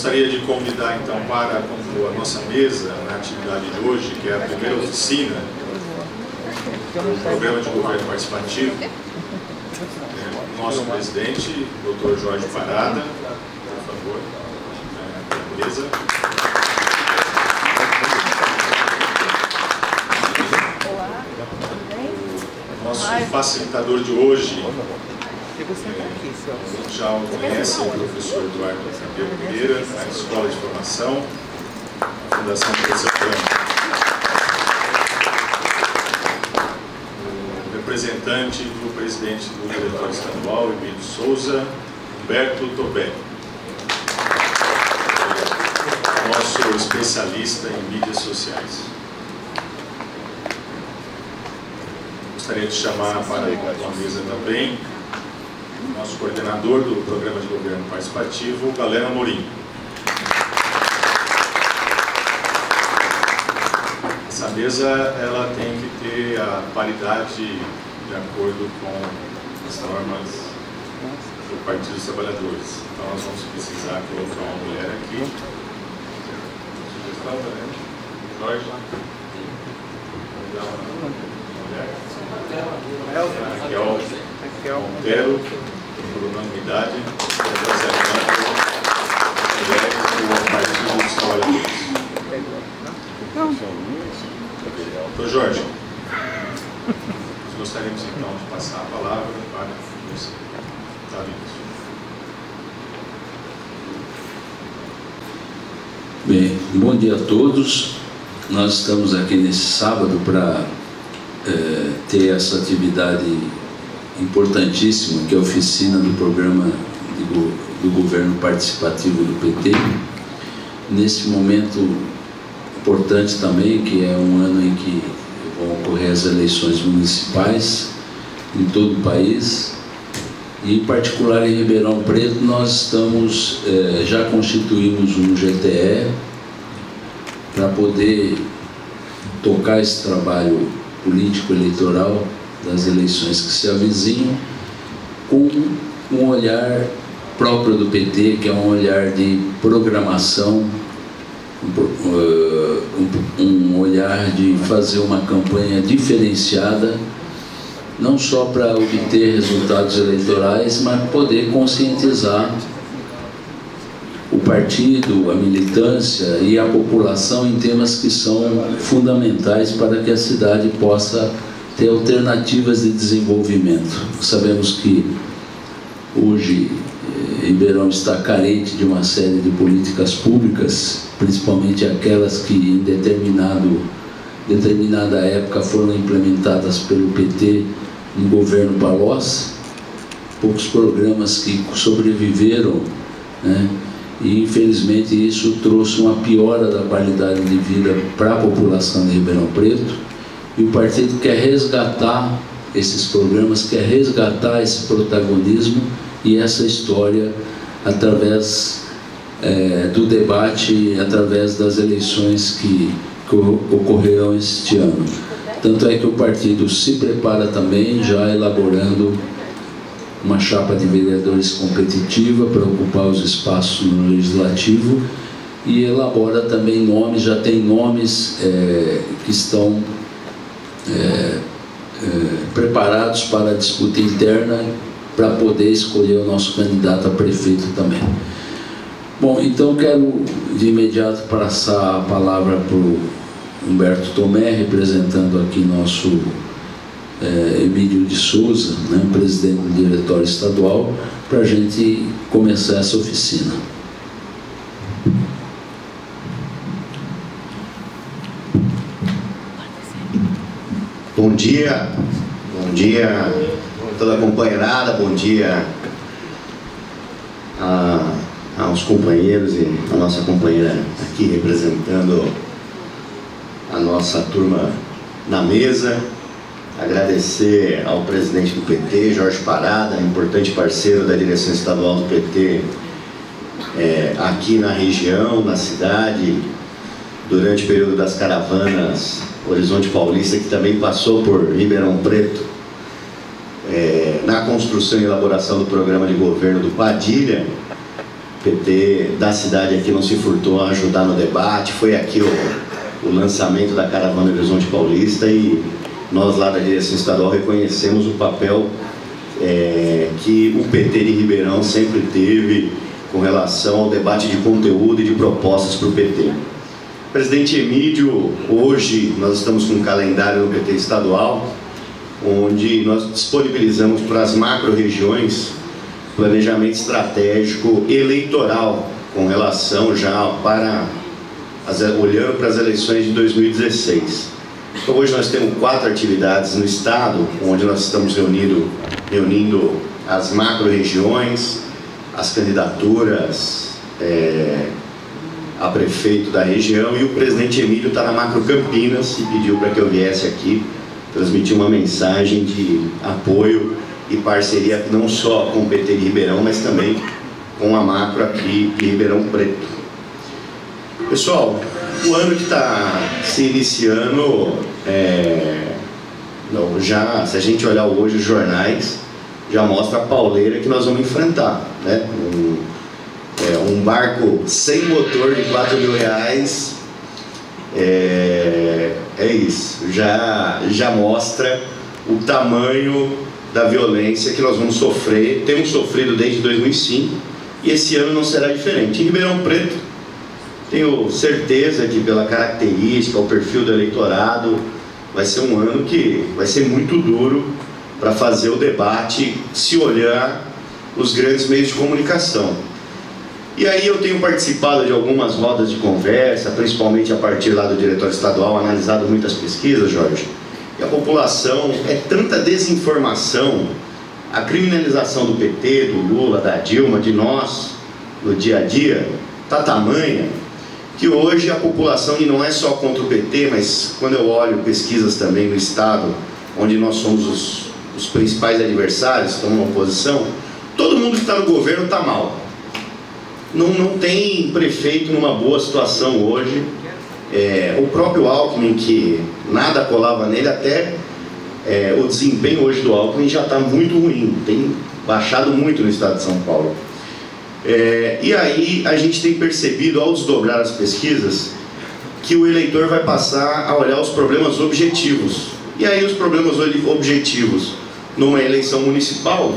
Gostaria de convidar então para a nossa mesa na atividade de hoje, que é a primeira oficina do Programa de Governo Participativo, é, nosso presidente, doutor Jorge Parada, por favor, é, mesa. Nosso facilitador de hoje, já o conhece, o professor Eduardo Abreu Pereira, da Escola de Formação, a Fundação Professor O representante do presidente do diretório estadual, Emílio Souza, Humberto Tobé. Nosso especialista em mídias sociais. Gostaria de chamar para a mesa também nosso coordenador do Programa de Governo Participativo, Galera Morim. Essa mesa ela tem que ter a paridade de acordo com as normas do Partido dos Trabalhadores. Então nós vamos precisar colocar uma mulher aqui. Sugestão, né? Jorge? Raquel Monteiro por unanimidade, representando do Partido dos Trabalhadores. Doutor Jorge, nós gostaríamos então de passar a palavra para você. Tá Bem, bom dia a todos. Nós estamos aqui nesse sábado para é, ter essa atividade importantíssima, que é a oficina do programa do, do governo participativo do PT. Nesse momento importante também, que é um ano em que vão ocorrer as eleições municipais em todo o país, e em particular em Ribeirão Preto, nós estamos, eh, já constituímos um GTE para poder tocar esse trabalho político eleitoral das eleições que se avizinham, com um olhar próprio do PT, que é um olhar de programação, um, um olhar de fazer uma campanha diferenciada, não só para obter resultados eleitorais, mas poder conscientizar o partido, a militância e a população em temas que são fundamentais para que a cidade possa ter alternativas de desenvolvimento. Sabemos que hoje eh, Ribeirão está carente de uma série de políticas públicas, principalmente aquelas que em determinado, determinada época foram implementadas pelo PT no governo Palocci, poucos programas que sobreviveram, né? e infelizmente isso trouxe uma piora da qualidade de vida para a população de Ribeirão Preto e o partido quer resgatar esses programas, quer resgatar esse protagonismo e essa história através é, do debate, através das eleições que, que ocorrerão este ano. Tanto é que o partido se prepara também, já elaborando uma chapa de vereadores competitiva para ocupar os espaços no legislativo e elabora também nomes, já tem nomes é, que estão é, preparados para a disputa interna para poder escolher o nosso candidato a prefeito também. Bom, então quero de imediato passar a palavra para o Humberto Tomé, representando aqui nosso é, Emílio de Souza, né, presidente do diretório estadual, para a gente começar essa oficina. Bom dia, bom dia toda a companheirada, bom dia a, aos companheiros e a nossa companheira aqui representando a nossa turma na mesa. Agradecer ao presidente do PT, Jorge Parada, importante parceiro da direção estadual do PT é, aqui na região, na cidade, durante o período das caravanas Horizonte Paulista, que também passou por Ribeirão Preto, é, na construção e elaboração do programa de governo do Padilha, PT da cidade aqui não se furtou a ajudar no debate, foi aqui o, o lançamento da Caravana Horizonte Paulista e nós lá da direção estadual reconhecemos o papel é, que o PT de Ribeirão sempre teve com relação ao debate de conteúdo e de propostas para o PT. Presidente Emílio, hoje nós estamos com um calendário no PT estadual, onde nós disponibilizamos para as macro-regiões planejamento estratégico eleitoral com relação já para as, olhando para as eleições de 2016. Então hoje nós temos quatro atividades no estado, onde nós estamos reunindo, reunindo as macro-regiões, as candidaturas é, a prefeito da região e o presidente Emílio está na Macro Campinas e pediu para que eu viesse aqui transmitir uma mensagem de apoio e parceria não só com o PT de Ribeirão, mas também com a Macro aqui de Ribeirão Preto. Pessoal, o ano que está se iniciando, é, não, já, se a gente olhar hoje os jornais, já mostra a pauleira que nós vamos enfrentar. Né? Um, um barco sem motor de 4 mil reais, é, é isso, já, já mostra o tamanho da violência que nós vamos sofrer, temos sofrido desde 2005 e esse ano não será diferente. Em Ribeirão Preto, tenho certeza que pela característica, o perfil do eleitorado, vai ser um ano que vai ser muito duro para fazer o debate se olhar os grandes meios de comunicação. E aí eu tenho participado de algumas rodas de conversa, principalmente a partir lá do diretório estadual, analisado muitas pesquisas, Jorge. E a população é tanta desinformação, a criminalização do PT, do Lula, da Dilma, de nós, no dia a dia, está tamanha que hoje a população, e não é só contra o PT, mas quando eu olho pesquisas também no Estado, onde nós somos os, os principais adversários, estamos na oposição, todo mundo que está no governo está mal não, não tem prefeito numa boa situação hoje. É, o próprio Alckmin, que nada colava nele, até é, o desempenho hoje do Alckmin já está muito ruim, tem baixado muito no estado de São Paulo. É, e aí a gente tem percebido, ao desdobrar as pesquisas, que o eleitor vai passar a olhar os problemas objetivos. E aí os problemas objetivos numa eleição municipal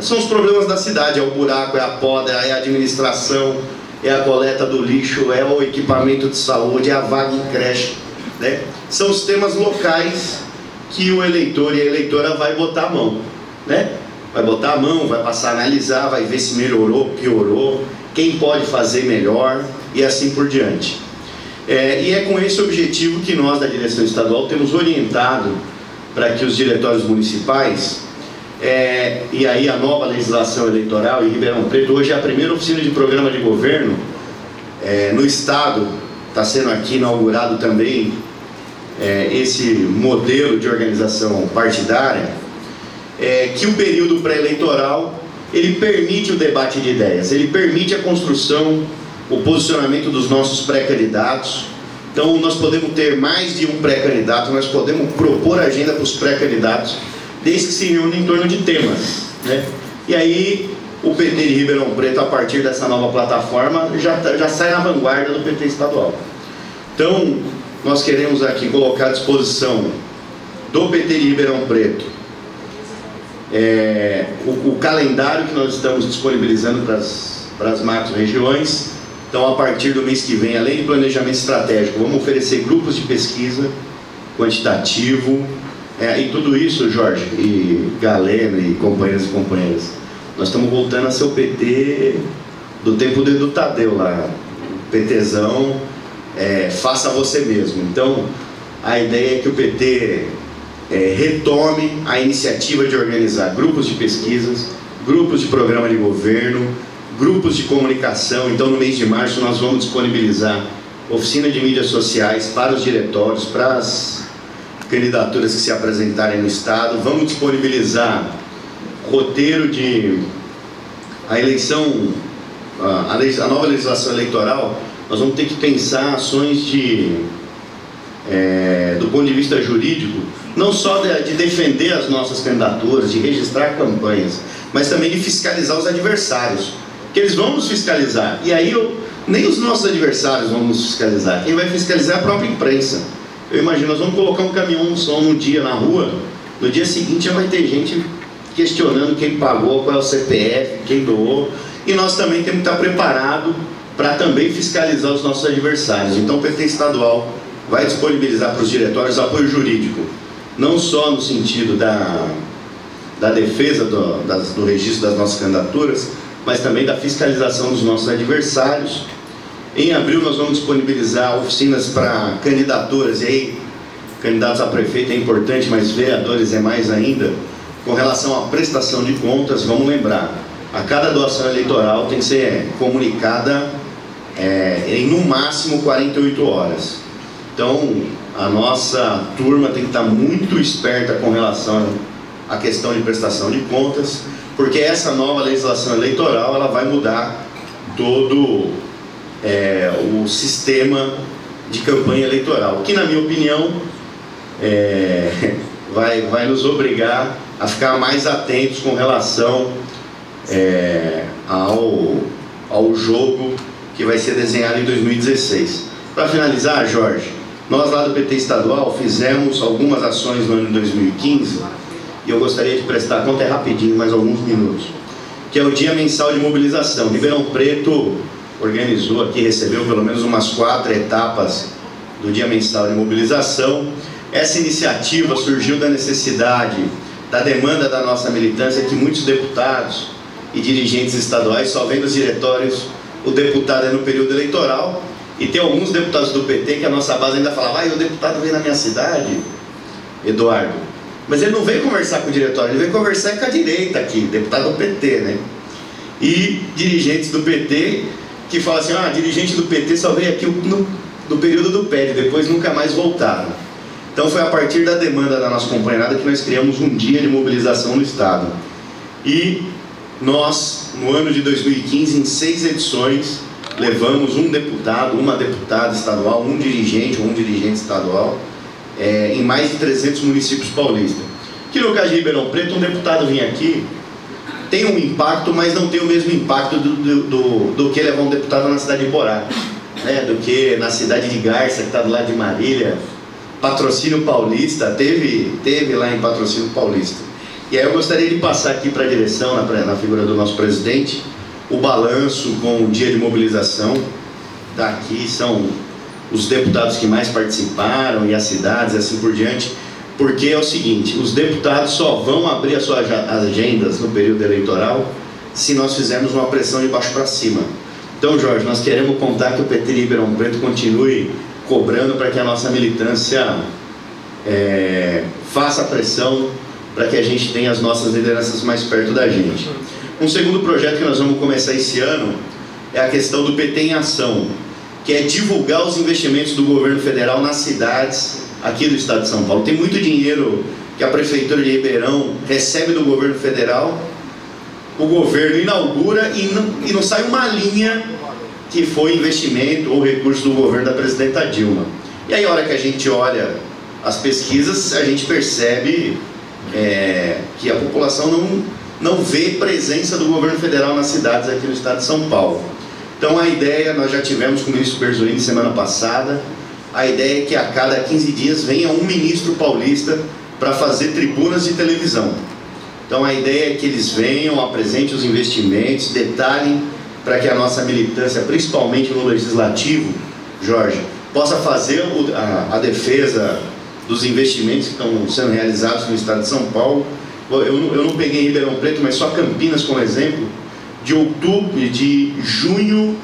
são os problemas da cidade, é o buraco, é a poda, é a administração, é a coleta do lixo, é o equipamento de saúde, é a vaga em creche. Né? São os temas locais que o eleitor e a eleitora vai botar a mão. Né? Vai botar a mão, vai passar a analisar, vai ver se melhorou, piorou, quem pode fazer melhor e assim por diante. É, e é com esse objetivo que nós da direção estadual temos orientado para que os diretórios municipais é, e aí a nova legislação eleitoral em Ribeirão Preto, hoje é a primeira oficina de programa de governo é, no Estado, está sendo aqui inaugurado também é, esse modelo de organização partidária, é, que o período pré-eleitoral ele permite o debate de ideias, ele permite a construção, o posicionamento dos nossos pré-candidatos. Então nós podemos ter mais de um pré-candidato, nós podemos propor agenda para os pré-candidatos desde que se reúne em torno de temas. Né? E aí o PT de Ribeirão Preto, a partir dessa nova plataforma, já, tá, já sai na vanguarda do PT estadual. Então, nós queremos aqui colocar à disposição do PT de Ribeirão Preto é, o, o, calendário que nós estamos disponibilizando para as, para as macro-regiões. Então, a partir do mês que vem, além de planejamento estratégico, vamos oferecer grupos de pesquisa quantitativo, é, e tudo isso, Jorge, e Galeno, e companheiros e companheiras, nós estamos voltando a ser o PT do tempo do Tadeu lá. PTzão, é, faça você mesmo. Então, a ideia é que o PT é, retome a iniciativa de organizar grupos de pesquisas, grupos de programa de governo, grupos de comunicação. Então, no mês de março, nós vamos disponibilizar oficina de mídias sociais para os diretórios, para as candidaturas que se apresentarem no Estado. Vamos disponibilizar roteiro de a eleição, a, a nova legislação eleitoral. Nós vamos ter que pensar ações de, é, do ponto de vista jurídico, não só de, de defender as nossas candidaturas, de registrar campanhas, mas também de fiscalizar os adversários. Que eles vão nos fiscalizar. E aí eu, nem os nossos adversários vão nos fiscalizar. Quem vai fiscalizar é a própria imprensa. Eu imagino, nós vamos colocar um caminhão som no dia na rua, no dia seguinte já vai ter gente questionando quem pagou, qual é o CPF, quem doou. E nós também temos que estar preparado para também fiscalizar os nossos adversários. Então o PT estadual vai disponibilizar para os diretórios apoio jurídico, não só no sentido da, da defesa do, das, do registro das nossas candidaturas, mas também da fiscalização dos nossos adversários. Em abril nós vamos disponibilizar oficinas para candidaturas, e aí candidatos a prefeito é importante, mas vereadores é mais ainda, com relação à prestação de contas, vamos lembrar, a cada doação eleitoral tem que ser comunicada é, em no máximo 48 horas. Então, a nossa turma tem que estar muito esperta com relação à questão de prestação de contas, porque essa nova legislação eleitoral ela vai mudar todo é, o sistema de campanha eleitoral, que na minha opinião é, vai, vai nos obrigar a ficar mais atentos com relação é, ao, ao jogo que vai ser desenhado em 2016. Para finalizar, Jorge, nós lá do PT estadual fizemos algumas ações no ano de 2015 e eu gostaria de prestar conta, é rapidinho, mais alguns minutos, que é o Dia Mensal de Mobilização. Ribeirão Preto organizou aqui, recebeu pelo menos umas quatro etapas do Dia Mensal de Mobilização. Essa iniciativa surgiu da necessidade, da demanda da nossa militância, que muitos deputados e dirigentes estaduais só vêm nos diretórios o deputado é no período eleitoral, e tem alguns deputados do PT que a nossa base ainda falava, ah, o deputado vem na minha cidade, Eduardo. Mas ele não veio conversar com o diretório, ele veio conversar com a direita aqui, deputado do PT, né? E dirigentes do PT que falam assim, ah, dirigente do PT só veio aqui no, no período do PED, depois nunca mais voltaram. Então foi a partir da demanda da nossa companheirada que nós criamos um dia de mobilização no Estado. E nós, no ano de 2015, em seis edições, levamos um deputado, uma deputada estadual, um dirigente ou um dirigente estadual, é, em mais de 300 municípios paulistas. Que no caso de Ribeirão Preto, um deputado vinha aqui, tem um impacto, mas não tem o mesmo impacto do, do, do, do que levar um deputado na cidade de Borá, né, do que na cidade de Garça, que está do lado de Marília, Patrocínio Paulista, teve, teve lá em Patrocínio Paulista. E aí eu gostaria de passar aqui para a direção, na, na figura do nosso presidente, o balanço com o dia de mobilização. Daqui são os deputados que mais participaram e as cidades e assim por diante. Porque é o seguinte, os deputados só vão abrir as suas agendas no período eleitoral se nós fizermos uma pressão de baixo para cima. Então, Jorge, nós queremos contar que o PT Ribeirão Preto continue cobrando para que a nossa militância é, faça pressão para que a gente tenha as nossas lideranças mais perto da gente. Um segundo projeto que nós vamos começar esse ano é a questão do PT em ação, que é divulgar os investimentos do governo federal nas cidades aqui do estado de São Paulo. Tem muito dinheiro que a prefeitura de Ribeirão recebe do governo federal, o governo inaugura e não, e não sai uma linha que foi investimento ou recurso do governo da presidenta Dilma. E aí, a hora que a gente olha as pesquisas, a gente percebe é, que a população não, não vê presença do governo federal nas cidades aqui no estado de São Paulo. Então a ideia, nós já tivemos com o ministro Berzolini semana passada, a ideia é que a cada 15 dias venha um ministro paulista para fazer tribunas de televisão. Então a ideia é que eles venham, apresentem os investimentos, detalhem para que a nossa militância, principalmente no legislativo, Jorge, possa fazer a, a defesa dos investimentos que estão sendo realizados no estado de São Paulo. Eu eu não peguei Ribeirão Preto, mas só Campinas como exemplo. De outubro, de junho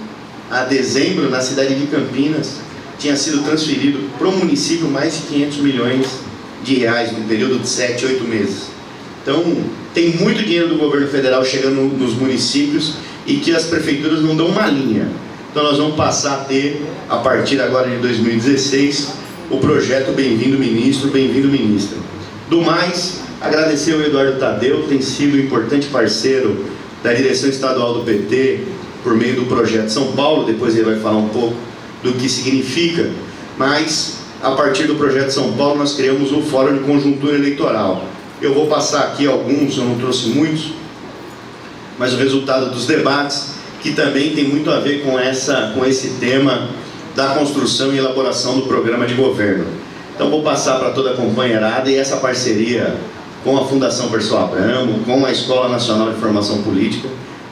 a dezembro, na cidade de Campinas, tinha sido transferido para o município mais de 500 milhões de reais no período de 7, 8 meses. Então, tem muito dinheiro do governo federal chegando nos municípios e que as prefeituras não dão uma linha. Então, nós vamos passar a ter, a partir agora de 2016, o projeto Bem-vindo Ministro, Bem-vindo Ministra. Do mais, agradecer ao Eduardo Tadeu, tem sido um importante parceiro da direção estadual do PT por meio do projeto São Paulo, depois ele vai falar um pouco do que significa, mas a partir do projeto São Paulo nós criamos o Fórum de Conjuntura Eleitoral. Eu vou passar aqui alguns, eu não trouxe muitos, mas o resultado dos debates que também tem muito a ver com, essa, com esse tema da construção e elaboração do programa de governo. Então vou passar para toda a companheirada e essa parceria com a Fundação Pessoa Abramo, com a Escola Nacional de Formação Política,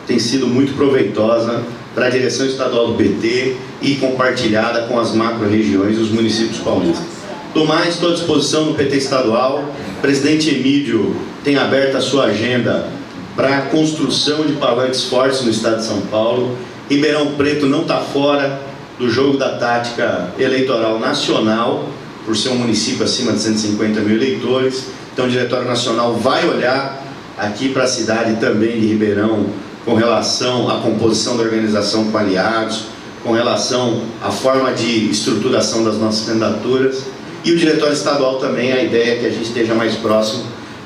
tem sido muito proveitosa para a direção estadual do PT e compartilhada com as macro-regiões e os municípios paulistas. Do mais, estou à disposição do PT estadual. O presidente Emílio tem aberto a sua agenda para a construção de palanques fortes no estado de São Paulo. Ribeirão Preto não está fora do jogo da tática eleitoral nacional, por ser um município acima de 150 mil eleitores. Então, o Diretório Nacional vai olhar aqui para a cidade também de Ribeirão com relação à composição da organização com aliados, com relação à forma de estruturação das nossas candidaturas. E o Diretório Estadual também, a ideia é que a gente esteja mais próximo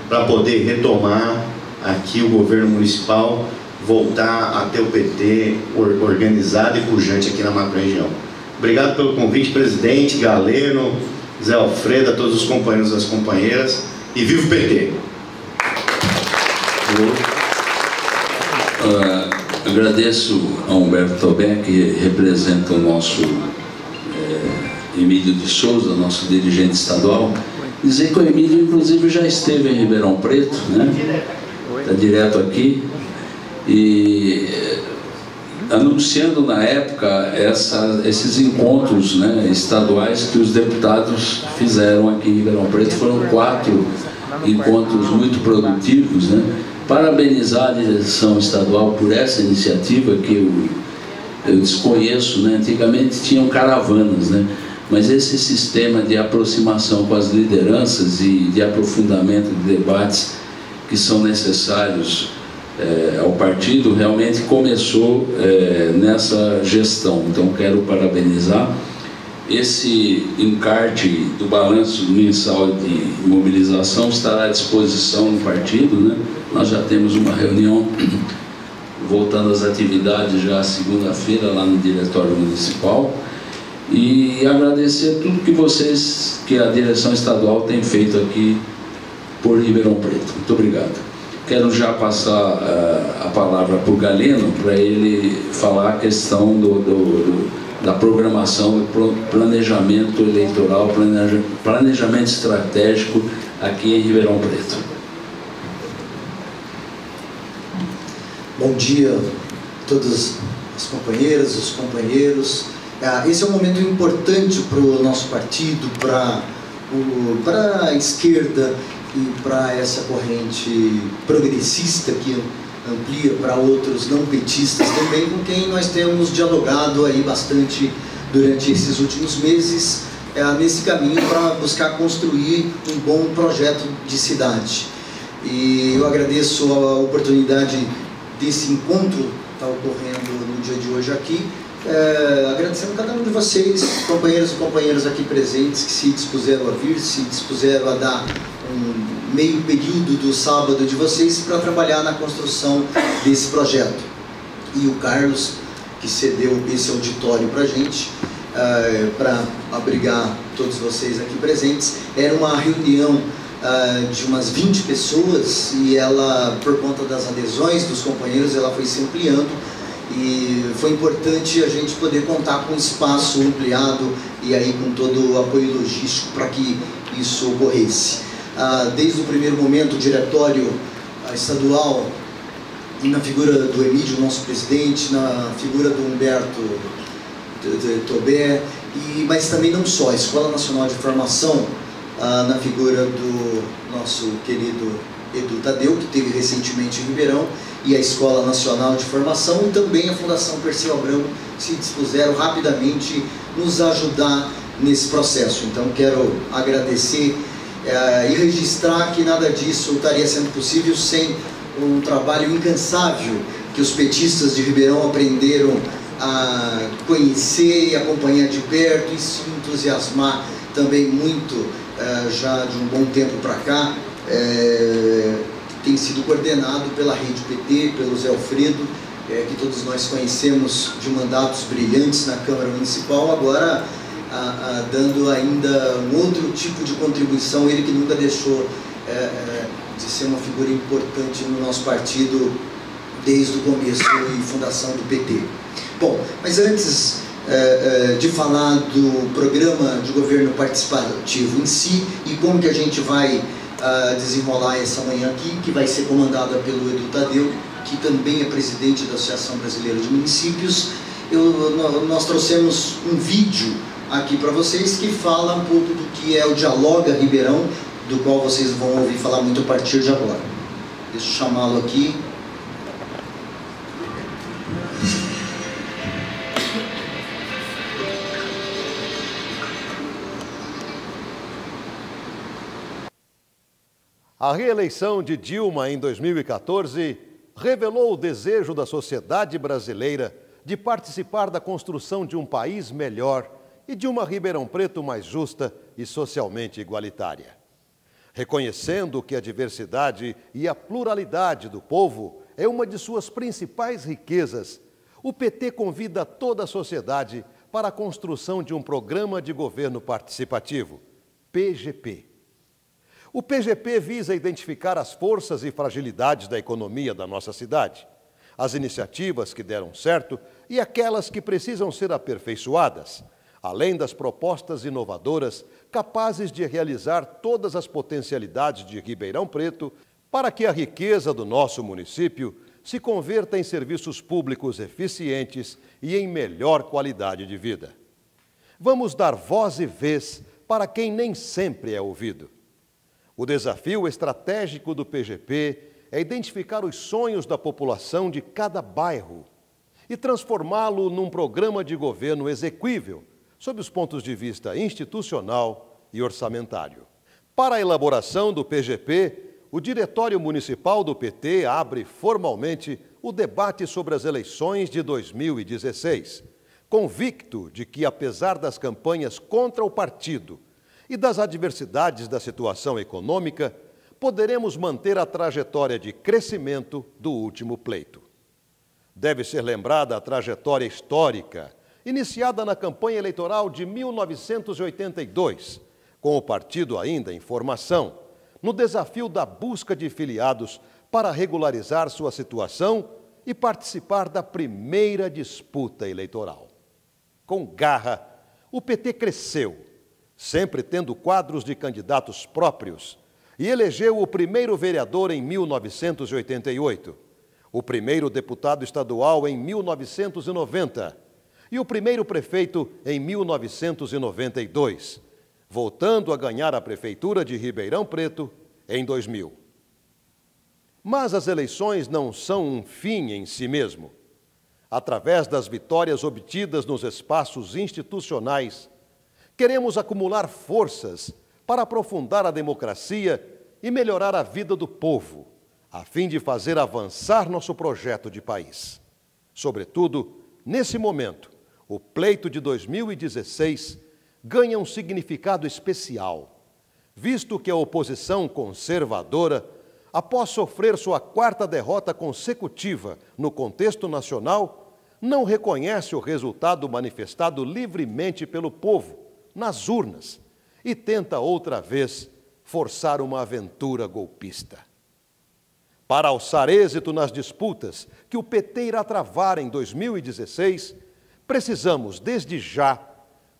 para poder retomar aqui o governo municipal, voltar a ter o PT organizado e pujante aqui na macro-região. Obrigado pelo convite, presidente, Galeno, Zé Alfredo, a todos os companheiros e as companheiras, e viva o PT! Agradeço a Humberto Tobé, que representa o nosso é, Emílio de Souza, nosso dirigente estadual. Dizer que o Emílio, inclusive, já esteve em Ribeirão Preto, né? Está direto aqui. E anunciando na época essa, esses encontros né, estaduais que os deputados fizeram aqui em Ribeirão Preto. Foram quatro encontros muito produtivos. Né? Parabenizar a direção estadual por essa iniciativa que eu, eu desconheço. Né? Antigamente tinham caravanas, né? mas esse sistema de aproximação com as lideranças e de aprofundamento de debates que são necessários é, ao partido realmente começou é, nessa gestão. Então quero parabenizar. Esse encarte do balanço mensal de mobilização estará à disposição no partido. Né? Nós já temos uma reunião voltando às atividades já segunda-feira lá no Diretório Municipal e agradecer tudo que vocês, que a direção estadual tem feito aqui por Ribeirão Preto. Muito obrigado. Quero já passar uh, a palavra para o Galeno, para ele falar a questão do, do, do, da programação e planejamento eleitoral, planeja, planejamento estratégico aqui em Ribeirão Preto. Bom dia a todas as companheiras, os companheiros. Uh, esse é um momento importante para o nosso partido, para a esquerda e para essa corrente progressista que amplia para outros não petistas também, com quem nós temos dialogado aí bastante durante esses últimos meses é, nesse caminho para buscar construir um bom projeto de cidade. E eu agradeço a oportunidade desse encontro está ocorrendo no dia de hoje aqui, é, agradecendo cada um de vocês, companheiros e companheiras aqui presentes que se dispuseram a vir, se dispuseram a dar um meio período do sábado de vocês para trabalhar na construção desse projeto. E o Carlos, que cedeu esse auditório para a gente, uh, para abrigar todos vocês aqui presentes, era uma reunião uh, de umas 20 pessoas e ela, por conta das adesões dos companheiros, ela foi se ampliando e foi importante a gente poder contar com espaço ampliado e aí com todo o apoio logístico para que isso ocorresse. Ah, desde o primeiro momento, o diretório ah, estadual, e na figura do Emílio, nosso presidente, na figura do Humberto Tobé, e, mas também não só, a Escola Nacional de Formação, ah, na figura do nosso querido Edu Tadeu, que teve recentemente em Ribeirão, e a Escola Nacional de Formação, e também a Fundação Perseu Abrão se dispuseram rapidamente nos ajudar nesse processo. Então quero agradecer é, e registrar que nada disso estaria sendo possível sem um trabalho incansável que os petistas de Ribeirão aprenderam a conhecer e acompanhar de perto e se entusiasmar também muito é, já de um bom tempo para cá. É, tem sido coordenado pela rede PT, pelo Zé Alfredo, é, que todos nós conhecemos de mandatos brilhantes na Câmara Municipal, agora a, a, dando ainda um outro tipo de contribuição, ele que nunca deixou de ser uma figura importante no nosso partido, desde o começo e fundação do PT. Bom, mas antes de falar do programa de governo participativo em si e como que a gente vai uh, desenrolar essa manhã aqui, que vai ser comandada pelo Edu Tadeu, que também é presidente da Associação Brasileira de Municípios. Eu, nós trouxemos um vídeo aqui para vocês que fala um pouco do que é o Dialoga Ribeirão, do qual vocês vão ouvir falar muito a partir de agora. Deixa eu chamá-lo aqui. A reeleição de Dilma em 2014 revelou o desejo da sociedade brasileira de participar da construção de um país melhor e de uma Ribeirão Preto mais justa e socialmente igualitária. Reconhecendo que a diversidade e a pluralidade do povo é uma de suas principais riquezas, o PT convida toda a sociedade para a construção de um programa de governo participativo, PGP o PGP visa identificar as forças e fragilidades da economia da nossa cidade, as iniciativas que deram certo e aquelas que precisam ser aperfeiçoadas, além das propostas inovadoras capazes de realizar todas as potencialidades de Ribeirão Preto para que a riqueza do nosso município se converta em serviços públicos eficientes e em melhor qualidade de vida. Vamos dar voz e vez para quem nem sempre é ouvido. O desafio estratégico do PGP é identificar os sonhos da população de cada bairro e transformá-lo num programa de governo exequível, sob os pontos de vista institucional e orçamentário. Para a elaboração do PGP, o Diretório Municipal do PT abre formalmente o debate sobre as eleições de 2016, convicto de que, apesar das campanhas contra o partido e das adversidades da situação econômica, poderemos manter a trajetória de crescimento do último pleito. Deve ser lembrada a trajetória histórica, iniciada na campanha eleitoral de 1982, com o partido ainda em formação, no desafio da busca de filiados para regularizar sua situação e participar da primeira disputa eleitoral. Com garra, o PT cresceu sempre tendo quadros de candidatos próprios, e elegeu o primeiro vereador em 1988, o primeiro deputado estadual em 1990 e o primeiro prefeito em 1992, voltando a ganhar a prefeitura de Ribeirão Preto em 2000. Mas as eleições não são um fim em si mesmo. Através das vitórias obtidas nos espaços institucionais, Queremos acumular forças para aprofundar a democracia e melhorar a vida do povo, a fim de fazer avançar nosso projeto de país. Sobretudo, nesse momento, o pleito de 2016 ganha um significado especial, visto que a oposição conservadora, após sofrer sua quarta derrota consecutiva no contexto nacional, não reconhece o resultado manifestado livremente pelo povo nas urnas e tenta outra vez forçar uma aventura golpista. Para alçar êxito nas disputas que o PT irá travar em 2016, precisamos, desde já,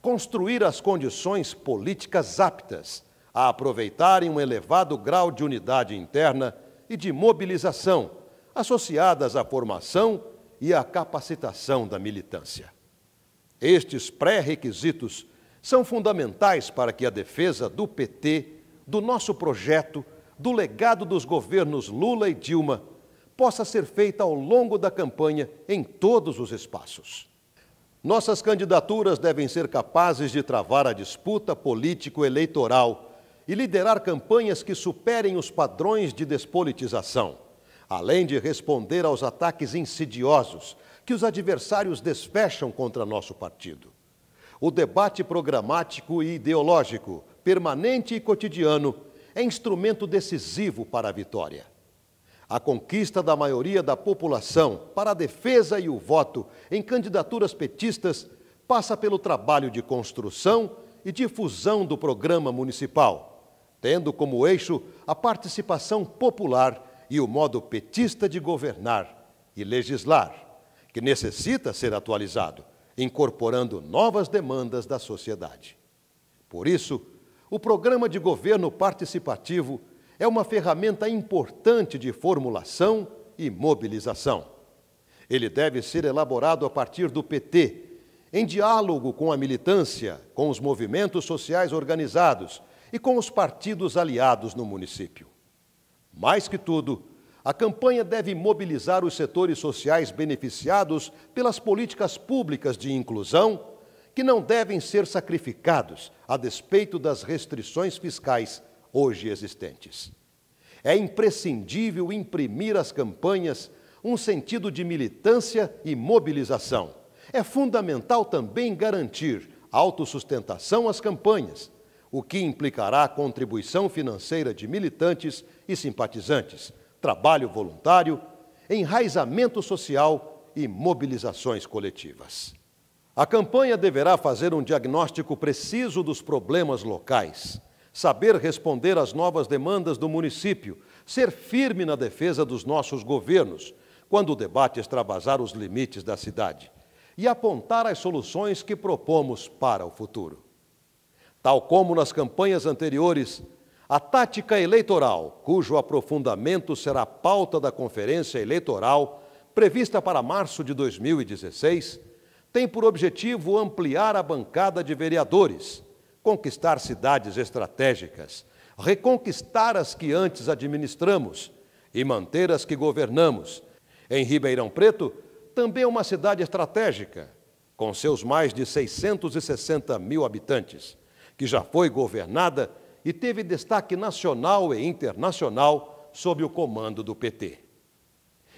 construir as condições políticas aptas a aproveitarem um elevado grau de unidade interna e de mobilização, associadas à formação e à capacitação da militância. Estes pré-requisitos são fundamentais para que a defesa do PT, do nosso projeto, do legado dos governos Lula e Dilma possa ser feita ao longo da campanha em todos os espaços. Nossas candidaturas devem ser capazes de travar a disputa político-eleitoral e liderar campanhas que superem os padrões de despolitização, além de responder aos ataques insidiosos que os adversários desfecham contra nosso partido. O debate programático e ideológico, permanente e cotidiano, é instrumento decisivo para a vitória. A conquista da maioria da população para a defesa e o voto em candidaturas petistas passa pelo trabalho de construção e difusão do programa municipal, tendo como eixo a participação popular e o modo petista de governar, e legislar, que necessita ser atualizado, incorporando novas demandas da sociedade. Por isso, o programa de governo participativo é uma ferramenta importante de formulação e mobilização. Ele deve ser elaborado a partir do PT, em diálogo com a militância, com os movimentos sociais organizados e com os partidos aliados no município. Mais que tudo, a campanha deve mobilizar os setores sociais beneficiados pelas políticas públicas de inclusão, que não devem ser sacrificados a despeito das restrições fiscais hoje existentes. É imprescindível imprimir às campanhas um sentido de militância e mobilização. É fundamental também garantir autossustentação às campanhas, o que implicará a contribuição financeira de militantes e simpatizantes, trabalho voluntário, enraizamento social e mobilizações coletivas. A campanha deverá fazer um diagnóstico preciso dos problemas locais, saber responder às novas demandas do município, ser firme na defesa dos nossos governos, quando o debate extravasar os limites da cidade, e apontar as soluções que propomos para o futuro. Tal como nas campanhas anteriores, a tática eleitoral, cujo aprofundamento será pauta da Conferência Eleitoral prevista para março de 2016, tem por objetivo ampliar a bancada de vereadores, conquistar cidades estratégicas, reconquistar as que antes administramos e manter as que governamos. Em Ribeirão Preto, também é uma cidade estratégica, com seus mais de 660 mil habitantes, que já foi governada e teve destaque nacional e internacional sob o comando do PT.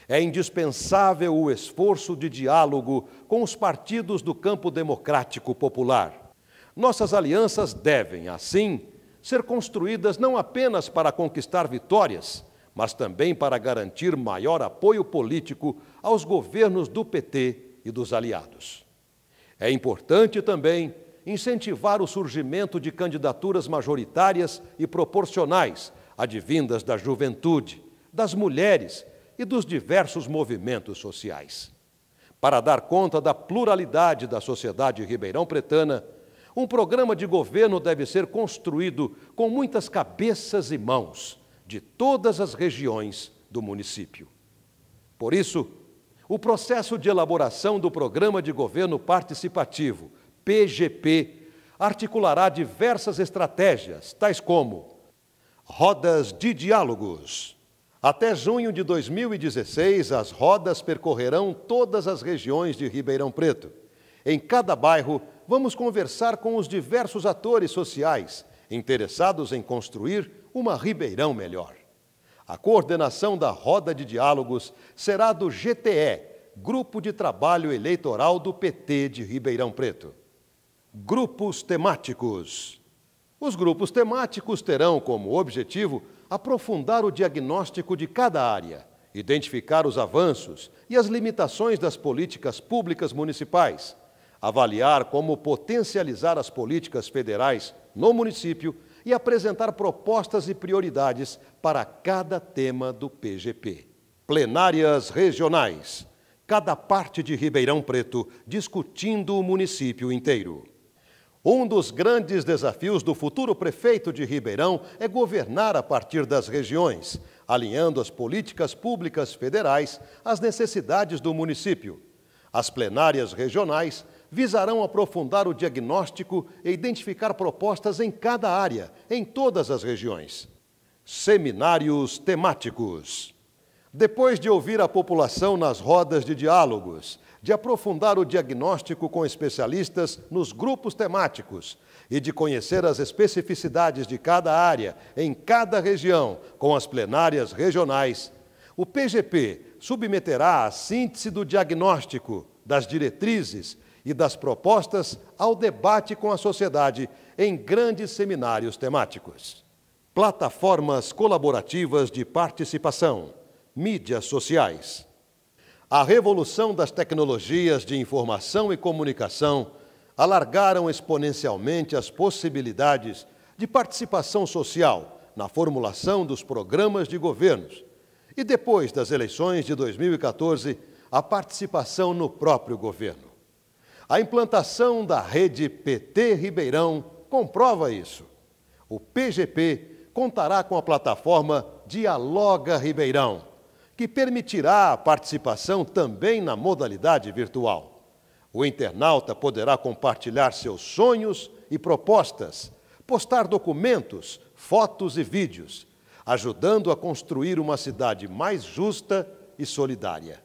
É indispensável o esforço de diálogo com os partidos do campo democrático popular. Nossas alianças devem, assim, ser construídas não apenas para conquistar vitórias, mas também para garantir maior apoio político aos governos do PT e dos aliados. É importante também incentivar o surgimento de candidaturas majoritárias e proporcionais, advindas da juventude, das mulheres e dos diversos movimentos sociais. Para dar conta da pluralidade da sociedade ribeirão pretana, um programa de governo deve ser construído com muitas cabeças e mãos de todas as regiões do município. Por isso, o processo de elaboração do programa de governo participativo PGP, articulará diversas estratégias, tais como rodas de diálogos. Até junho de 2016, as rodas percorrerão todas as regiões de Ribeirão Preto. Em cada bairro, vamos conversar com os diversos atores sociais interessados em construir uma Ribeirão melhor. A coordenação da roda de diálogos será do GTE, Grupo de Trabalho Eleitoral do PT de Ribeirão Preto. Grupos temáticos. Os grupos temáticos terão como objetivo aprofundar o diagnóstico de cada área, identificar os avanços e as limitações das políticas públicas municipais, avaliar como potencializar as políticas federais no município e apresentar propostas e prioridades para cada tema do PGP. Plenárias regionais. Cada parte de Ribeirão Preto discutindo o município inteiro. Um dos grandes desafios do futuro prefeito de Ribeirão é governar a partir das regiões, alinhando as políticas públicas federais às necessidades do município. As plenárias regionais visarão aprofundar o diagnóstico e identificar propostas em cada área, em todas as regiões. Seminários temáticos. Depois de ouvir a população nas rodas de diálogos, de aprofundar o diagnóstico com especialistas nos grupos temáticos e de conhecer as especificidades de cada área, em cada região, com as plenárias regionais, o PGP submeterá a síntese do diagnóstico, das diretrizes e das propostas ao debate com a sociedade em grandes seminários temáticos. Plataformas colaborativas de participação, mídias sociais. A revolução das tecnologias de informação e comunicação alargaram exponencialmente as possibilidades de participação social na formulação dos programas de governos e depois das eleições de 2014, a participação no próprio governo. A implantação da rede PT Ribeirão comprova isso. O PGP contará com a plataforma Dialoga Ribeirão, que permitirá a participação também na modalidade virtual. O internauta poderá compartilhar seus sonhos e propostas, postar documentos, fotos e vídeos, ajudando a construir uma cidade mais justa e solidária.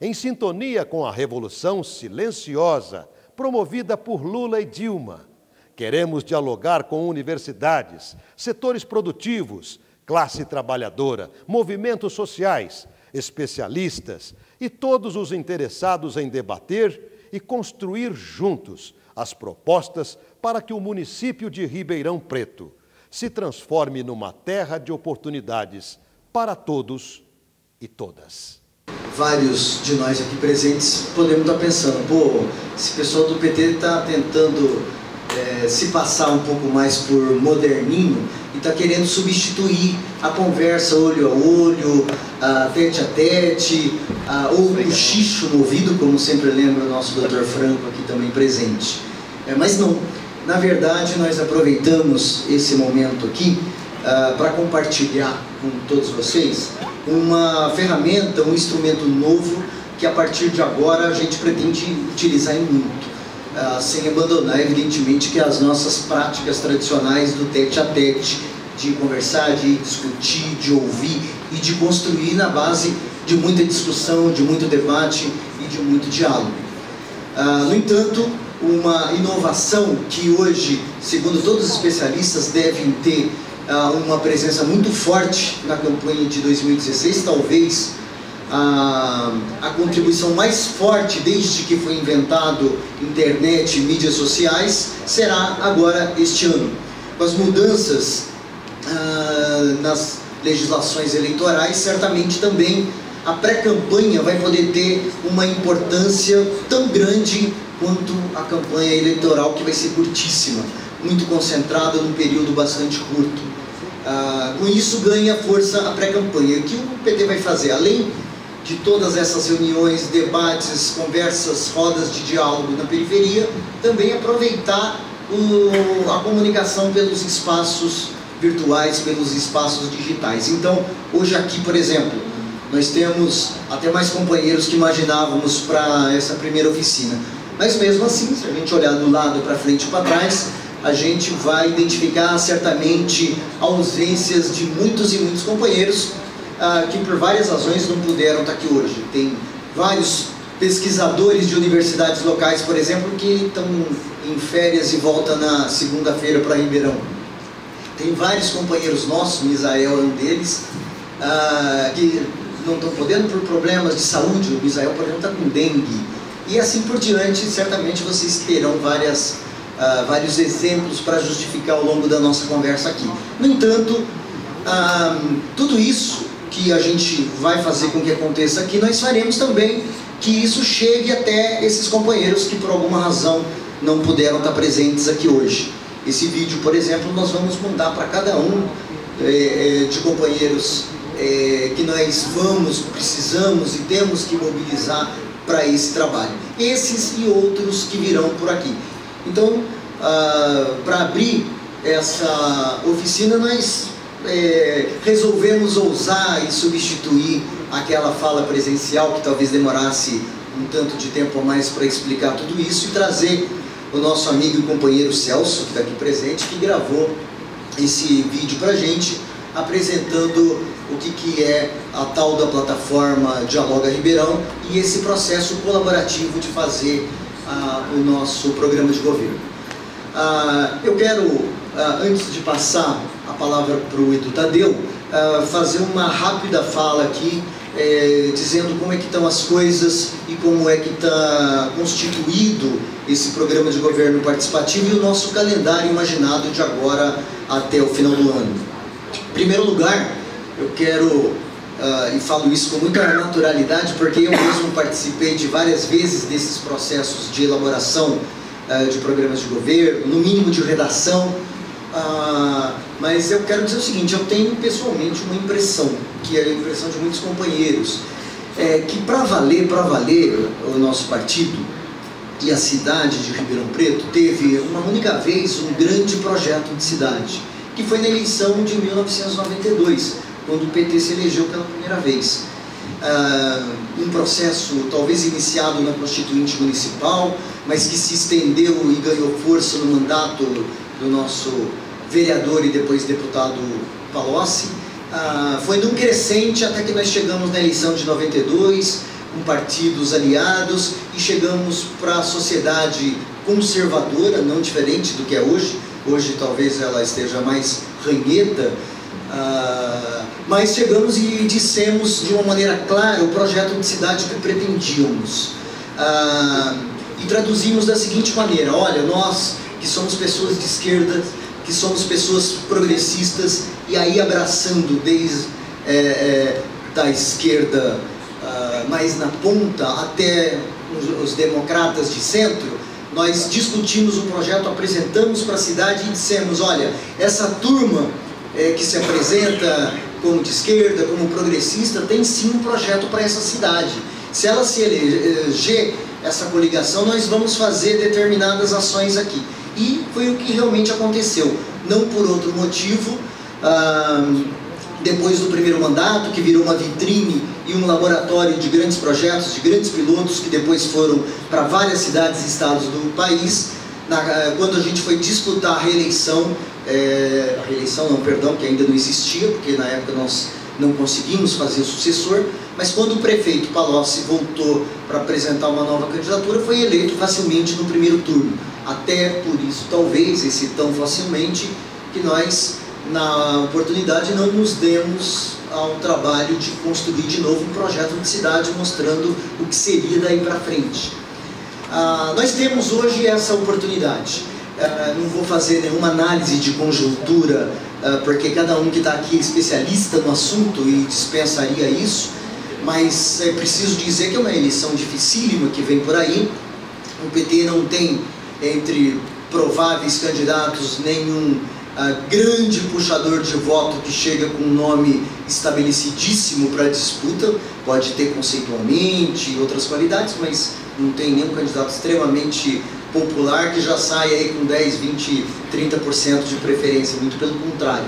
Em sintonia com a revolução silenciosa promovida por Lula e Dilma, queremos dialogar com universidades, setores produtivos, classe trabalhadora, movimentos sociais, especialistas e todos os interessados em debater e construir juntos as propostas para que o município de Ribeirão Preto se transforme numa terra de oportunidades para todos e todas. Vários de nós aqui presentes podemos estar pensando, pô, esse pessoal do PT está tentando é, se passar um pouco mais por moderninho e está querendo substituir a conversa olho a olho, a tete a tete, a, ou o xixo no ouvido, como sempre lembra o nosso doutor Franco aqui também presente. É, mas não, na verdade, nós aproveitamos esse momento aqui uh, para compartilhar com todos vocês uma ferramenta, um instrumento novo que a partir de agora a gente pretende utilizar em muito. Uh, sem abandonar, evidentemente, que as nossas práticas tradicionais do tete a tete, de conversar, de discutir, de ouvir e de construir na base de muita discussão, de muito debate e de muito diálogo. Uh, no entanto, uma inovação que hoje, segundo todos os especialistas, devem ter uh, uma presença muito forte na campanha de 2016, talvez a, a contribuição mais forte desde que foi inventado internet e mídias sociais será agora este ano. Com as mudanças uh, nas legislações eleitorais, certamente também a pré-campanha vai poder ter uma importância tão grande quanto a campanha eleitoral, que vai ser curtíssima, muito concentrada num período bastante curto. Ah, com isso ganha força a pré-campanha. O que o PT vai fazer? Além de todas essas reuniões, debates, conversas, rodas de diálogo na periferia, também aproveitar o, a comunicação pelos espaços virtuais, pelos espaços digitais. Então, hoje aqui, por exemplo, nós temos até mais companheiros que imaginávamos para essa primeira oficina. Mas mesmo assim, se a gente olhar do lado para frente e para trás, a gente vai identificar certamente ausências de muitos e muitos companheiros ah, que por várias razões não puderam estar aqui hoje. Tem vários pesquisadores de universidades locais, por exemplo, que estão em férias e voltam na segunda-feira para Ribeirão. Tem vários companheiros nossos, Misael é um deles, ah, que não estão podendo por problemas de saúde. O Misael, por exemplo, está com dengue e assim por diante, certamente vocês terão várias, uh, vários exemplos para justificar ao longo da nossa conversa aqui. No entanto, tudo isso que a gente vai fazer com que aconteça aqui, nós faremos também que isso chegue até esses companheiros que por alguma razão não puderam estar presentes aqui hoje. Esse vídeo, por exemplo, nós vamos mandar para cada um é, de companheiros é, que nós vamos, precisamos e temos que mobilizar para esse trabalho. Esses e outros que virão por aqui. Então, ah, para abrir essa oficina, nós é, resolvemos ousar e substituir aquela fala presencial que talvez demorasse um tanto de tempo a mais para explicar tudo isso e trazer o nosso amigo e companheiro Celso, que está aqui presente, que gravou esse vídeo para a gente, apresentando o que, que é a tal da plataforma Dialoga Ribeirão e esse processo colaborativo de fazer ah, o nosso programa de governo. Ah, eu quero, ah, antes de passar palavra para o Edu Tadeu, ah, fazer uma rápida fala aqui, eh, dizendo como é que estão as coisas e como é que está constituído esse programa de governo participativo e o nosso calendário imaginado de agora até o final do ano. Em primeiro lugar, eu quero, uh, e falo isso com muita naturalidade, porque eu mesmo participei de várias vezes desses processos de elaboração uh, de programas de governo, no mínimo de redação, Ah, mas eu quero dizer o seguinte, eu tenho pessoalmente uma impressão, que é a impressão de muitos companheiros, é que para valer, para valer o nosso partido e a cidade de Ribeirão Preto teve uma única vez um grande projeto de cidade, que foi na eleição de 1992, quando o PT se elegeu pela primeira vez. Uh, um processo talvez iniciado na Constituinte Municipal, mas que se estendeu e ganhou força no mandato do nosso vereador e depois deputado Palocci. Uh, foi num crescente até que nós chegamos na eleição de 92, com partidos aliados, e chegamos para a sociedade conservadora, não diferente do que é hoje. Hoje talvez ela esteja mais ranheta, uh, mas chegamos e dissemos de uma maneira clara o projeto de cidade que pretendíamos. Uh, e traduzimos da seguinte maneira: olha, nós que somos pessoas de esquerda, que somos pessoas progressistas, e aí abraçando desde é, é, da esquerda uh, mais na ponta até os, os democratas de centro, nós discutimos o projeto, apresentamos para a cidade e dissemos: olha, essa turma é, que se apresenta como de esquerda, como progressista, tem sim um projeto para essa cidade. Se ela se eleger essa coligação, nós vamos fazer determinadas ações aqui. E foi o que realmente aconteceu. Não por outro motivo, depois do primeiro mandato, que virou uma vitrine e um laboratório de grandes projetos, de grandes pilotos, que depois foram para várias cidades e estados do país, na, quando a gente foi disputar a reeleição, é, a reeleição não, perdão, que ainda não existia, porque na época nós não conseguimos fazer o sucessor, mas quando o prefeito Palocci voltou para apresentar uma nova candidatura, foi eleito facilmente no primeiro turno. Até por isso, talvez, esse tão facilmente, que nós, na oportunidade, não nos demos ao trabalho de construir de novo um projeto de cidade mostrando o que seria daí para frente. Ah, nós temos hoje essa oportunidade. Ah, não vou fazer nenhuma análise de conjuntura, ah, porque cada um que está aqui é especialista no assunto e dispensaria isso, mas é preciso dizer que é uma eleição dificílima que vem por aí. O PT não tem entre prováveis candidatos nenhum uh, grande puxador de voto que chega com um nome estabelecidíssimo para a disputa, pode ter conceitualmente outras qualidades, mas não tem nenhum candidato extremamente popular que já sai aí com 10, 20, 30% de preferência, muito pelo contrário.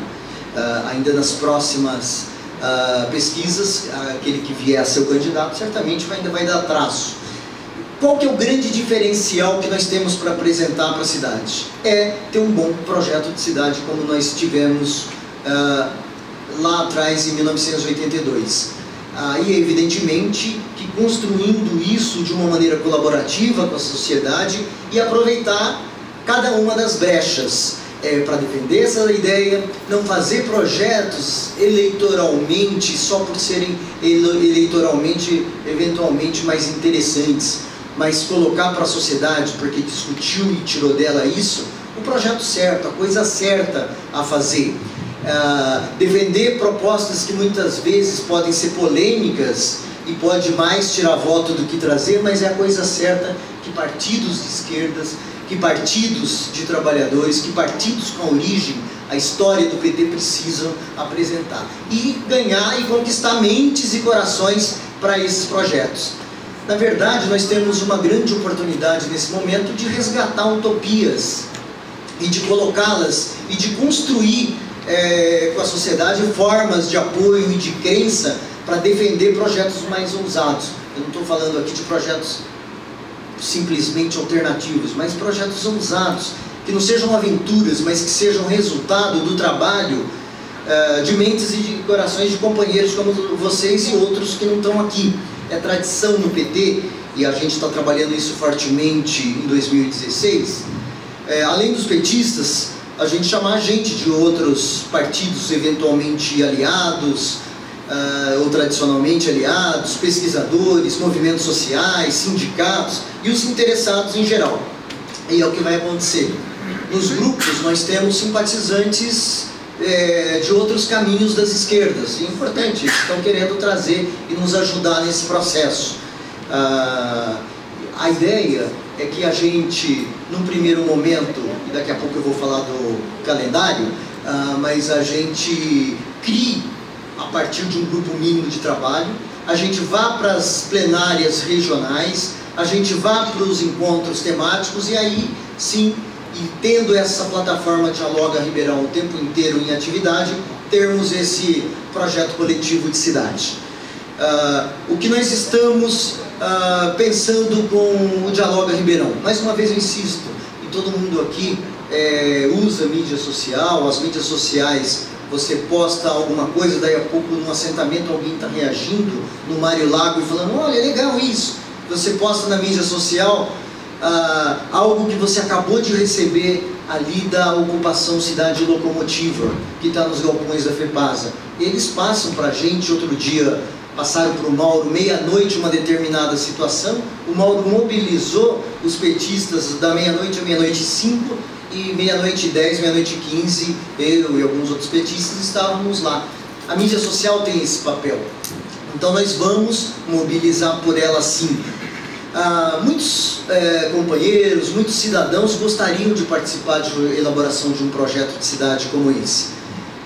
Uh, ainda nas próximas uh, pesquisas, aquele que vier a ser o candidato certamente ainda vai dar traço. Qual que é o grande diferencial que nós temos para apresentar para a cidade? É ter um bom projeto de cidade como nós tivemos uh, lá atrás em 1982. Uh, e evidentemente que construindo isso de uma maneira colaborativa com a sociedade e aproveitar cada uma das brechas é, para defender essa ideia, não fazer projetos eleitoralmente só por serem eleitoralmente eventualmente mais interessantes, mas colocar para a sociedade, porque discutiu e tirou dela isso, o projeto certo, a coisa certa a fazer. Uh, defender propostas que muitas vezes podem ser polêmicas e pode mais tirar voto do que trazer, mas é a coisa certa que partidos de esquerdas, que partidos de trabalhadores, que partidos com origem, a história do PT precisam apresentar. E ganhar e conquistar mentes e corações para esses projetos. Na verdade, nós temos uma grande oportunidade nesse momento de resgatar utopias e de colocá-las e de construir é, com a sociedade formas de apoio e de crença para defender projetos mais ousados. Eu não estou falando aqui de projetos simplesmente alternativos, mas projetos ousados, que não sejam aventuras, mas que sejam resultado do trabalho uh, de mentes e de corações de companheiros como vocês e outros que não estão aqui é tradição no PT, e a gente está trabalhando isso fortemente em 2016, é, além dos petistas, a gente chamar gente de outros partidos eventualmente aliados, uh, ou tradicionalmente aliados, pesquisadores, movimentos sociais, sindicatos e os interessados em geral. E é o que vai acontecer. Nos grupos nós temos simpatizantes é, de outros caminhos das esquerdas. E é importante, eles estão querendo trazer e nos ajudar nesse processo. Ah, a ideia é que a gente, num primeiro momento, e daqui a pouco eu vou falar do calendário, ah, mas a gente crie a partir de um grupo mínimo de trabalho, a gente vá para as plenárias regionais, a gente vá para os encontros temáticos e aí sim, e tendo essa plataforma Dialoga Ribeirão o tempo inteiro em atividade, termos esse projeto coletivo de cidade. Uh, o que nós estamos uh, pensando com o Dialoga Ribeirão? Mais uma vez eu insisto, e todo mundo aqui é, usa mídia social, as mídias sociais, você posta alguma coisa, daí a pouco num assentamento alguém está reagindo no Mário Lago e falando, olha, é legal isso. Você posta na mídia social uh, algo que você acabou de receber ali da ocupação cidade locomotiva, que está nos galpões da FEPASA. Eles passam para a gente outro dia passaram para o Mauro meia-noite uma determinada situação, o Mauro mobilizou os petistas da meia-noite a meia-noite cinco e meia-noite dez, meia-noite quinze, eu e alguns outros petistas estávamos lá. A mídia social tem esse papel. Então nós vamos mobilizar por ela sim. Ah, muitos é, companheiros, muitos cidadãos gostariam de participar de elaboração de um projeto de cidade como esse.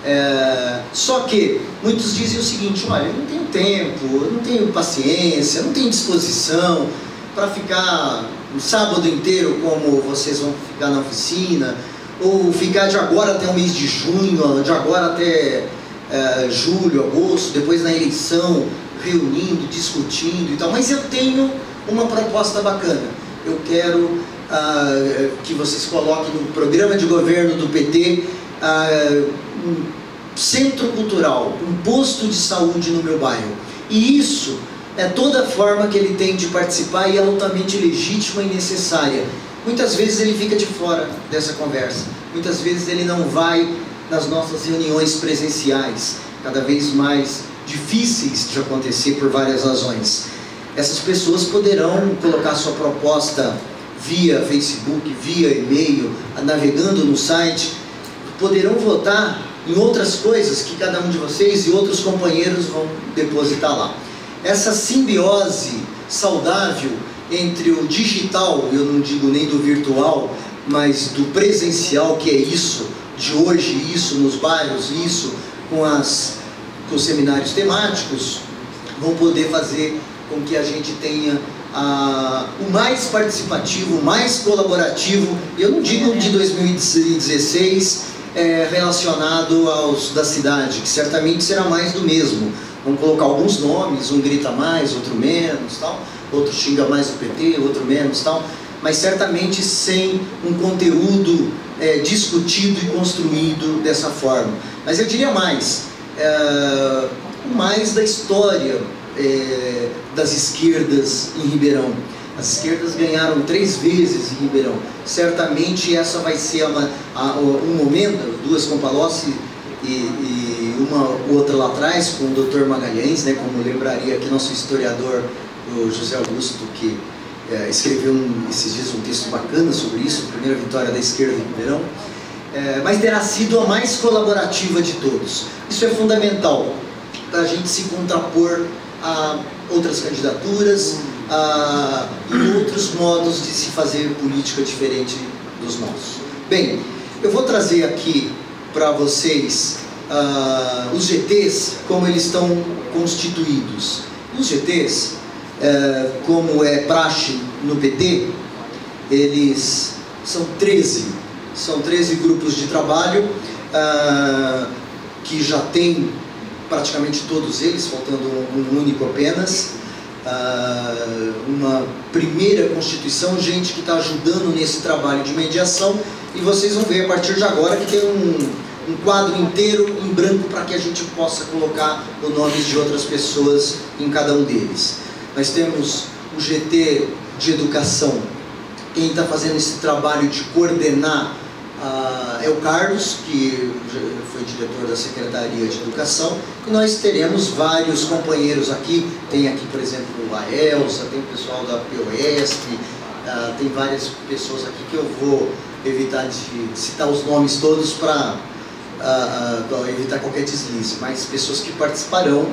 É, só que muitos dizem o seguinte: olha, eu não tenho tempo, eu não tenho paciência, eu não tenho disposição para ficar o sábado inteiro como vocês vão ficar na oficina, ou ficar de agora até o mês de junho, de agora até é, julho, agosto, depois na eleição, reunindo, discutindo e tal. Mas eu tenho uma proposta bacana. Eu quero ah, que vocês coloquem no programa de governo do PT ah, um centro cultural, um posto de saúde no meu bairro. E isso é toda a forma que ele tem de participar e é altamente legítima e necessária. Muitas vezes ele fica de fora dessa conversa. Muitas vezes ele não vai nas nossas reuniões presenciais, cada vez mais difíceis de acontecer por várias razões. Essas pessoas poderão colocar sua proposta via Facebook, via e-mail, navegando no site poderão votar em outras coisas que cada um de vocês e outros companheiros vão depositar lá. Essa simbiose saudável entre o digital, eu não digo nem do virtual, mas do presencial, que é isso, de hoje, isso nos bairros, isso com, as, com os seminários temáticos, vão poder fazer com que a gente tenha ah, o mais participativo, o mais colaborativo, eu não digo de 2016 é, relacionado aos da cidade, que certamente será mais do mesmo. Vamos colocar alguns nomes, um grita mais, outro menos, tal, outro xinga mais o PT, outro menos, tal, mas certamente sem um conteúdo é, discutido e construído dessa forma. Mas eu diria mais, é, mais da história é, das esquerdas em Ribeirão as esquerdas ganharam três vezes em Ribeirão. Certamente essa vai ser uma, a, um momento, duas com Palocci e, e, uma outra lá atrás com o Dr. Magalhães, né, como lembraria aqui nosso historiador, o José Augusto, que é, escreveu um, esses dias um texto bacana sobre isso, primeira vitória da esquerda em Ribeirão. É, mas terá sido a mais colaborativa de todos. Isso é fundamental para a gente se contrapor a outras candidaturas, ah, e outros modos de se fazer política diferente dos nossos. Bem, eu vou trazer aqui para vocês ah, os GTs, como eles estão constituídos. Os GTs, eh, como é praxe no PT, eles são 13, são 13 grupos de trabalho ah, que já tem praticamente todos eles, faltando um único apenas. Uh, uma primeira constituição, gente que está ajudando nesse trabalho de mediação, e vocês vão ver a partir de agora que tem um, um quadro inteiro em branco para que a gente possa colocar os nomes de outras pessoas em cada um deles. Nós temos o GT de Educação, quem está fazendo esse trabalho de coordenar ah, é o Carlos, que foi diretor da Secretaria de Educação, e nós teremos vários companheiros aqui, tem aqui, por exemplo, a Elsa, tem o pessoal da POSP, ah, tem várias pessoas aqui que eu vou evitar de citar os nomes todos para ah, evitar qualquer deslize, mas pessoas que participarão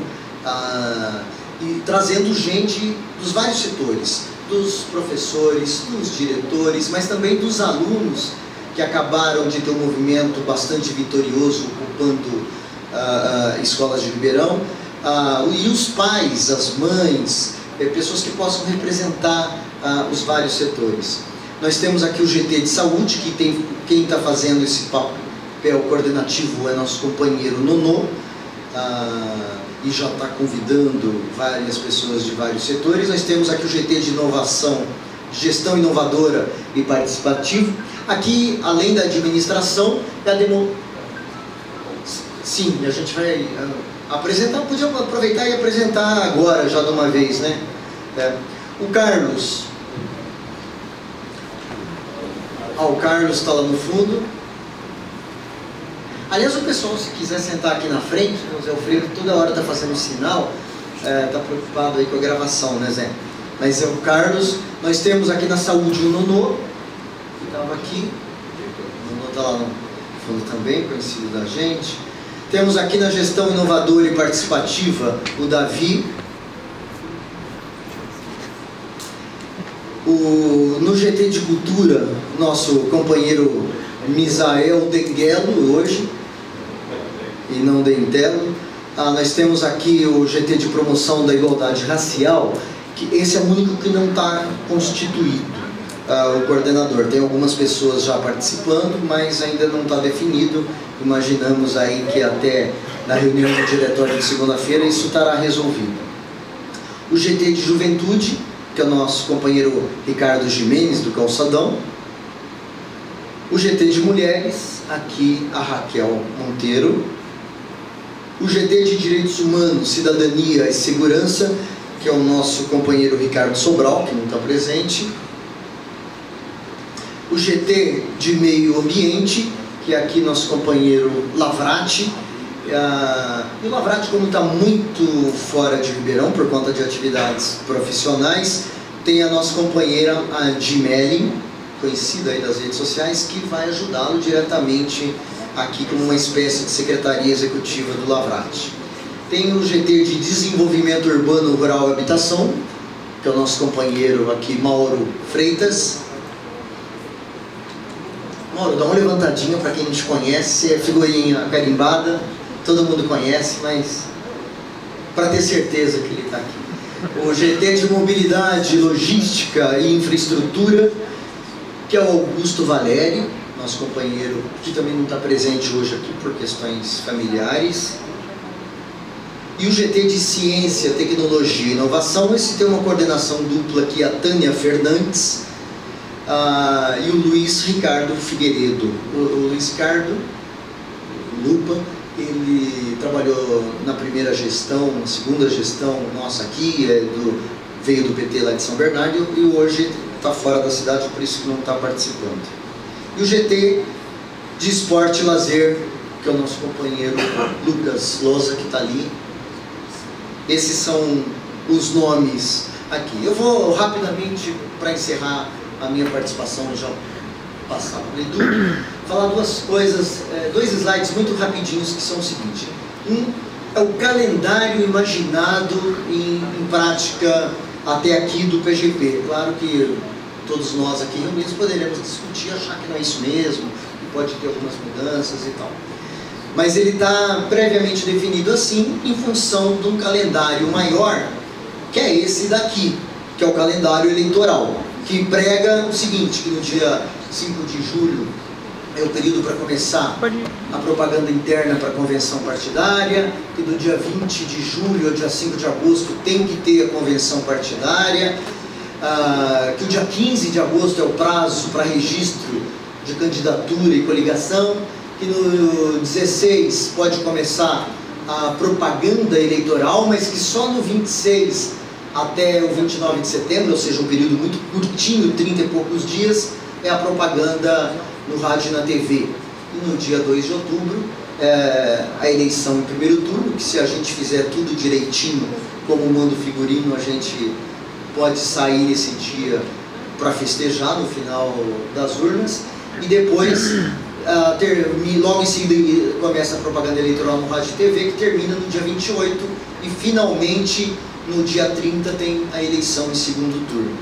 e trazendo gente dos vários setores, dos professores, dos diretores, mas também dos alunos, que acabaram de ter um movimento bastante vitorioso ocupando ah, ah, escolas de Ribeirão, ah, e os pais, as mães, eh, pessoas que possam representar os vários setores. Nós temos aqui o GT de Saúde, que tem, quem está fazendo esse papel coordenativo é nosso companheiro Nono, ah, e já está convidando várias pessoas de vários setores. Nós temos aqui o GT de Inovação, Gestão Inovadora e Participativo. Aqui, além da administração, é a demo... Sim, a gente vai ah, apresentar, podia aproveitar e apresentar agora, já de uma vez, né? É. O Carlos. Ah, o Carlos está lá no fundo. Aliás, o pessoal, se quiser sentar aqui na frente, o Zé Freire toda hora está fazendo sinal, está é, tá preocupado aí com a gravação, né, Zé? Mas é o Carlos. Nós temos aqui na saúde o Nonô, que estava aqui. O Nonô está lá no fundo também, conhecido da gente. Temos aqui na gestão inovadora e participativa o Davi. O, no GT de Cultura, nosso companheiro Misael Denguelo hoje e não de interno. Ah, nós temos aqui o GT de promoção da igualdade racial, que esse é o único que não está constituído, ah, o coordenador. Tem algumas pessoas já participando, mas ainda não está definido. Imaginamos aí que até na reunião do diretório de segunda-feira isso estará resolvido. O GT de juventude, que é o nosso companheiro Ricardo Jimenez, do Calçadão. O GT de mulheres, aqui a Raquel Monteiro, o GT de Direitos Humanos, Cidadania e Segurança, que é o nosso companheiro Ricardo Sobral, que não está presente. O GT de Meio Ambiente, que é aqui nosso companheiro Lavrati. Ah, e o Lavrati, como está muito fora de Ribeirão por conta de atividades profissionais, tem a nossa companheira a Jimelin, conhecida aí das redes sociais, que vai ajudá-lo diretamente aqui como uma espécie de secretaria executiva do Lavrati. Tem o GT de Desenvolvimento Urbano, Rural e Habitação, que é o nosso companheiro aqui, Mauro Freitas. Mauro, dá uma levantadinha para quem não te conhece, é figurinha carimbada, todo mundo conhece, mas para ter certeza que ele está aqui. O GT de Mobilidade, Logística e Infraestrutura, que é o Augusto Valério, nosso companheiro, que também não está presente hoje aqui por questões familiares. E o GT de Ciência, Tecnologia e Inovação, esse tem uma coordenação dupla aqui, a Tânia Fernandes uh, e o Luiz Ricardo Figueiredo. O, o Luiz Ricardo, Lupa, ele trabalhou na primeira gestão, na segunda gestão nossa aqui, é do, veio do PT lá de São Bernardo e hoje está fora da cidade, por isso que não está participando. E o GT de Esporte e Lazer, que é o nosso companheiro Lucas Lousa, que está ali. Esses são os nomes aqui. Eu vou rapidamente, para encerrar a minha participação, já passar para o Edu, falar duas coisas, é, dois slides muito rapidinhos, que são o seguinte. Um é o calendário imaginado em, em prática até aqui do PGP. Claro que todos nós aqui reunidos poderemos discutir, achar que não é isso mesmo, que pode ter algumas mudanças e tal. Mas ele está previamente definido assim, em função de um calendário maior, que é esse daqui, que é o calendário eleitoral, que prega o seguinte, que no dia 5 de julho é o período para começar a propaganda interna para a convenção partidária, que do dia 20 de julho ao dia 5 de agosto tem que ter a convenção partidária, ah, que o dia 15 de agosto é o prazo para registro de candidatura e coligação, que no 16 pode começar a propaganda eleitoral, mas que só no 26 até o 29 de setembro, ou seja, um período muito curtinho, 30 e poucos dias, é a propaganda no rádio e na TV. E no dia 2 de outubro, é a eleição em primeiro turno, que se a gente fizer tudo direitinho, como manda o figurino, a gente pode sair nesse dia para festejar no final das urnas e depois uh, logo em seguida começa a propaganda eleitoral no rádio e TV que termina no dia 28 e finalmente no dia 30 tem a eleição em segundo turno.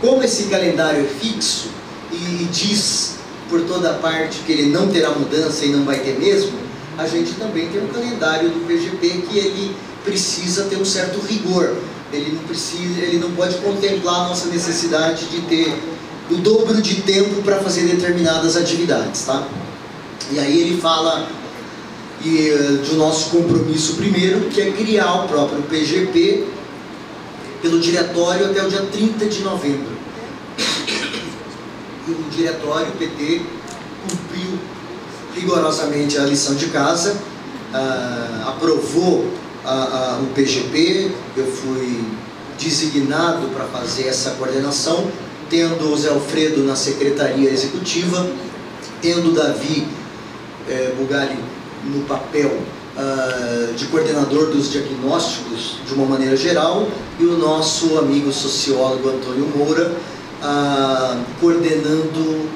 Como esse calendário é fixo e diz por toda parte que ele não terá mudança e não vai ter mesmo, a gente também tem um calendário do PGP que ele precisa ter um certo rigor. Ele não, precisa, ele não pode contemplar a nossa necessidade de ter o dobro de tempo para fazer determinadas atividades. Tá? E aí ele fala e, do nosso compromisso primeiro, que é criar o próprio PGP pelo diretório até o dia 30 de novembro. E o diretório, o PT, cumpriu rigorosamente a lição de casa, uh, aprovou uh, uh, o PGP, eu fui designado para fazer essa coordenação, tendo o Zé Alfredo na secretaria executiva, tendo o Davi eh, Bugari no papel uh, de coordenador dos diagnósticos de uma maneira geral e o nosso amigo sociólogo Antônio Moura uh, coordenando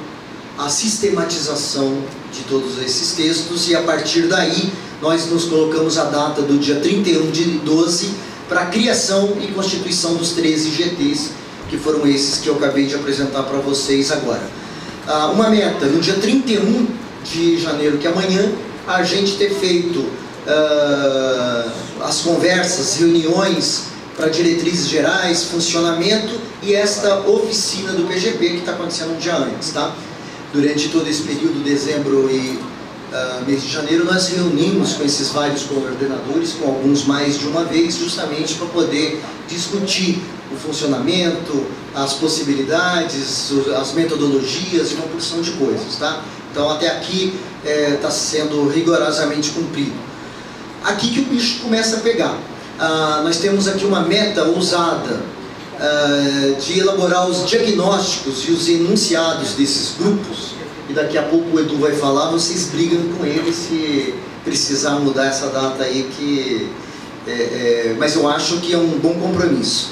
a sistematização de todos esses textos e a partir daí nós nos colocamos a data do dia 31 de 12 para a criação e constituição dos 13 GTs, que foram esses que eu acabei de apresentar para vocês agora. Uh, uma meta, no dia 31 de janeiro, que amanhã, a gente ter feito uh, as conversas, reuniões para diretrizes gerais, funcionamento e esta oficina do PGP que está acontecendo um dia antes, tá? Durante todo esse período, dezembro e uh, mês de janeiro, nós reunimos com esses vários coordenadores, com alguns mais de uma vez, justamente para poder discutir o funcionamento, as possibilidades, as metodologias e uma porção de coisas, tá? Então até aqui está é, tá sendo rigorosamente cumprido. Aqui que o bicho começa a pegar. Ah, nós temos aqui uma meta ousada ah, de elaborar os diagnósticos e os enunciados desses grupos. E daqui a pouco o Edu vai falar, vocês brigam com ele se precisar mudar essa data aí que. É, é, mas eu acho que é um bom compromisso.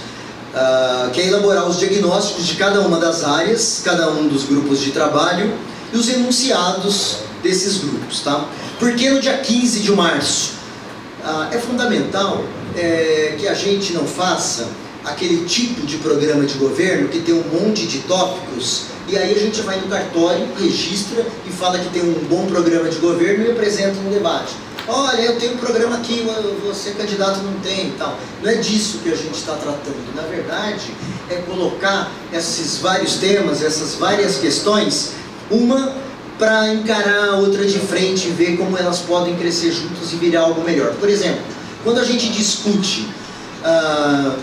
Uh, que é elaborar os diagnósticos de cada uma das áreas, cada um dos grupos de trabalho e os enunciados desses grupos. Tá? Porque no dia 15 de março ah, é fundamental é, que a gente não faça aquele tipo de programa de governo que tem um monte de tópicos e aí a gente vai no cartório, registra e fala que tem um bom programa de governo e apresenta um debate. Olha, eu tenho um programa aqui, você candidato não tem e tal. Não é disso que a gente está tratando. Na verdade, é colocar esses vários temas, essas várias questões uma para encarar a outra de frente e ver como elas podem crescer juntas e virar algo melhor. Por exemplo, quando a gente discute ah,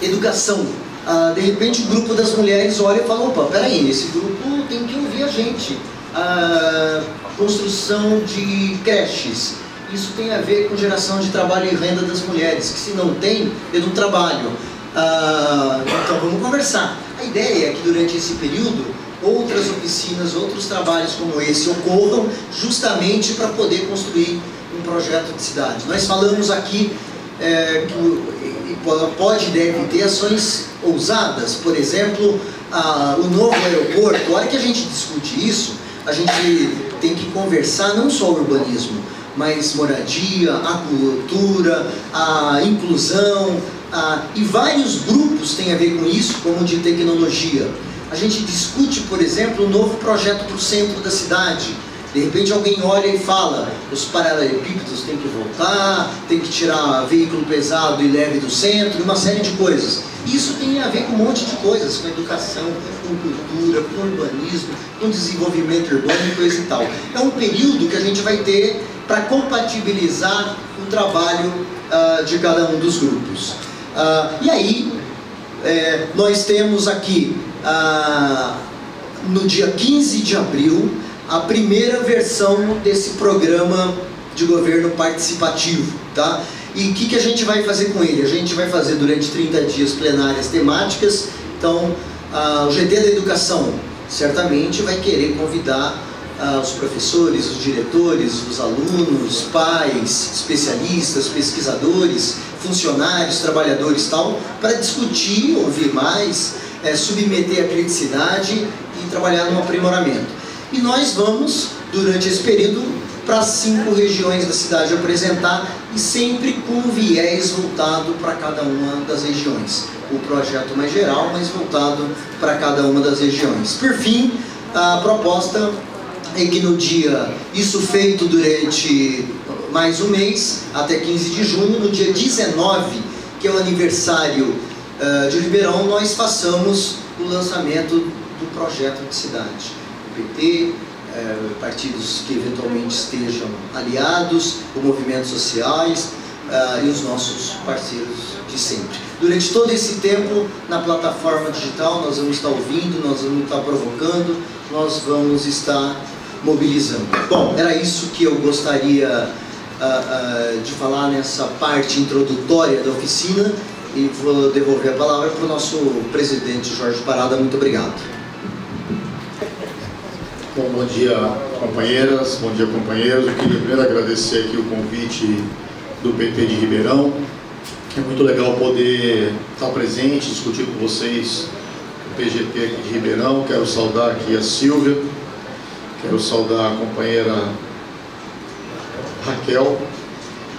educação, ah, de repente o grupo das mulheres olha e fala, opa, peraí, esse grupo tem que ouvir a gente. Ah, construção de creches, isso tem a ver com geração de trabalho e renda das mulheres, que se não tem, eu não trabalho. Ah, então vamos conversar. A ideia é que durante esse período outras oficinas, outros trabalhos como esse ocorram, justamente para poder construir um projeto de cidade. Nós falamos aqui é, que pode e deve ter ações ousadas, por exemplo, a, o novo aeroporto. A hora que a gente discute isso, a gente tem que conversar não só o urbanismo, mas moradia, a cultura, a inclusão, a, e vários grupos têm a ver com isso, como de tecnologia. A gente discute, por exemplo, um novo projeto para o centro da cidade. De repente alguém olha e fala, os paralelepípedos têm que voltar, tem que tirar veículo pesado e leve do centro, uma série de coisas. Isso tem a ver com um monte de coisas, com educação, com cultura, com urbanismo, com desenvolvimento urbano e coisa e tal. É um período que a gente vai ter para compatibilizar o trabalho uh, de cada um dos grupos. Uh, e aí, é, nós temos aqui no dia 15 de abril, a primeira versão desse programa de governo participativo, tá? E o que, que a gente vai fazer com ele? A gente vai fazer durante 30 dias plenárias temáticas, então ah, o GT da Educação certamente vai querer convidar ah, os professores, os diretores, os alunos, pais, especialistas, pesquisadores, funcionários, trabalhadores tal, para discutir, ouvir mais, é, submeter a criticidade e trabalhar no aprimoramento. E nós vamos, durante esse período, para cinco regiões da cidade apresentar e sempre com viés voltado para cada uma das regiões. O projeto mais geral, mas voltado para cada uma das regiões. Por fim, a proposta é que no dia, isso feito durante mais um mês, até 15 de junho, no dia 19, que é o aniversário uh, de Ribeirão, nós façamos o lançamento do projeto de cidade. O PT, eh, partidos que eventualmente estejam aliados, os movimentos sociais uh, e os nossos parceiros de sempre. Durante todo esse tempo, na plataforma digital, nós vamos estar ouvindo, nós vamos estar provocando, nós vamos estar mobilizando. Bom, era isso que eu gostaria uh, uh, de falar nessa parte introdutória da oficina e vou devolver a palavra para o nosso presidente Jorge Parada. Muito obrigado. Bom, bom dia, companheiras, bom dia, companheiros. Eu queria primeiro agradecer aqui o convite do PT de Ribeirão. É muito legal poder estar presente, discutir com vocês o PGP aqui de Ribeirão. Quero saudar aqui a Silvia, Quero saudar a companheira Raquel,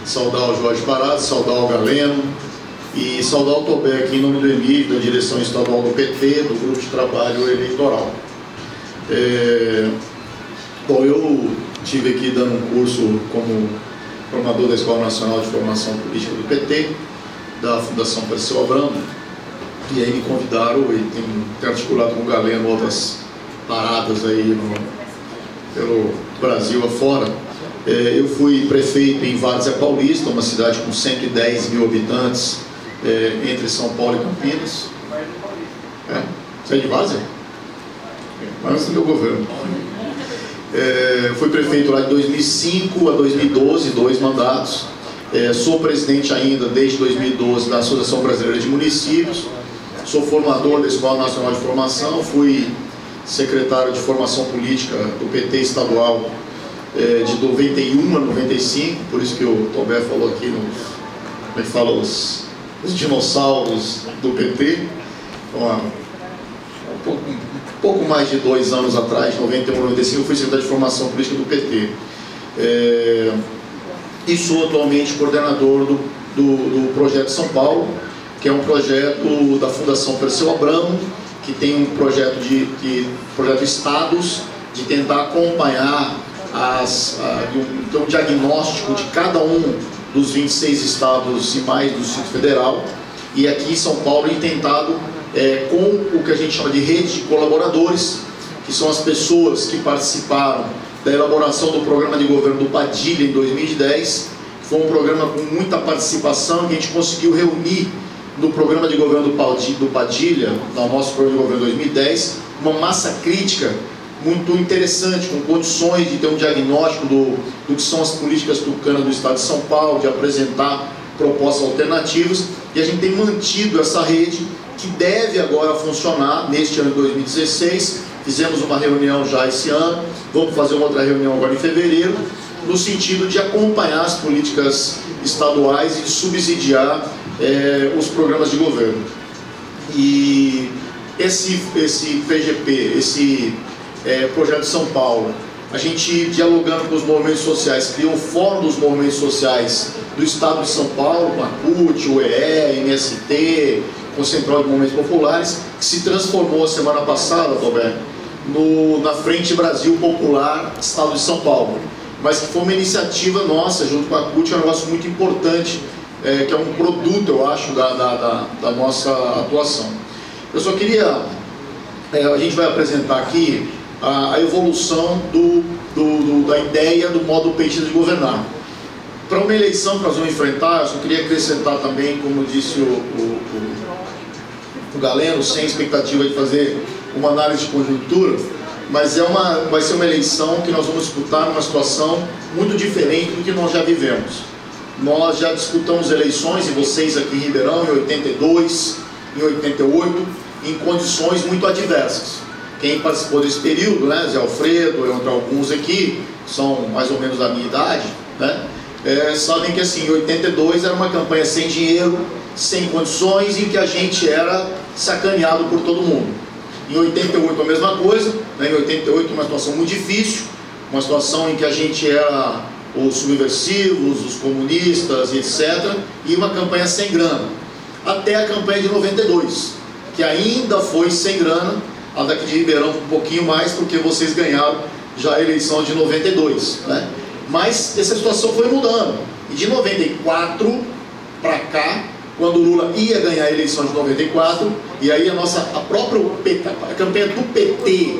saudar o Jorge Parado, saudar o Galeno e saudar o Tobé aqui em nome do EMIF, da direção estadual do PT, do Grupo de Trabalho Eleitoral. É... Bom, eu tive aqui dando um curso como formador da Escola Nacional de Formação Política do PT, da Fundação Perseu Abramo, e aí me convidaram e tem articulado com o Galeno outras paradas aí no, pelo Brasil afora. É, eu fui prefeito em Várzea Paulista, uma cidade com 110 mil habitantes, é, entre São Paulo e Campinas. É? Você é de Várzea? Mas antes do meu governo. É, fui prefeito lá de 2005 a 2012, dois mandatos. É, sou presidente ainda desde 2012 da Associação Brasileira de Municípios. Sou formador da Escola Nacional de Formação. Fui secretário de formação política do PT estadual é, de 91 a 95, por isso que o Tomé falou aqui, no, como é que fala, os, os dinossauros do PT. Então, um, pouco, um pouco mais de dois anos atrás, 91 a 95, eu fui secretário de formação política do PT. É, e sou atualmente coordenador do, do, do Projeto São Paulo, que é um projeto da Fundação Perseu Abramo, que tem um projeto de, de projeto estados de tentar acompanhar as, um, um diagnóstico de cada um dos 26 estados e mais do Distrito Federal. E aqui em São Paulo tem tentado é, com o que a gente chama de rede de colaboradores que são as pessoas que participaram da elaboração do programa de governo do Padilha em 2010 que foi um programa com muita participação que a gente conseguiu reunir no programa de governo do Padilha, no nosso programa de governo 2010, uma massa crítica muito interessante, com condições de ter um diagnóstico do, do que são as políticas tucanas do Estado de São Paulo, de apresentar propostas alternativas, e a gente tem mantido essa rede que deve agora funcionar neste ano de 2016. Fizemos uma reunião já esse ano, vamos fazer uma outra reunião agora em fevereiro, no sentido de acompanhar as políticas estaduais e subsidiar é, os programas de governo. E esse, esse PGP, esse é, projeto São Paulo, a gente dialogando com os movimentos sociais, criou o Fórum dos Movimentos Sociais do Estado de São Paulo, com a CUT, o EE, MST, com o Central de Movimentos Populares, que se transformou semana passada, Roberto, no, na Frente Brasil Popular Estado de São Paulo. Mas que foi uma iniciativa nossa, junto com a CUT, é um negócio muito importante é, que é um produto, eu acho, da, da, da, da nossa atuação. Eu só queria, é, a gente vai apresentar aqui a, a evolução do, do, do, da ideia do modo petista de governar. Para uma eleição que nós vamos enfrentar, eu só queria acrescentar também, como disse o, o, o, o Galeno, sem expectativa de fazer uma análise de conjuntura, mas é uma, vai ser uma eleição que nós vamos disputar numa situação muito diferente do que nós já vivemos. Nós já disputamos eleições, e vocês aqui em Ribeirão, em 82, em 88, em condições muito adversas. Quem participou desse período, né, Zé Alfredo, entre alguns aqui, são mais ou menos da minha idade, né, é, sabem que assim, em 82 era uma campanha sem dinheiro, sem condições, em que a gente era sacaneado por todo mundo. Em 88 a mesma coisa, né, em 88 uma situação muito difícil, uma situação em que a gente era os subversivos, os comunistas, etc. E uma campanha sem grana. Até a campanha de 92, que ainda foi sem grana, a daqui de Ribeirão um pouquinho mais, porque vocês ganharam já a eleição de 92. Né? Mas essa situação foi mudando. E de 94 para cá, quando o Lula ia ganhar a eleição de 94, e aí a nossa a própria a campanha do PT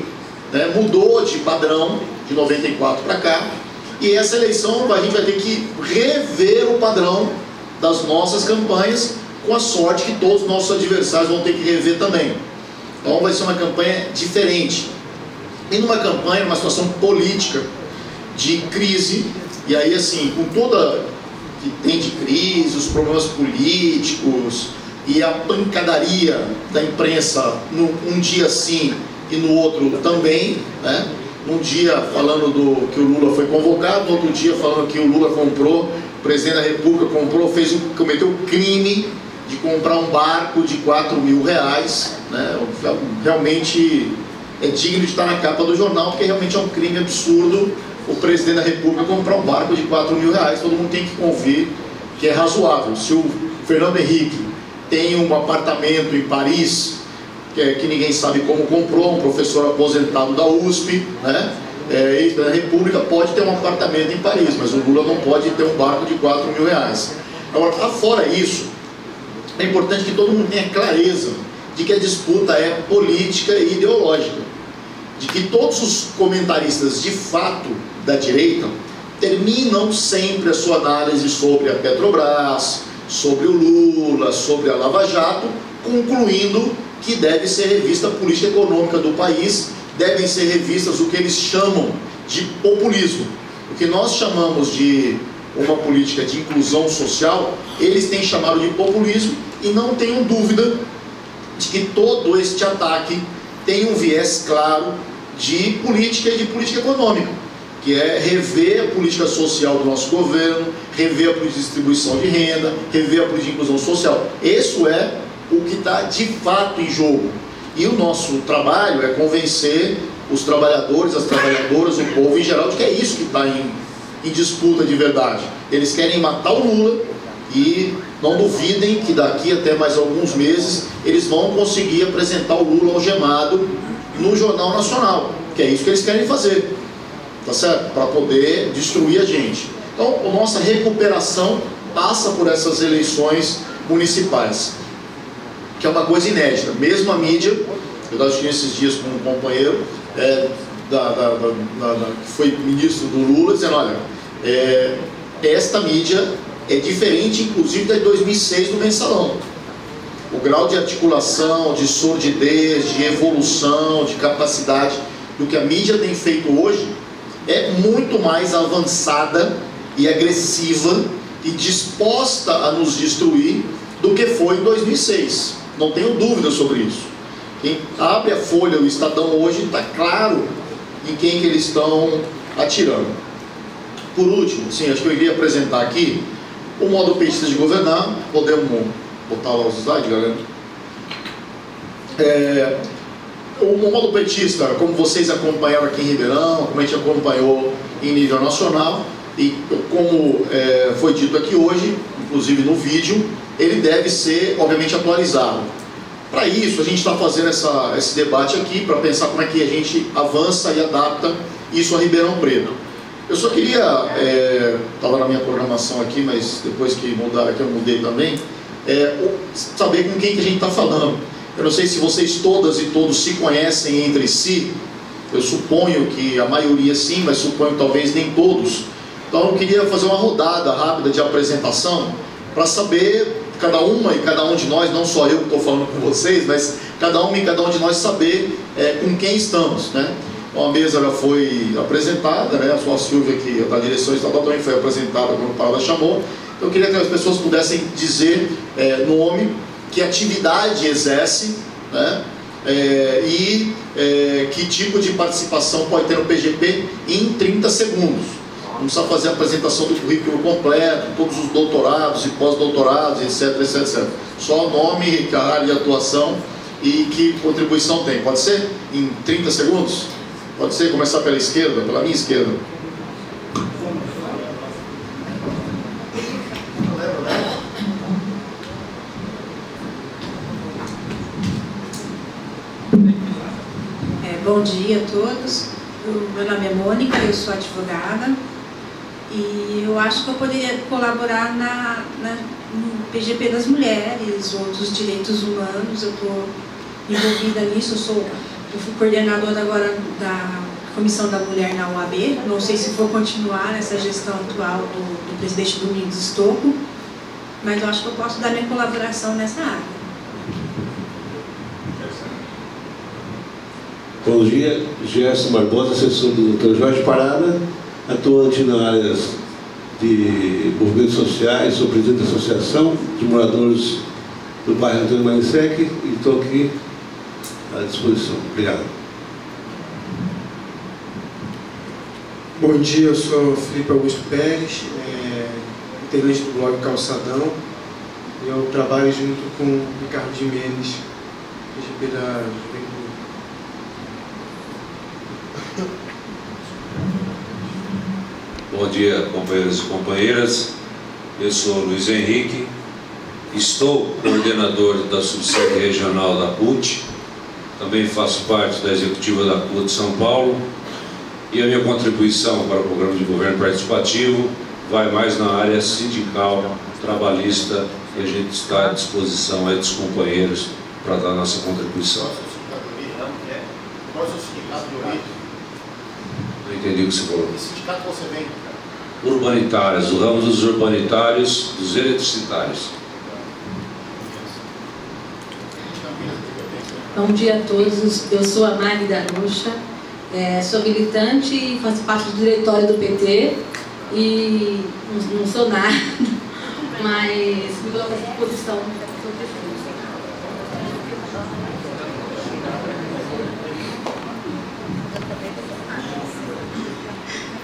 né, mudou de padrão de 94 para cá, e essa eleição a gente vai ter que rever o padrão das nossas campanhas, com a sorte que todos os nossos adversários vão ter que rever também. Então vai ser uma campanha diferente. E numa campanha, numa situação política de crise, e aí assim, com toda que tem de crise, os problemas políticos e a pancadaria da imprensa num um dia sim e no outro também, né? Um dia falando do que o Lula foi convocado, no outro dia falando que o Lula comprou, o presidente da República comprou, fez um, cometeu crime de comprar um barco de 4 mil reais, né? realmente é digno de estar na capa do jornal, porque realmente é um crime absurdo o presidente da República comprar um barco de 4 mil reais, todo mundo tem que convir que é razoável. Se o Fernando Henrique tem um apartamento em Paris, que, é, que ninguém sabe como comprou, um professor aposentado da USP, né? É, da República pode ter um apartamento em Paris, mas o Lula não pode ter um barco de 4 mil reais. Agora, fora isso, é importante que todo mundo tenha clareza de que a disputa é política e ideológica. De que todos os comentaristas de fato da direita terminam sempre a sua análise sobre a Petrobras, sobre o Lula, sobre a Lava Jato, concluindo que deve ser revista a política econômica do país, devem ser revistas o que eles chamam de populismo. O que nós chamamos de uma política de inclusão social, eles têm chamado de populismo e não tenham dúvida de que todo este ataque tem um viés claro de política e de política econômica, que é rever a política social do nosso governo, rever a política de distribuição de renda, rever a política de inclusão social. Isso é o que está de fato em jogo. E o nosso trabalho é convencer os trabalhadores, as trabalhadoras, o povo em geral, de que é isso que está em, em disputa de verdade. Eles querem matar o Lula e não duvidem que daqui até mais alguns meses eles vão conseguir apresentar o Lula algemado no Jornal Nacional, que é isso que eles querem fazer, tá certo? Para poder destruir a gente. Então, a nossa recuperação passa por essas eleições municipais, que é uma coisa inédita. Mesmo a mídia, eu estive esses dias com um companheiro é, da, da, da, que foi ministro do Lula, dizendo, olha, é, esta mídia é diferente, inclusive, da de 2006 do Mensalão. O grau de articulação, de sordidez, de evolução, de capacidade do que a mídia tem feito hoje é muito mais avançada e agressiva e disposta a nos destruir do que foi em 2006. Não tenho dúvida sobre isso. Quem abre a Folha, o Estadão hoje, está claro em quem que eles estão atirando. Por último, sim, acho que eu iria apresentar aqui o modo petista de governar. Podemos botar lá os slides, galera? É, o modo petista, como vocês acompanharam aqui em Ribeirão, como a gente acompanhou em nível nacional, e como é, foi dito aqui hoje, inclusive no vídeo, ele deve ser, obviamente, atualizado. Para isso, a gente está fazendo essa, esse debate aqui, para pensar como é que a gente avança e adapta isso a Ribeirão Preto. Eu só queria, estava é, na minha programação aqui, mas depois que mudar aqui eu mudei também, é, saber com quem que a gente está falando. Eu não sei se vocês todas e todos se conhecem entre si, eu suponho que a maioria sim, mas suponho talvez nem todos. Então eu queria fazer uma rodada rápida de apresentação para saber cada uma e cada um de nós, não só eu que estou falando com vocês, mas cada uma e cada um de nós saber é, com quem estamos, né? Então, a mesa já foi apresentada, né? a sua Silvia que da direção estadual também foi apresentada quando o Paula chamou. Então eu queria que as pessoas pudessem dizer é, nome, que atividade exerce, né? É, e é, que tipo de participação pode ter no PGP em 30 segundos. Não precisa fazer a apresentação do currículo completo, todos os doutorados e pós-doutorados, etc, etc, etc. Só nome, área de atuação e que contribuição tem. Pode ser? Em 30 segundos? Pode ser? Começar pela esquerda, pela minha esquerda. bom dia a todos. Eu, meu nome é Mônica, eu sou advogada e eu acho que eu poderia colaborar na, na no PGP das mulheres, outros direitos humanos. Eu estou envolvida nisso, eu, sou, eu fui coordenadora agora da Comissão da Mulher na UAB. Não sei se vou continuar nessa gestão atual do, do presidente Domingos Estocco, mas eu acho que eu posso dar minha colaboração nessa área. Bom dia, Gerson Barbosa, assessor do Dr. Jorge Parada, atuante na área de movimentos sociais, sou presidente da Associação de Moradores do bairro Antônio Manisec e estou aqui à disposição. Obrigado. Bom dia, eu sou Felipe Augusto Pérez, é, integrante do blog Calçadão e eu trabalho junto com o Ricardo Jimenez, PGP da Juventude. Bom dia, companheiros e companheiras. Eu sou Luiz Henrique, estou coordenador da subsede regional da CUT, também faço parte da executiva da CUT São Paulo e a minha contribuição para o programa de governo participativo vai mais na área sindical, trabalhista, e a gente está à disposição aí dos companheiros para dar nossa contribuição. Não entendi o que você falou. Que sindicato você vem? Urbanitários, o ramo dos urbanitários, dos eletricitários. Bom dia a todos, eu sou a Mari Darucha, é, sou militante e faço parte do diretório do PT e não, não sou nada, mas me coloco à disposição.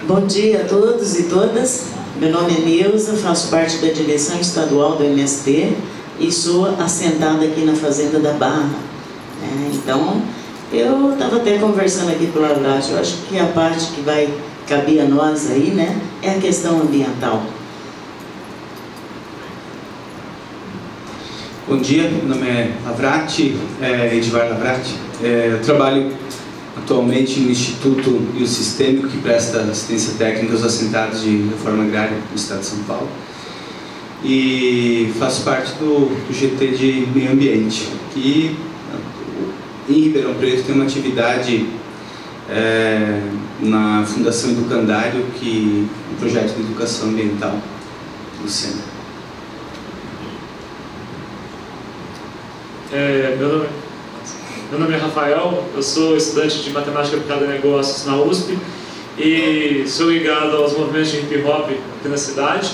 Bom dia a todos e todas. Meu nome é Neuza, faço parte da direção estadual do MST e sou assentada aqui na Fazenda da Barra. É, então, eu estava até conversando aqui pela rádio, eu acho que a parte que vai caber a nós aí, né, é a questão ambiental. Bom dia, meu nome é Lavrati, é Edvar Lavrati. É, eu trabalho atualmente no Instituto Biosistêmico, que presta assistência técnica aos assentados de reforma agrária no estado de São Paulo. E faço parte do, do GT de Meio Ambiente, que em Ribeirão Preto tem uma atividade é, na Fundação Educandário, que um projeto de educação ambiental do centro. É, meu, nome, meu nome é Rafael, eu sou estudante de Matemática aplicada a Negócios na USP e sou ligado aos movimentos de hip hop aqui na cidade.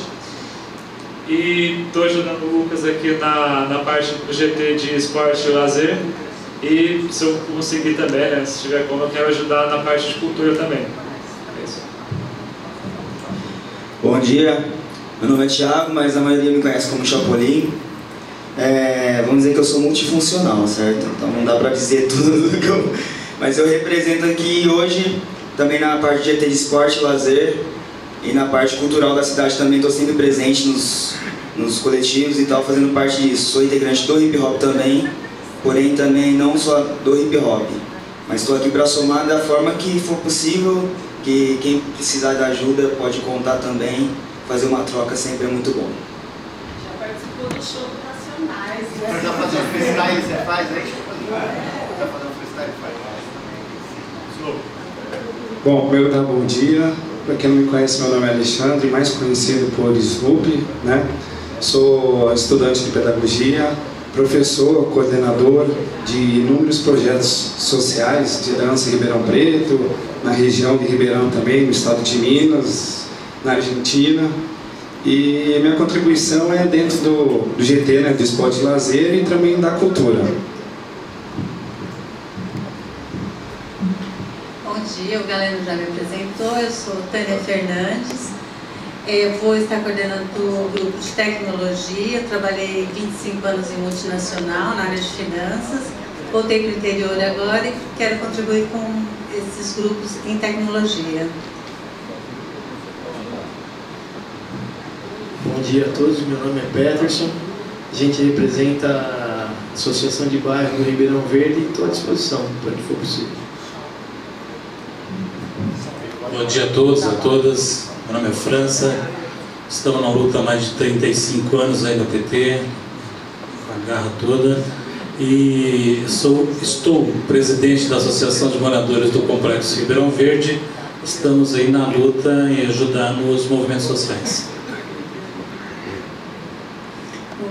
E estou ajudando o Lucas aqui na, na parte do GT de esporte e lazer. E se eu conseguir também, né, se tiver como, eu quero ajudar na parte de cultura também. É isso. Bom dia, meu nome é Thiago, mas a maioria me conhece como Chapolin. É, vamos dizer que eu sou multifuncional, certo? Então não dá para dizer tudo que eu... Mas eu represento aqui hoje, também na parte de ET de esporte lazer, e na parte cultural da cidade também estou sempre presente nos, nos coletivos e tal, fazendo parte disso. Sou integrante do hip hop também, porém também não só do hip hop. Mas estou aqui para somar da forma que for possível, que quem precisar de ajuda pode contar também, fazer uma troca sempre é muito bom. Já participou do show Nacionais. né? Já fazer um freestyle você faz aí? Já fazer um freestyle faz. Bom, primeiro lugar, bom dia. Para quem não me conhece, meu nome é Alexandre, mais conhecido por Snoop, né? Sou estudante de pedagogia, professor, coordenador de inúmeros projetos sociais de dança em Ribeirão Preto, na região de Ribeirão também, no estado de Minas, na Argentina. E minha contribuição é dentro do, do GT, né, do esporte lazer e também da cultura. Bom dia, o Galeno já me apresentou, eu sou Tânia Fernandes, eu vou estar coordenando o grupo de tecnologia, trabalhei 25 anos em multinacional na área de finanças, voltei para o interior agora e quero contribuir com esses grupos em tecnologia. Bom dia a todos, meu nome é Peterson, a gente representa a Associação de Bairro do Ribeirão Verde e estou à disposição para o que for possível. Bom dia a todos, a todas. Meu nome é França. Estamos na luta há mais de 35 anos aí no PT, com a garra toda. E sou, estou presidente da Associação de Moradores do Complexo Ribeirão Verde. Estamos aí na luta e ajudando os movimentos sociais.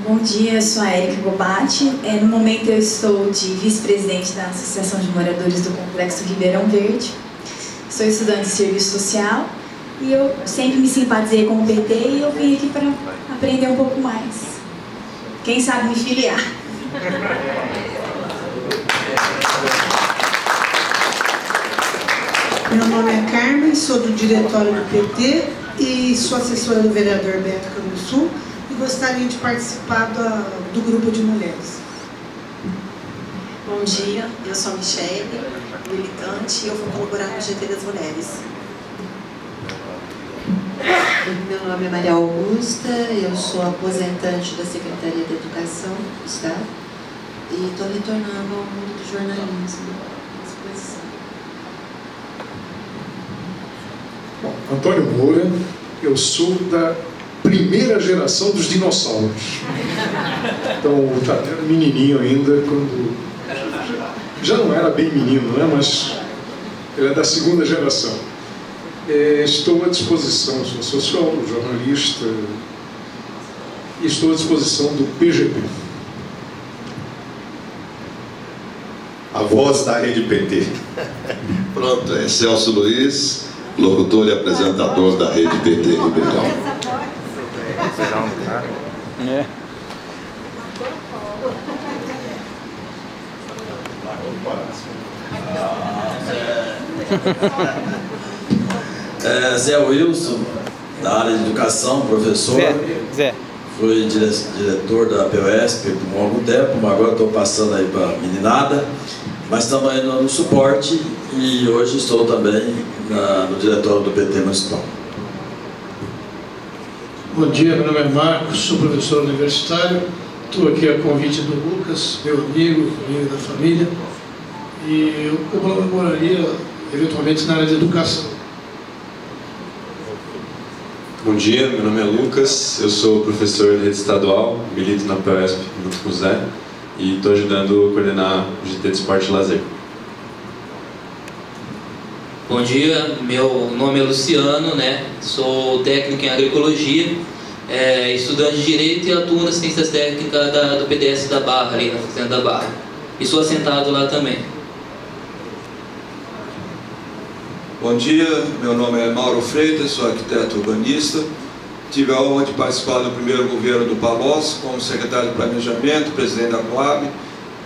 Bom dia, eu sou a Erika Gobati. É, no momento eu estou de vice-presidente da Associação de Moradores do Complexo Ribeirão Verde. Sou estudante de serviço social e eu sempre me simpatizei com o PT e eu vim aqui para aprender um pouco mais. Quem sabe me filiar. Meu nome é Carmen, sou do diretório do PT e sou assessora do vereador Beto Sul e gostaria de participar do, do grupo de mulheres. Bom dia, eu sou a Michelle, militante, e eu vou colaborar no GT das Mulheres. Meu nome é Maria Augusta, eu sou aposentante da Secretaria de Educação do Estado e estou retornando ao mundo do jornalismo. Bom, Antônio Moura, eu sou da primeira geração dos dinossauros. Então, era menininho ainda quando... Já não era bem menino, né? mas ele é da segunda geração. É, estou à disposição, sou sociólogo, jornalista, e estou à disposição do PGP. A voz da rede PT. Pronto, é Celso Luiz, locutor e apresentador da rede PT Ribeirão. É. É, Zé Wilson, da área de educação, professor. Zé. Zé. Fui dire diretor da POSP por algum tempo, mas agora estou passando aí para a meninada. Mas estamos aí no, no suporte e hoje estou também na, no diretório do PT Municipal. Bom dia, meu nome é Marcos, sou professor universitário. Estou aqui a convite do Lucas, meu amigo, amigo da família. E eu colaboraria eventualmente na área de educação. Bom dia, meu nome é Lucas, eu sou professor de rede estadual, milito na PESP junto com o Zé e estou ajudando a coordenar o GT de Esporte e Lazer. Bom dia, meu nome é Luciano, né? sou técnico em agroecologia, é, estudante de Direito e atuo nas ciências técnicas da, do PDS da Barra, ali na Fazenda da Barra. E sou assentado lá também. Bom dia, meu nome é Mauro Freitas, sou arquiteto urbanista. Tive a honra de participar do primeiro governo do Palós como secretário de Planejamento, presidente da Coab.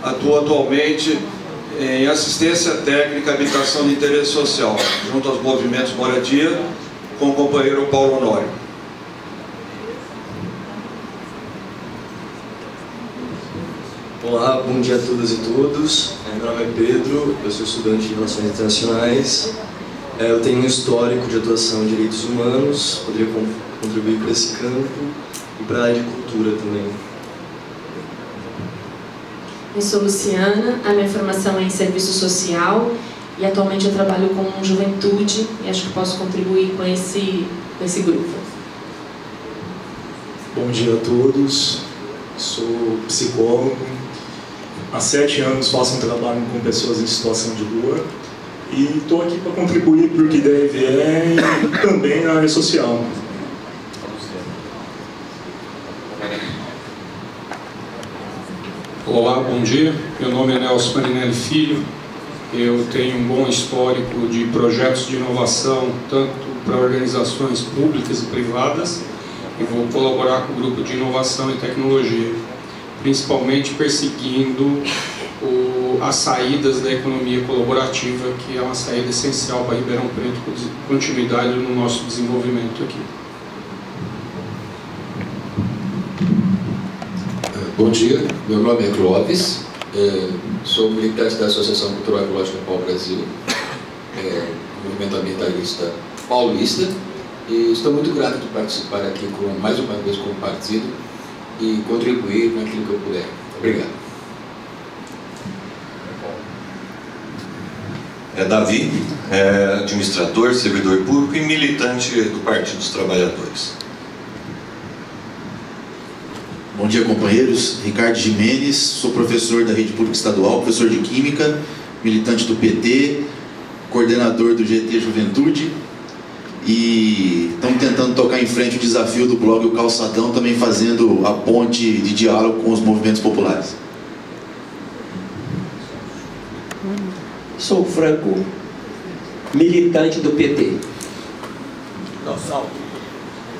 Atuo atualmente em assistência técnica e habitação de interesse social, junto aos movimentos Moradia, com o companheiro Paulo Honório. Olá, bom dia a todas e todos. Meu nome é Pedro, eu sou estudante de Relações Internacionais. Eu tenho um histórico de atuação em direitos humanos, poderia contribuir para esse campo e para a área de cultura também. Eu sou Luciana, a minha formação é em serviço social e atualmente eu trabalho com juventude e acho que posso contribuir com esse, com esse grupo. Bom dia a todos, sou psicólogo. Há sete anos faço um trabalho com pessoas em situação de rua e estou aqui para contribuir para o que deve é e também na área social. Olá, bom dia. Meu nome é Nelson Marinelli Filho. Eu tenho um bom histórico de projetos de inovação, tanto para organizações públicas e privadas, e vou colaborar com o grupo de inovação e tecnologia, principalmente perseguindo o, as saídas da economia colaborativa, que é uma saída essencial para Ribeirão Preto, continuidade no nosso desenvolvimento aqui. Bom dia, meu nome é Clóvis, é, sou militante da Associação Cultural Ecológica Pau Brasil, é, movimento ambientalista paulista, e estou muito grato de participar aqui com, mais uma vez com o partido e contribuir naquilo que eu puder. Obrigado. É Davi, é administrador, servidor público e militante do Partido dos Trabalhadores. Bom dia, companheiros. Ricardo Jimenez, sou professor da Rede Pública Estadual, professor de Química, militante do PT, coordenador do GT Juventude e estamos tentando tocar em frente o desafio do blog O Calçadão, também fazendo a ponte de diálogo com os movimentos populares. Sou Franco, militante do PT.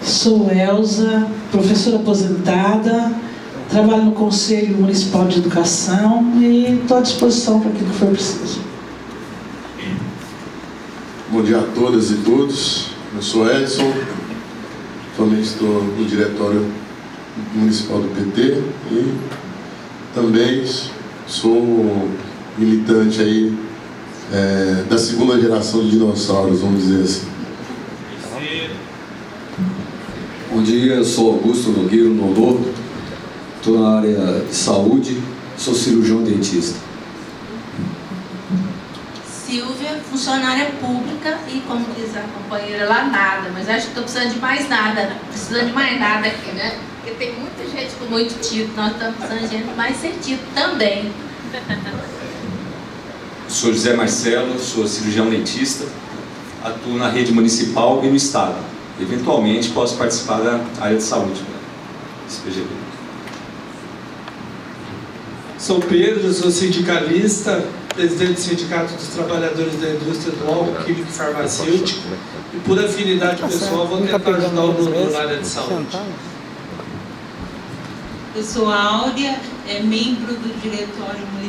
Sou Elza, professora aposentada, trabalho no Conselho Municipal de Educação e estou à disposição para aquilo que for preciso. Bom dia a todas e todos. Eu sou Edson, atualmente estou no Diretório Municipal do PT e também sou militante aí é, da segunda geração de dinossauros, vamos dizer assim. Bom dia, eu sou Augusto Nogueiro Nolô, estou na área de saúde, sou cirurgião dentista. Silvia, funcionária pública e, como diz a companheira lá, nada. Mas acho que estou precisando de mais nada, né? precisando de mais nada aqui, né? Porque tem muita gente com muito título, nós estamos precisando de gente mais sem título também. Sou José Marcelo, sou cirurgião dentista, atuo na rede municipal e no estado. Eventualmente posso participar da área de saúde, né? SPGB. Sou Pedro, sou sindicalista, presidente do Sindicato dos Trabalhadores da Indústria do Álcool Químico e Farmacêutico e por afinidade pessoal vou tentar ajudar o Bruno na área de saúde. Eu sou Áurea, é membro do Diretório Municipal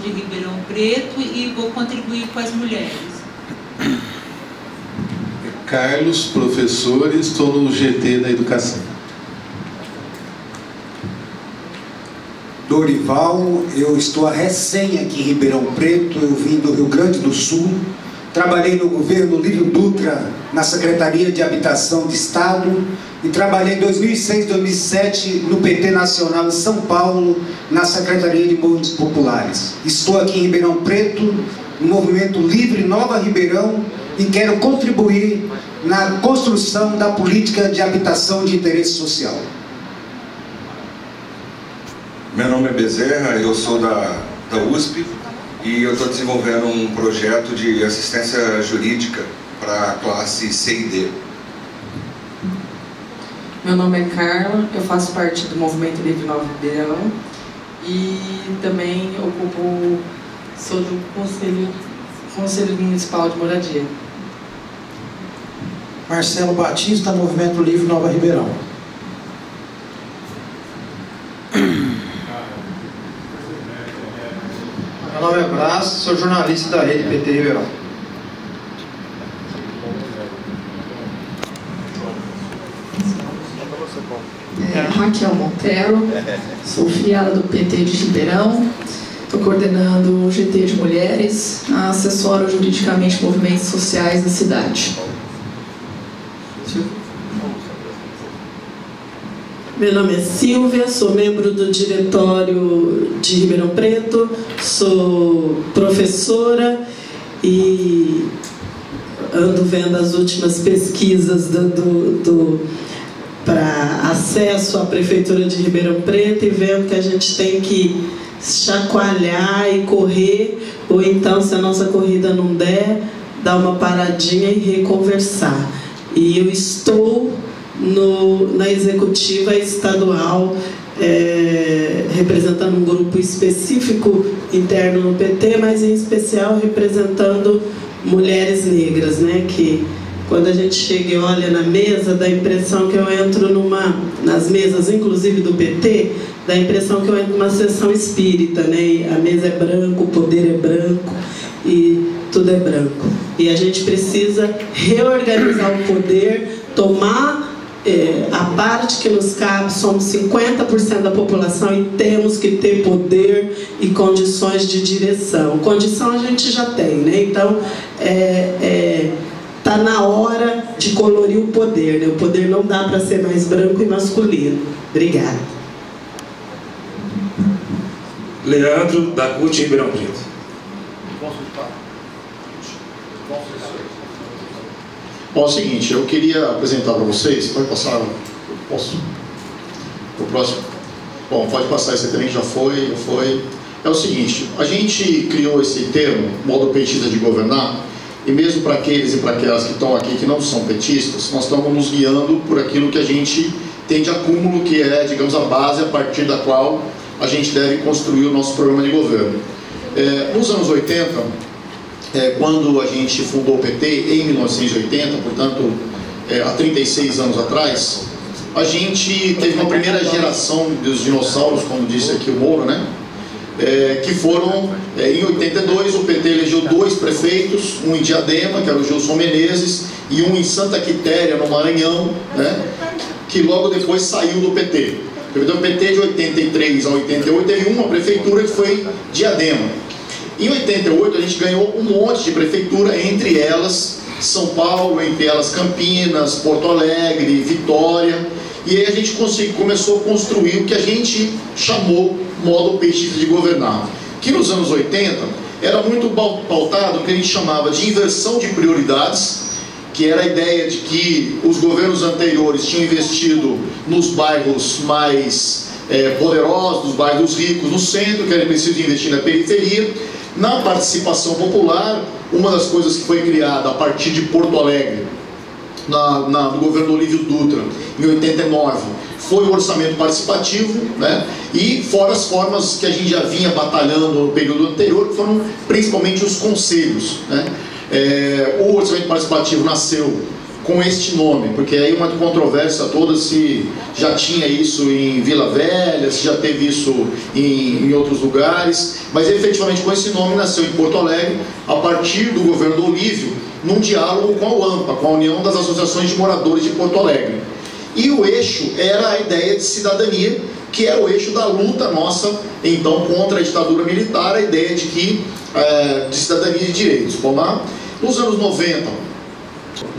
de Ribeirão Preto e vou contribuir com as mulheres. Carlos, professor, estou no GT da Educação. Dorival, eu estou recém aqui em Ribeirão Preto, eu vim do Rio Grande do Sul, trabalhei no governo Lívio Dutra, na Secretaria de Habitação de Estado, e trabalhei em 2006, 2007 no PT Nacional em São Paulo, na Secretaria de Movimentos Populares. Estou aqui em Ribeirão Preto, no movimento Livre Nova Ribeirão, e quero contribuir na construção da política de habitação de interesse social. Meu nome é Bezerra, eu sou da, da USP e eu estou desenvolvendo um projeto de assistência jurídica para a classe C e D. Meu nome é Carla, eu faço parte do Movimento Livre Nova Ribeirão e também ocupo, sou do Conselho, Conselho Municipal de Moradia. Marcelo Batista, Movimento Livre Nova Ribeirão. Meu nome é Brás, sou jornalista da Rede PT Ribeirão. É, Raquel Montero, sou filiada do PT de Ribeirão, estou coordenando o GT de Mulheres, assessoro juridicamente movimentos sociais da cidade. Meu nome é Silvia, sou membro do diretório de Ribeirão Preto, sou professora e ando vendo as últimas pesquisas do, do, do para acesso à Prefeitura de Ribeirão Preto e vendo que a gente tem que chacoalhar e correr, ou então, se a nossa corrida não der, dar uma paradinha e reconversar. E eu estou no, na executiva estadual, é, representando um grupo específico interno no PT, mas em especial representando mulheres negras, né? Que quando a gente chega e olha na mesa, dá a impressão que eu entro numa, nas mesas, inclusive do PT, dá a impressão que eu entro numa sessão espírita, né? E a mesa é branco, o poder é branco e tudo é branco. E a gente precisa reorganizar o poder, tomar é, a parte que nos cabe, somos 50% da população e temos que ter poder e condições de direção. Condição a gente já tem, né? Então, é, é, tá na hora de colorir o poder, né? O poder não dá para ser mais branco e masculino. Obrigada. Leandro, da CUT Ribeirão Preto. Bom, é o seguinte, eu queria apresentar para vocês, pode passar, posso? O próximo? Bom, pode passar esse também, já foi, já foi. É o seguinte, a gente criou esse termo, modo petista de governar, e mesmo para aqueles e para aquelas que estão aqui que não são petistas, nós estamos nos guiando por aquilo que a gente tem de acúmulo, que é, digamos, a base a partir da qual a gente deve construir o nosso programa de governo. É, nos anos 80, é, quando a gente fundou o PT, em 1980, portanto, é, há 36 anos atrás, a gente teve uma primeira geração dos dinossauros, como disse aqui o Moura, né? É, que foram, é, em 82, o PT elegeu dois prefeitos, um em Diadema, que era o Gilson Menezes, e um em Santa Quitéria, no Maranhão, né, que logo depois saiu do PT. O PT de 83 a 88 teve uma prefeitura que foi Diadema. Em 88 a gente ganhou um monte de prefeitura, entre elas São Paulo, entre elas Campinas, Porto Alegre, Vitória, e aí a gente começou a construir o que a gente chamou modo petista de governar, que nos anos 80 era muito pautado no que a gente chamava de inversão de prioridades, que era a ideia de que os governos anteriores tinham investido nos bairros mais é, poderosos, nos bairros ricos, no centro, que era preciso investir na periferia. Na participação popular, uma das coisas que foi criada a partir de Porto Alegre, na, na, no governo Olívio Dutra, em 89, foi o orçamento participativo, né? e fora as formas que a gente já vinha batalhando no período anterior, que foram principalmente os conselhos. Né? É, o orçamento participativo nasceu com este nome, porque aí uma controvérsia toda se já tinha isso em Vila Velha, se já teve isso em, em, outros lugares, mas efetivamente com esse nome nasceu em Porto Alegre, a partir do governo do Olívio, num diálogo com a UAMPA, com a União das Associações de Moradores de Porto Alegre. E o eixo era a ideia de cidadania, que era o eixo da luta nossa, então, contra a ditadura militar, a ideia de que é, de cidadania e direitos. Vamos lá? Nos anos 90,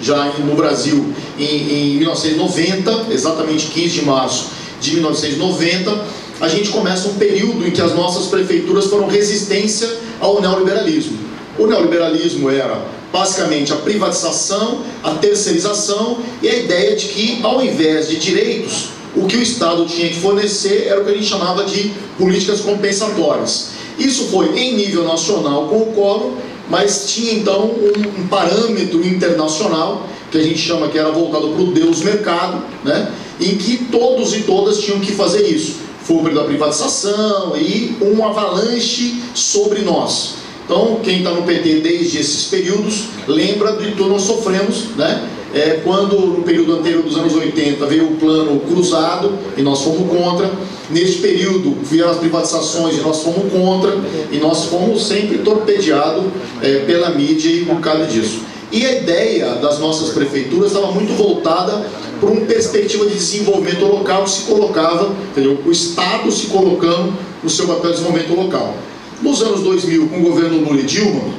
já no Brasil, em, em 1990, exatamente 15 de março de 1990, a gente começa um período em que as nossas prefeituras foram resistência ao neoliberalismo. O neoliberalismo era basicamente a privatização, a terceirização e a ideia de que, ao invés de direitos, o que o Estado tinha que fornecer era o que a gente chamava de políticas compensatórias. Isso foi em nível nacional com o Collor, mas tinha então um, um parâmetro internacional que a gente chama que era voltado para o Deus mercado, né? em que todos e todas tinham que fazer isso. Foi o da privatização e um avalanche sobre nós. Então, quem está no PT desde esses períodos, lembra de que nós sofremos, né? É, quando no período anterior dos anos 80 veio o plano cruzado e nós fomos contra, neste período vieram as privatizações e nós fomos contra, e nós fomos sempre torpedeados é, pela mídia e por causa disso. E a ideia das nossas prefeituras estava muito voltada para uma perspectiva de desenvolvimento local que se colocava, entendeu? o Estado se colocando no seu papel de desenvolvimento local. Nos anos 2000, com o governo Lula e Dilma,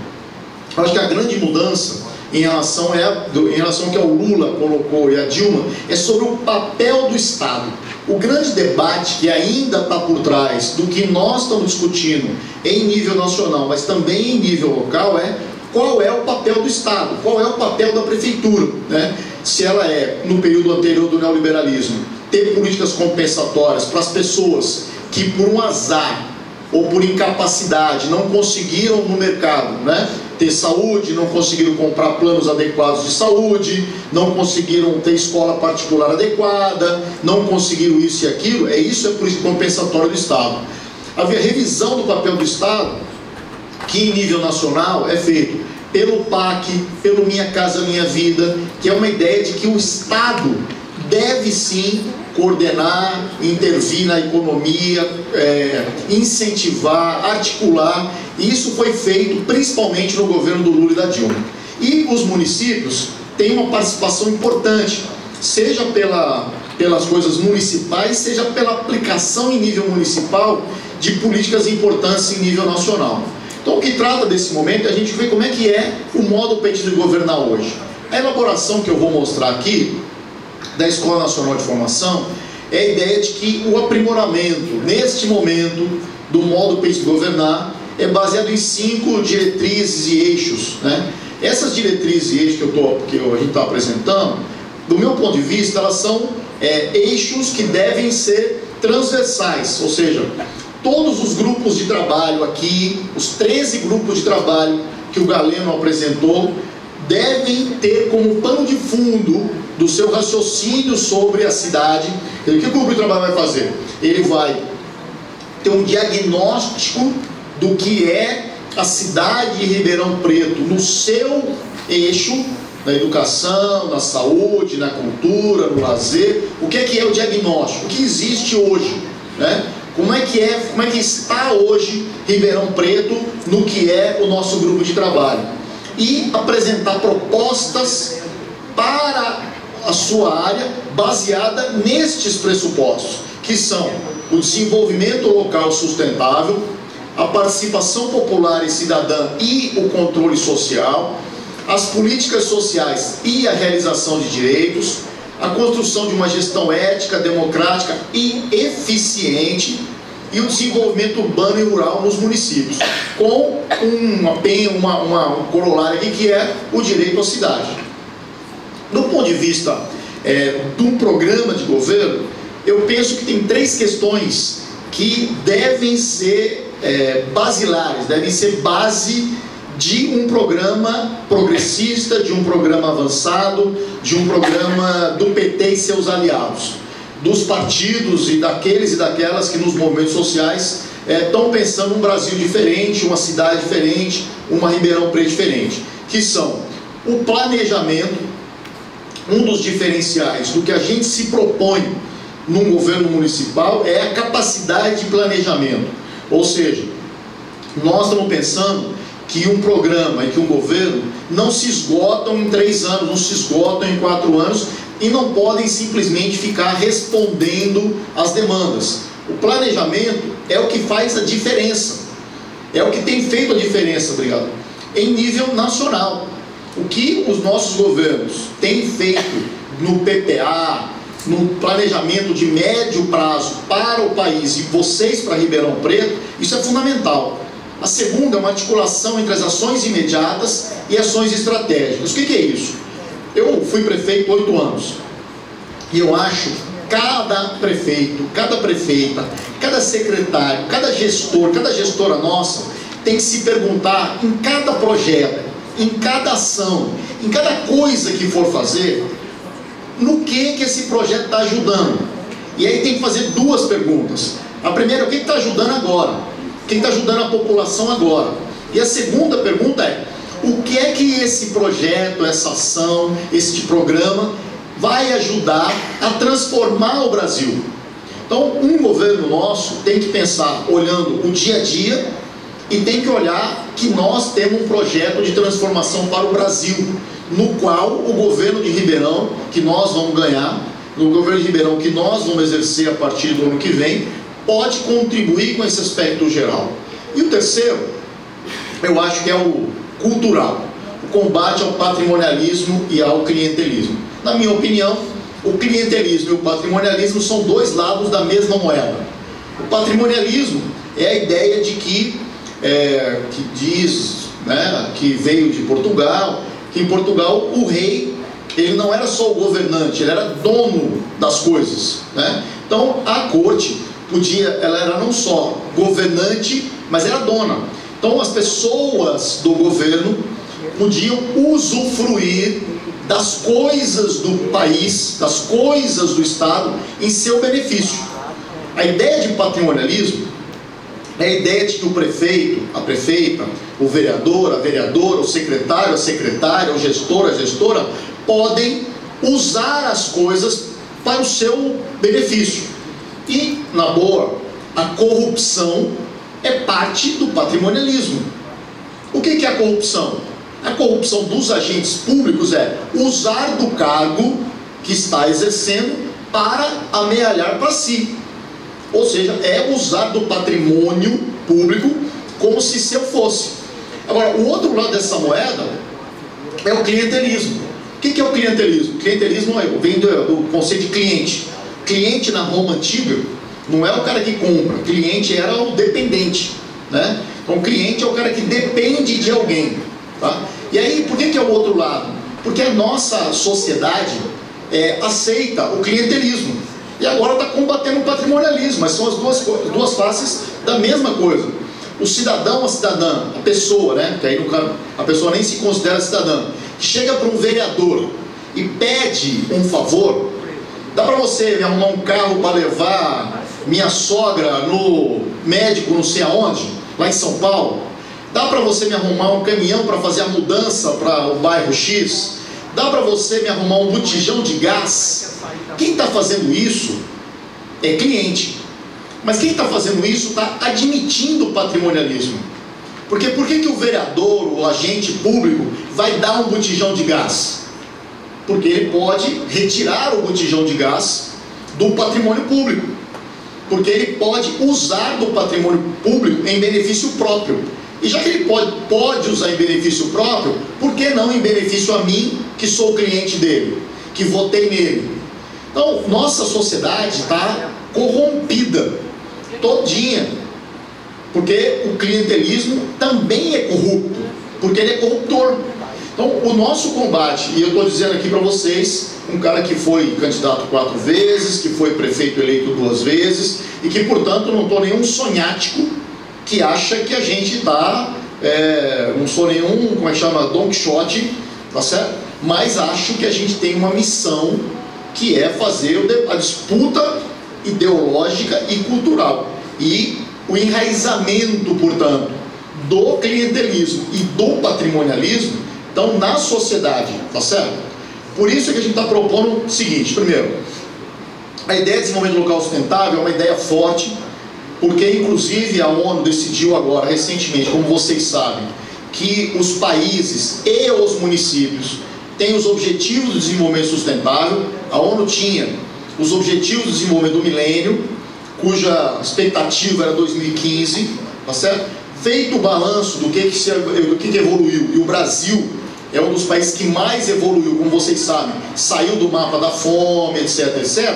acho que a grande mudança em relação, é, em relação ao que o Lula colocou e a Dilma é sobre o papel do Estado. O grande debate que ainda está por trás do que nós estamos discutindo em nível nacional, mas também em nível local, é qual é o papel do Estado, qual é o papel da prefeitura. Né? Se ela é, no período anterior do neoliberalismo, ter políticas compensatórias para as pessoas que, por um azar, ou por incapacidade não conseguiram no mercado né, ter saúde, não conseguiram comprar planos adequados de saúde, não conseguiram ter escola particular adequada, não conseguiram isso e aquilo, é isso é por compensatório do Estado. Havia revisão do papel do Estado, que em nível nacional é feito pelo PAC, pelo Minha Casa Minha Vida, que é uma ideia de que o Estado deve sim coordenar, intervir na economia, é, incentivar, articular. E isso foi feito principalmente no governo do Lula e da Dilma. E os municípios têm uma participação importante, seja pela, pelas coisas municipais, seja pela aplicação em nível municipal de políticas importantes em nível nacional. Então, o que trata desse momento é a gente ver como é que é o modo de governar hoje. A elaboração que eu vou mostrar aqui da Escola Nacional de Formação é a ideia de que o aprimoramento, neste momento, do modo de governar é baseado em cinco diretrizes e eixos. Né? Essas diretrizes e eixos que, eu tô, que a gente está apresentando, do meu ponto de vista, elas são é, eixos que devem ser transversais, ou seja, todos os grupos de trabalho aqui, os 13 grupos de trabalho que o Galeno apresentou, devem ter como pano de fundo do seu raciocínio sobre a cidade. O que o grupo de trabalho vai fazer? Ele vai ter um diagnóstico do que é a cidade de Ribeirão Preto no seu eixo, na educação, na saúde, na cultura, no lazer. O que é que é o diagnóstico? O que existe hoje? Né? Como é que é, como é que está hoje Ribeirão Preto no que é o nosso grupo de trabalho? E apresentar propostas para a sua área baseada nestes pressupostos, que são o desenvolvimento local sustentável, a participação popular e cidadã e o controle social, as políticas sociais e a realização de direitos, a construção de uma gestão ética, democrática e eficiente e o desenvolvimento urbano e rural nos municípios, com uma, uma, uma, um corolário aqui que é o direito à cidade. Do ponto de vista é, de um programa de governo, eu penso que tem três questões que devem ser é, basilares, devem ser base de um programa progressista, de um programa avançado, de um programa do PT e seus aliados, dos partidos e daqueles e daquelas que nos movimentos sociais estão é, pensando um Brasil diferente, uma cidade diferente, uma Ribeirão Preto diferente, que são o planejamento, um dos diferenciais do que a gente se propõe num governo municipal é a capacidade de planejamento. Ou seja, nós estamos pensando que um programa e que um governo não se esgotam em três anos, não se esgotam em quatro anos e não podem simplesmente ficar respondendo às demandas. O planejamento é o que faz a diferença, é o que tem feito a diferença, obrigado, em nível nacional. O que os nossos governos têm feito no PPA, no planejamento de médio prazo para o país e vocês para Ribeirão Preto, isso é fundamental. A segunda é uma articulação entre as ações imediatas e ações estratégicas. O que, é isso? Eu fui prefeito oito anos e eu acho cada prefeito, cada prefeita, cada secretário, cada gestor, cada gestora nossa tem que se perguntar em cada projeto, em cada ação, em cada coisa que for fazer, no que que esse projeto está ajudando. E aí tem que fazer duas perguntas. A primeira, o que está ajudando agora? Quem está ajudando a população agora? E a segunda pergunta é, o que é que esse projeto, essa ação, este programa vai ajudar a transformar o Brasil? Então, um governo nosso tem que pensar olhando o dia a dia e tem que olhar que nós temos um projeto de transformação para o Brasil no qual o governo de Ribeirão, que nós vamos ganhar, no governo de Ribeirão que nós vamos exercer a partir do ano que vem, pode contribuir com esse aspecto geral. E o terceiro, eu acho que é o cultural, o combate ao patrimonialismo e ao clientelismo. Na minha opinião, o clientelismo e o patrimonialismo são dois lados da mesma moeda. O patrimonialismo é a ideia de que, é, que diz né, que veio de Portugal, que em Portugal o rei ele não era só o governante, ele era dono das coisas, né? Então a corte podia, ela era não só governante, mas era dona. Então as pessoas do governo podiam usufruir das coisas do país, das coisas do estado em seu benefício. A ideia de patrimonialismo é a ideia de que o prefeito, a prefeita, o vereador, a vereadora, o secretário, a secretária, o gestor, a gestora, podem usar as coisas para o seu benefício. E, na boa, a corrupção é parte do patrimonialismo. O que é a corrupção? A corrupção dos agentes públicos é usar do cargo que está exercendo para amealhar para si. Ou seja, é usar do patrimônio público como se seu fosse. Agora, o outro lado dessa moeda é o clientelismo. O que é o clientelismo? Clientelismo vem do, do conceito de cliente. Cliente na Roma antiga não é o cara que compra, cliente era o dependente. Né? Então, cliente é o cara que depende de alguém. Tá? E aí, por que, que é o outro lado? Porque a nossa sociedade é, aceita o clientelismo. E agora está combatendo o patrimonialismo, mas são as duas, duas faces da mesma coisa. O cidadão, a cidadã, a pessoa, né? Que aí no, a pessoa nem se considera cidadã, que chega para um vereador e pede um favor, dá para você me arrumar um carro para levar minha sogra no médico não sei aonde, lá em São Paulo? Dá para você me arrumar um caminhão para fazer a mudança para o bairro X? Dá para você me arrumar um botijão de gás? Quem está fazendo isso é cliente. Mas quem está fazendo isso está admitindo o patrimonialismo. Porque por que, que o vereador, o agente público, vai dar um botijão de gás? Porque ele pode retirar o botijão de gás do patrimônio público. Porque ele pode usar do patrimônio público em benefício próprio. E já que ele pode, pode usar em benefício próprio, por que não em benefício a mim, que sou cliente dele, que votei nele? Então, nossa sociedade está corrompida, todinha, porque o clientelismo também é corrupto, porque ele é corruptor. Então, o nosso combate, e eu estou dizendo aqui para vocês, um cara que foi candidato quatro vezes, que foi prefeito eleito duas vezes, e que, portanto, não estou nenhum sonhático que acha que a gente está, é, não sou nenhum, como é que chama, Don Quixote, tá certo? Mas acho que a gente tem uma missão que é fazer a disputa ideológica e cultural. E o enraizamento, portanto, do clientelismo e do patrimonialismo estão na sociedade, tá certo? Por isso é que a gente está propondo o seguinte: primeiro, a ideia de desenvolvimento local sustentável é uma ideia forte porque inclusive a ONU decidiu agora, recentemente, como vocês sabem, que os países e os municípios têm os objetivos do desenvolvimento sustentável. A ONU tinha os objetivos do desenvolvimento do milênio, cuja expectativa era 2015, tá certo? Feito o balanço do que, que, se, do que, que evoluiu, e o Brasil é um dos países que mais evoluiu, como vocês sabem, saiu do mapa da fome, etc, etc.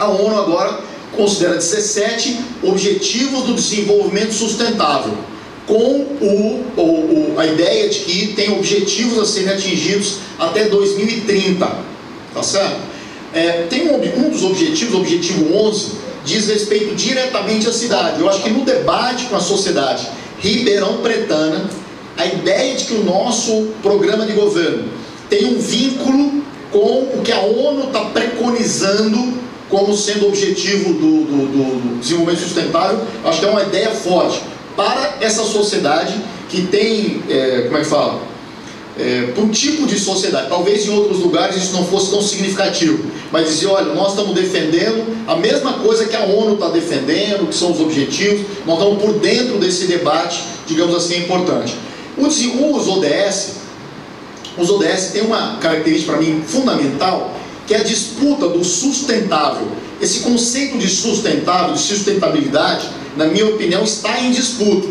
A ONU agora considera 17 Objetivos do Desenvolvimento Sustentável, com o, o, o, a ideia de que tem objetivos a serem atingidos até 2030. Tá certo? É, tem um, um dos objetivos, o objetivo 11, diz respeito diretamente à cidade. Eu acho que no debate com a sociedade ribeirão pretana, a ideia de que o nosso programa de governo tem um vínculo com o que a ONU está preconizando como sendo objetivo do, do, do, desenvolvimento sustentável, acho que é uma ideia forte para essa sociedade que tem, é, como é que fala? É, para um tipo de sociedade, talvez em outros lugares isso não fosse tão significativo, mas dizer, olha, nós estamos defendendo a mesma coisa que a ONU está defendendo, que são os objetivos, nós estamos por dentro desse debate, digamos assim, importante. Os, os ODS, os ODS têm uma característica para mim fundamental, que é a disputa do sustentável. Esse conceito de sustentável, de sustentabilidade, na minha opinião, está em disputa.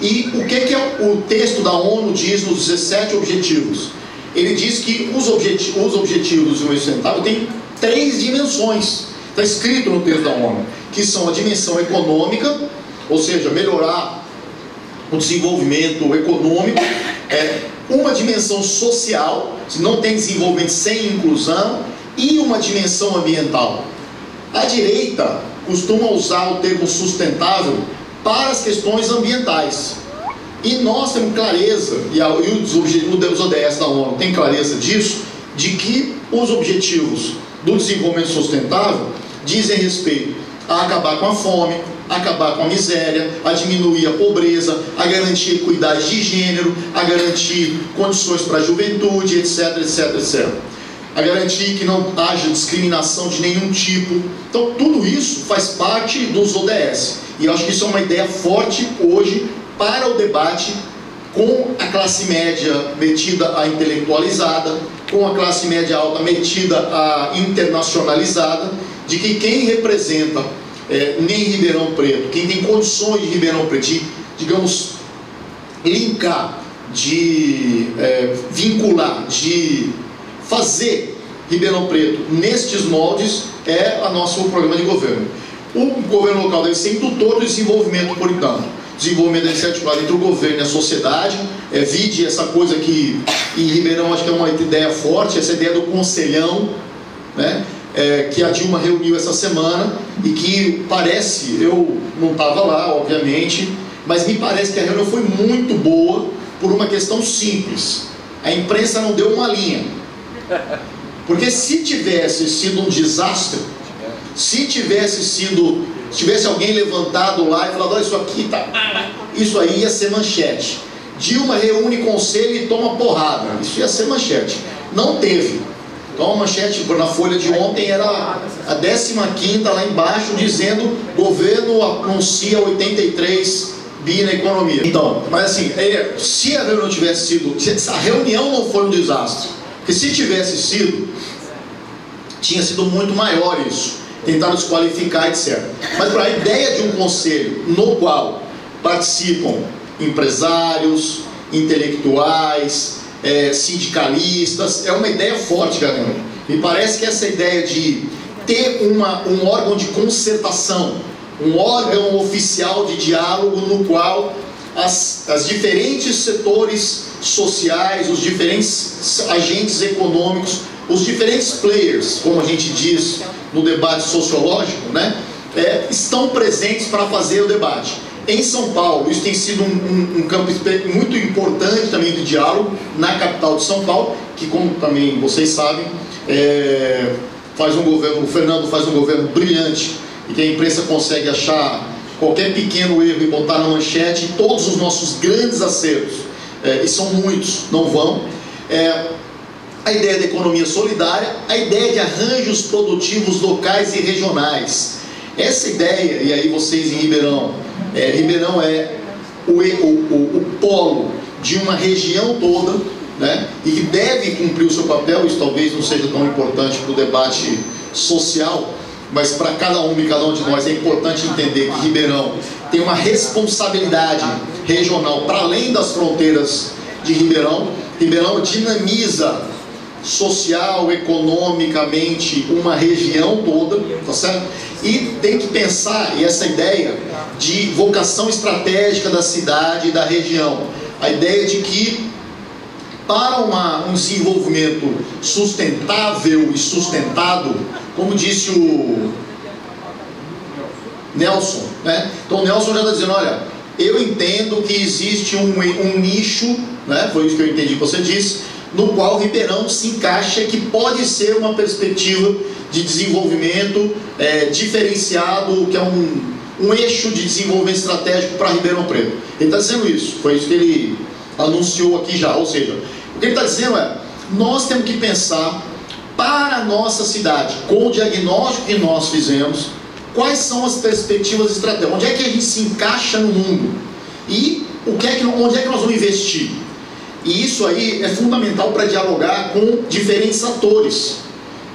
E o que, que é o texto da ONU diz nos 17 objetivos? Ele diz que os, objeti os objetivos do desenvolvimento sustentável têm três dimensões. Está escrito no texto da ONU, que são a dimensão econômica, ou seja, melhorar o desenvolvimento econômico, é, uma dimensão social, se não tem desenvolvimento sem inclusão, e uma dimensão ambiental. A direita costuma usar o termo sustentável para as questões ambientais. E nós temos clareza, e, a, e os objetivos ODS da ONU tem clareza disso, de que os objetivos do desenvolvimento sustentável dizem respeito a acabar com a fome, acabar com a miséria, a diminuir a pobreza, a garantir equidade de gênero, a garantir condições para a juventude, etc, etc, etc. A garantir que não haja discriminação de nenhum tipo. Então, tudo isso faz parte dos ODS. E eu acho que isso é uma ideia forte hoje para o debate com a classe média metida a intelectualizada, com a classe média alta metida a internacionalizada, de que quem representa é, nem Ribeirão Preto, quem tem condições de Ribeirão Preto, de, digamos, linkar, de é, vincular, de fazer Ribeirão Preto nestes moldes é a nosso programa de governo. O governo local deve ser indutor do desenvolvimento, portanto. desenvolvimento deve ser articulado entre o governo e a sociedade. É, vide essa coisa que em Ribeirão acho que é uma ideia forte, essa ideia do conselhão, né? É, que a Dilma reuniu essa semana e que parece, eu não estava lá, obviamente, mas me parece que a reunião foi muito boa por uma questão simples. A imprensa não deu uma linha. Porque se tivesse sido um desastre, se tivesse sido, se tivesse alguém levantado lá e falado, olha, isso aqui tá. Isso aí ia ser manchete. Dilma reúne conselho e toma porrada. Isso ia ser manchete. Não teve. Então a manchete na folha de ontem era a 15 lá embaixo dizendo governo anuncia 83 bi na economia. Então, mas assim, é, se a reunião tivesse sido, se a reunião não foi um desastre, porque se tivesse sido, tinha sido muito maior isso, tentar desqualificar, etc. Mas para a ideia de um conselho no qual participam empresários, intelectuais, é, sindicalistas, é uma ideia forte, galera. Me parece que essa ideia de ter uma, um órgão de concertação, um órgão oficial de diálogo no qual as, as diferentes setores sociais, os diferentes agentes econômicos, os diferentes players, como a gente diz no debate sociológico, né, é, estão presentes para fazer o debate. Em São Paulo, isso tem sido um, um, um, campo muito importante também de diálogo na capital de São Paulo, que como também vocês sabem, é, faz um governo, o Fernando faz um governo brilhante e que a imprensa consegue achar qualquer pequeno erro e botar na manchete todos os nossos grandes acertos, é, e são muitos, não vão. É, a ideia da economia solidária, a ideia de arranjos produtivos locais e regionais. Essa ideia, e aí vocês em Ribeirão, é, Ribeirão é o, o, o, o polo de uma região toda, né, e que deve cumprir o seu papel, isso talvez não seja tão importante para o debate social, mas para cada um e cada um de nós é importante entender que Ribeirão tem uma responsabilidade regional para além das fronteiras de Ribeirão. Ribeirão dinamiza social, economicamente uma região toda, tá certo? E tem que pensar, e essa ideia de vocação estratégica da cidade e da região, a ideia de que para uma, um desenvolvimento sustentável e sustentado, como disse o Nelson, né? Então Nelson já está dizendo, olha, eu entendo que existe um, um nicho, né? Foi isso que eu entendi que você disse, no qual Ribeirão se encaixa, que pode ser uma perspectiva de desenvolvimento é, diferenciado, que é um, um eixo de desenvolvimento estratégico para Ribeirão Preto. Ele está dizendo isso, foi isso que ele anunciou aqui já, ou seja, o que ele está dizendo é, nós temos que pensar para a nossa cidade, com o diagnóstico que nós fizemos, quais são as perspectivas estratégicas, onde é que a gente se encaixa no mundo e o que é que, onde é que nós vamos investir. E isso aí é fundamental para dialogar com diferentes atores.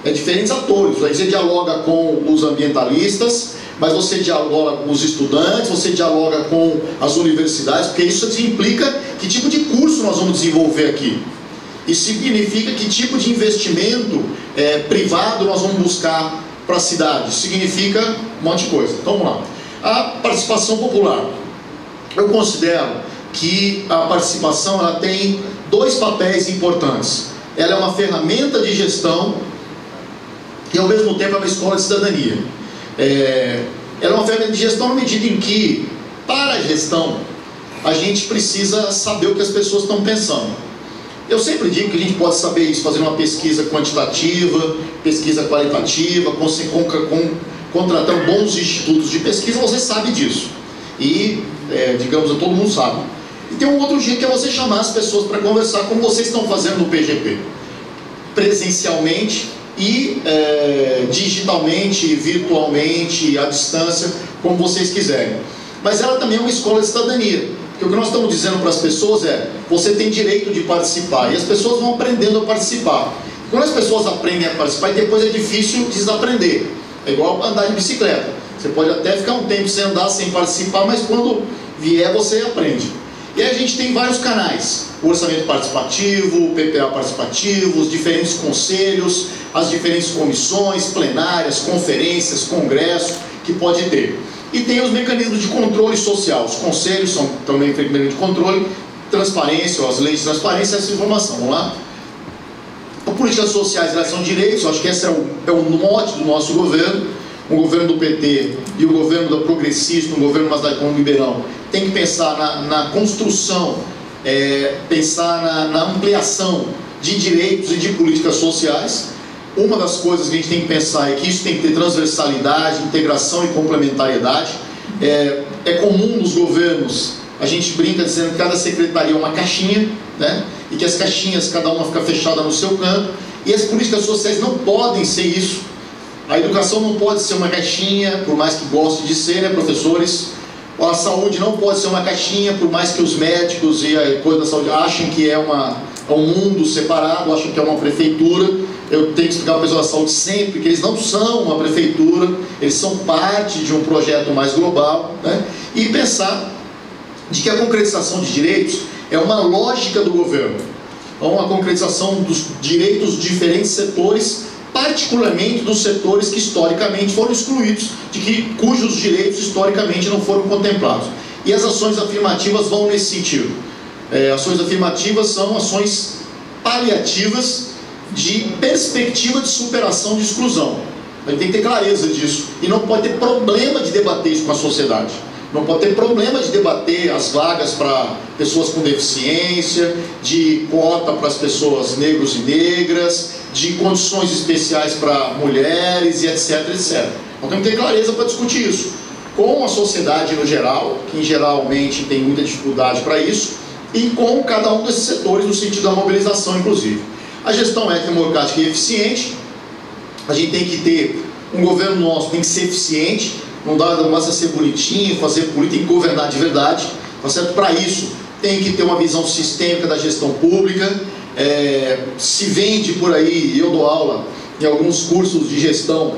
É diferentes atores. Aí você dialoga com os ambientalistas, mas você dialoga com os estudantes, você dialoga com as universidades, porque isso implica que tipo de curso nós vamos desenvolver aqui. Isso significa que tipo de investimento é, privado nós vamos buscar para a cidade. Significa um monte de coisa. Então vamos lá. A participação popular. Eu considero que a participação ela tem dois papéis importantes. Ela é uma ferramenta de gestão e ao mesmo tempo é uma escola de cidadania. É, ela é uma ferramenta de gestão na medida em que, para a gestão, a gente precisa saber o que as pessoas estão pensando. Eu sempre digo que a gente pode saber isso fazendo uma pesquisa quantitativa, pesquisa qualitativa, com, com, com, contratando bons institutos de pesquisa, você sabe disso. E, é, digamos, todo mundo sabe. E tem um outro jeito que é você chamar as pessoas para conversar, como vocês estão fazendo no PGP. Presencialmente e é, digitalmente, virtualmente, à distância, como vocês quiserem. Mas ela também é uma escola de cidadania. Porque o que nós estamos dizendo para as pessoas é: você tem direito de participar. E as pessoas vão aprendendo a participar. Quando as pessoas aprendem a participar, depois é difícil desaprender. É igual andar de bicicleta. Você pode até ficar um tempo sem andar, sem participar, mas quando vier você aprende. E a gente tem vários canais: o orçamento participativo, o PPA participativo, os diferentes conselhos, as diferentes comissões plenárias, conferências, congresso que pode ter. E tem os mecanismos de controle social. Os conselhos são também mecanismos de controle, transparência, as leis de transparência, essa informação. Vamos lá? Políticas sociais elas são direitos, acho que esse é o, é o mote do nosso governo. O governo do PT e o governo da progressista, o governo mais da Economia Ribeirão, tem que pensar na, na construção, é, pensar na, na ampliação de direitos e de políticas sociais. Uma das coisas que a gente tem que pensar é que isso tem que ter transversalidade, integração e complementariedade. É, é comum nos governos, a gente brinca dizendo que cada secretaria é uma caixinha, né? e que as caixinhas, cada uma fica fechada no seu canto, e as políticas sociais não podem ser isso. A educação não pode ser uma caixinha, por mais que goste de ser, né, professores? A saúde não pode ser uma caixinha, por mais que os médicos e a coisa da saúde achem que é, uma, é um mundo separado, acham que é uma prefeitura. Eu tenho que explicar para a pessoa da saúde sempre que eles não são uma prefeitura, eles são parte de um projeto mais global. Né? E pensar de que a concretização de direitos é uma lógica do governo, é uma concretização dos direitos de diferentes setores, particularmente dos setores que historicamente foram excluídos, de que cujos direitos historicamente não foram contemplados. E as ações afirmativas vão nesse sentido. É, ações afirmativas são ações paliativas de perspectiva de superação de exclusão. A gente tem que ter clareza disso. E não pode ter problema de debater isso com a sociedade. Não pode ter problema de debater as vagas para pessoas com deficiência, de cota para as pessoas negros e negras, de condições especiais para mulheres e etc, etc. Nós temos que ter clareza para discutir isso. Com a sociedade no geral, que geralmente tem muita dificuldade para isso, e com cada um desses setores no sentido da mobilização, inclusive. A gestão ética, democrática e eficiente, a gente tem que ter um governo nosso tem que ser eficiente, não dá não basta ser bonitinho, fazer política, que governar de verdade, tá certo? Para isso tem que ter uma visão sistêmica da gestão pública. É, se vende por aí, eu dou aula em alguns cursos de gestão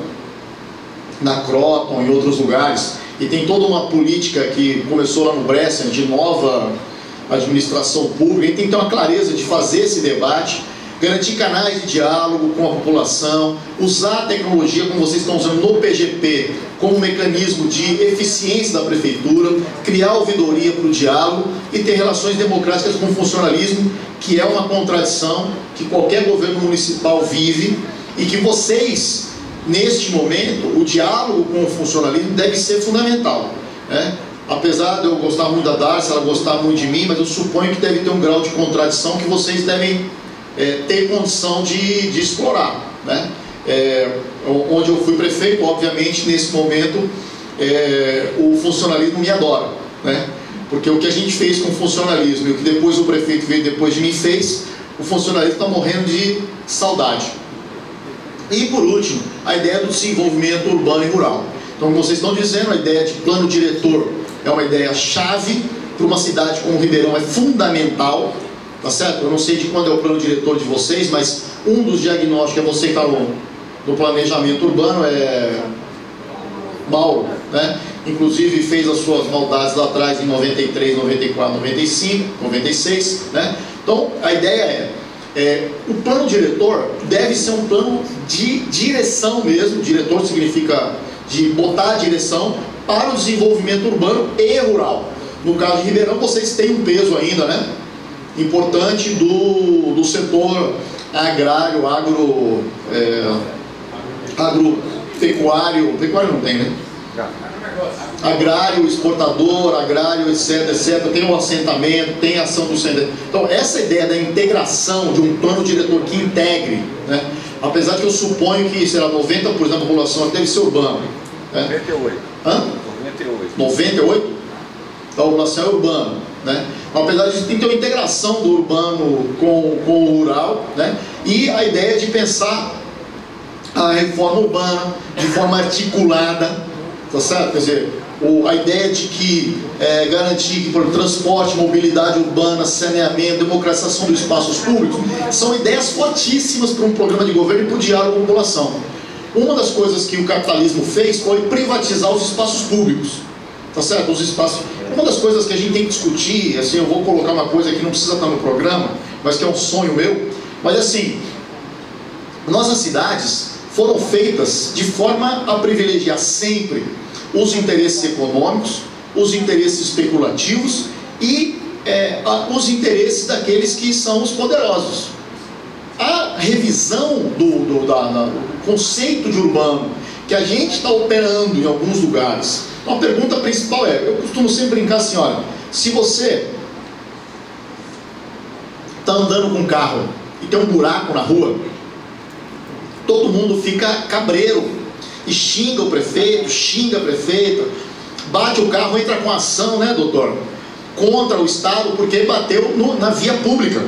na Croton, em outros lugares, e tem toda uma política que começou lá no Bressan de nova administração pública, e tem que ter uma clareza de fazer esse debate garantir canais de diálogo com a população, usar a tecnologia como vocês estão usando no PGP como mecanismo de eficiência da prefeitura, criar ouvidoria para o diálogo e ter relações democráticas com o funcionalismo, que é uma contradição que qualquer governo municipal vive e que vocês, neste momento, o diálogo com o funcionalismo deve ser fundamental. Né? apesar de eu gostar muito da Darcy, ela gostar muito de mim, mas eu suponho que deve ter um grau de contradição que vocês devem é, ter condição de, de explorar. Né? É, onde eu fui prefeito, obviamente, nesse momento, é, o funcionalismo me adora. Né? Porque o que a gente fez com o funcionalismo e o que depois o prefeito veio depois de mim fez, o funcionalismo está morrendo de saudade. E por último, a ideia do desenvolvimento urbano e rural. Então, como vocês estão dizendo, a ideia de plano diretor é uma ideia chave para uma cidade como o Ribeirão, é fundamental Tá certo? Eu não sei de quando é o plano diretor de vocês, mas um dos diagnósticos é você que está no, no planejamento urbano, é Mauro, né? Inclusive fez as suas maldades lá atrás em 93, 94, 95, 96, né? Então a ideia é, é o plano diretor deve ser um plano de direção mesmo, diretor significa de botar a direção para o desenvolvimento urbano e rural. No caso de Ribeirão, vocês têm um peso ainda, né? Importante do, do setor agrário, agro, é, agropecuário, pecuário não tem, né? Agrário, exportador, agrário, etc, etc. Tem o assentamento, tem a ação do centro. Então, essa ideia da integração de um plano diretor que integre, né? apesar que eu suponho que, será 90% da população deve ser urbana. Né? 98. Hã? 98. 98? Da população é urbana. Né? Apesar de ter uma integração do urbano com, com o rural, né? e a ideia de pensar a reforma urbana de forma articulada, tá certo? Quer dizer, o, a ideia de que é, garantir que por transporte, mobilidade urbana, saneamento, democratização dos espaços públicos são ideias fortíssimas para um programa de governo e para o diálogo com a população. Uma das coisas que o capitalismo fez foi privatizar os espaços públicos, tá certo? Os espaços uma das coisas que a gente tem que discutir, assim, eu vou colocar uma coisa que não precisa estar no programa, mas que é um sonho meu, mas assim, nossas cidades foram feitas de forma a privilegiar sempre os interesses econômicos, os interesses especulativos e é, os interesses daqueles que são os poderosos. A revisão do, do, da, do conceito de urbano que a gente está operando em alguns lugares. Então a pergunta principal é, eu costumo sempre brincar assim, olha, se você está andando com um carro e tem um buraco na rua, todo mundo fica cabreiro e xinga o prefeito, xinga a prefeita, bate o carro, entra com ação, né, doutor? Contra o Estado porque bateu no, na via pública.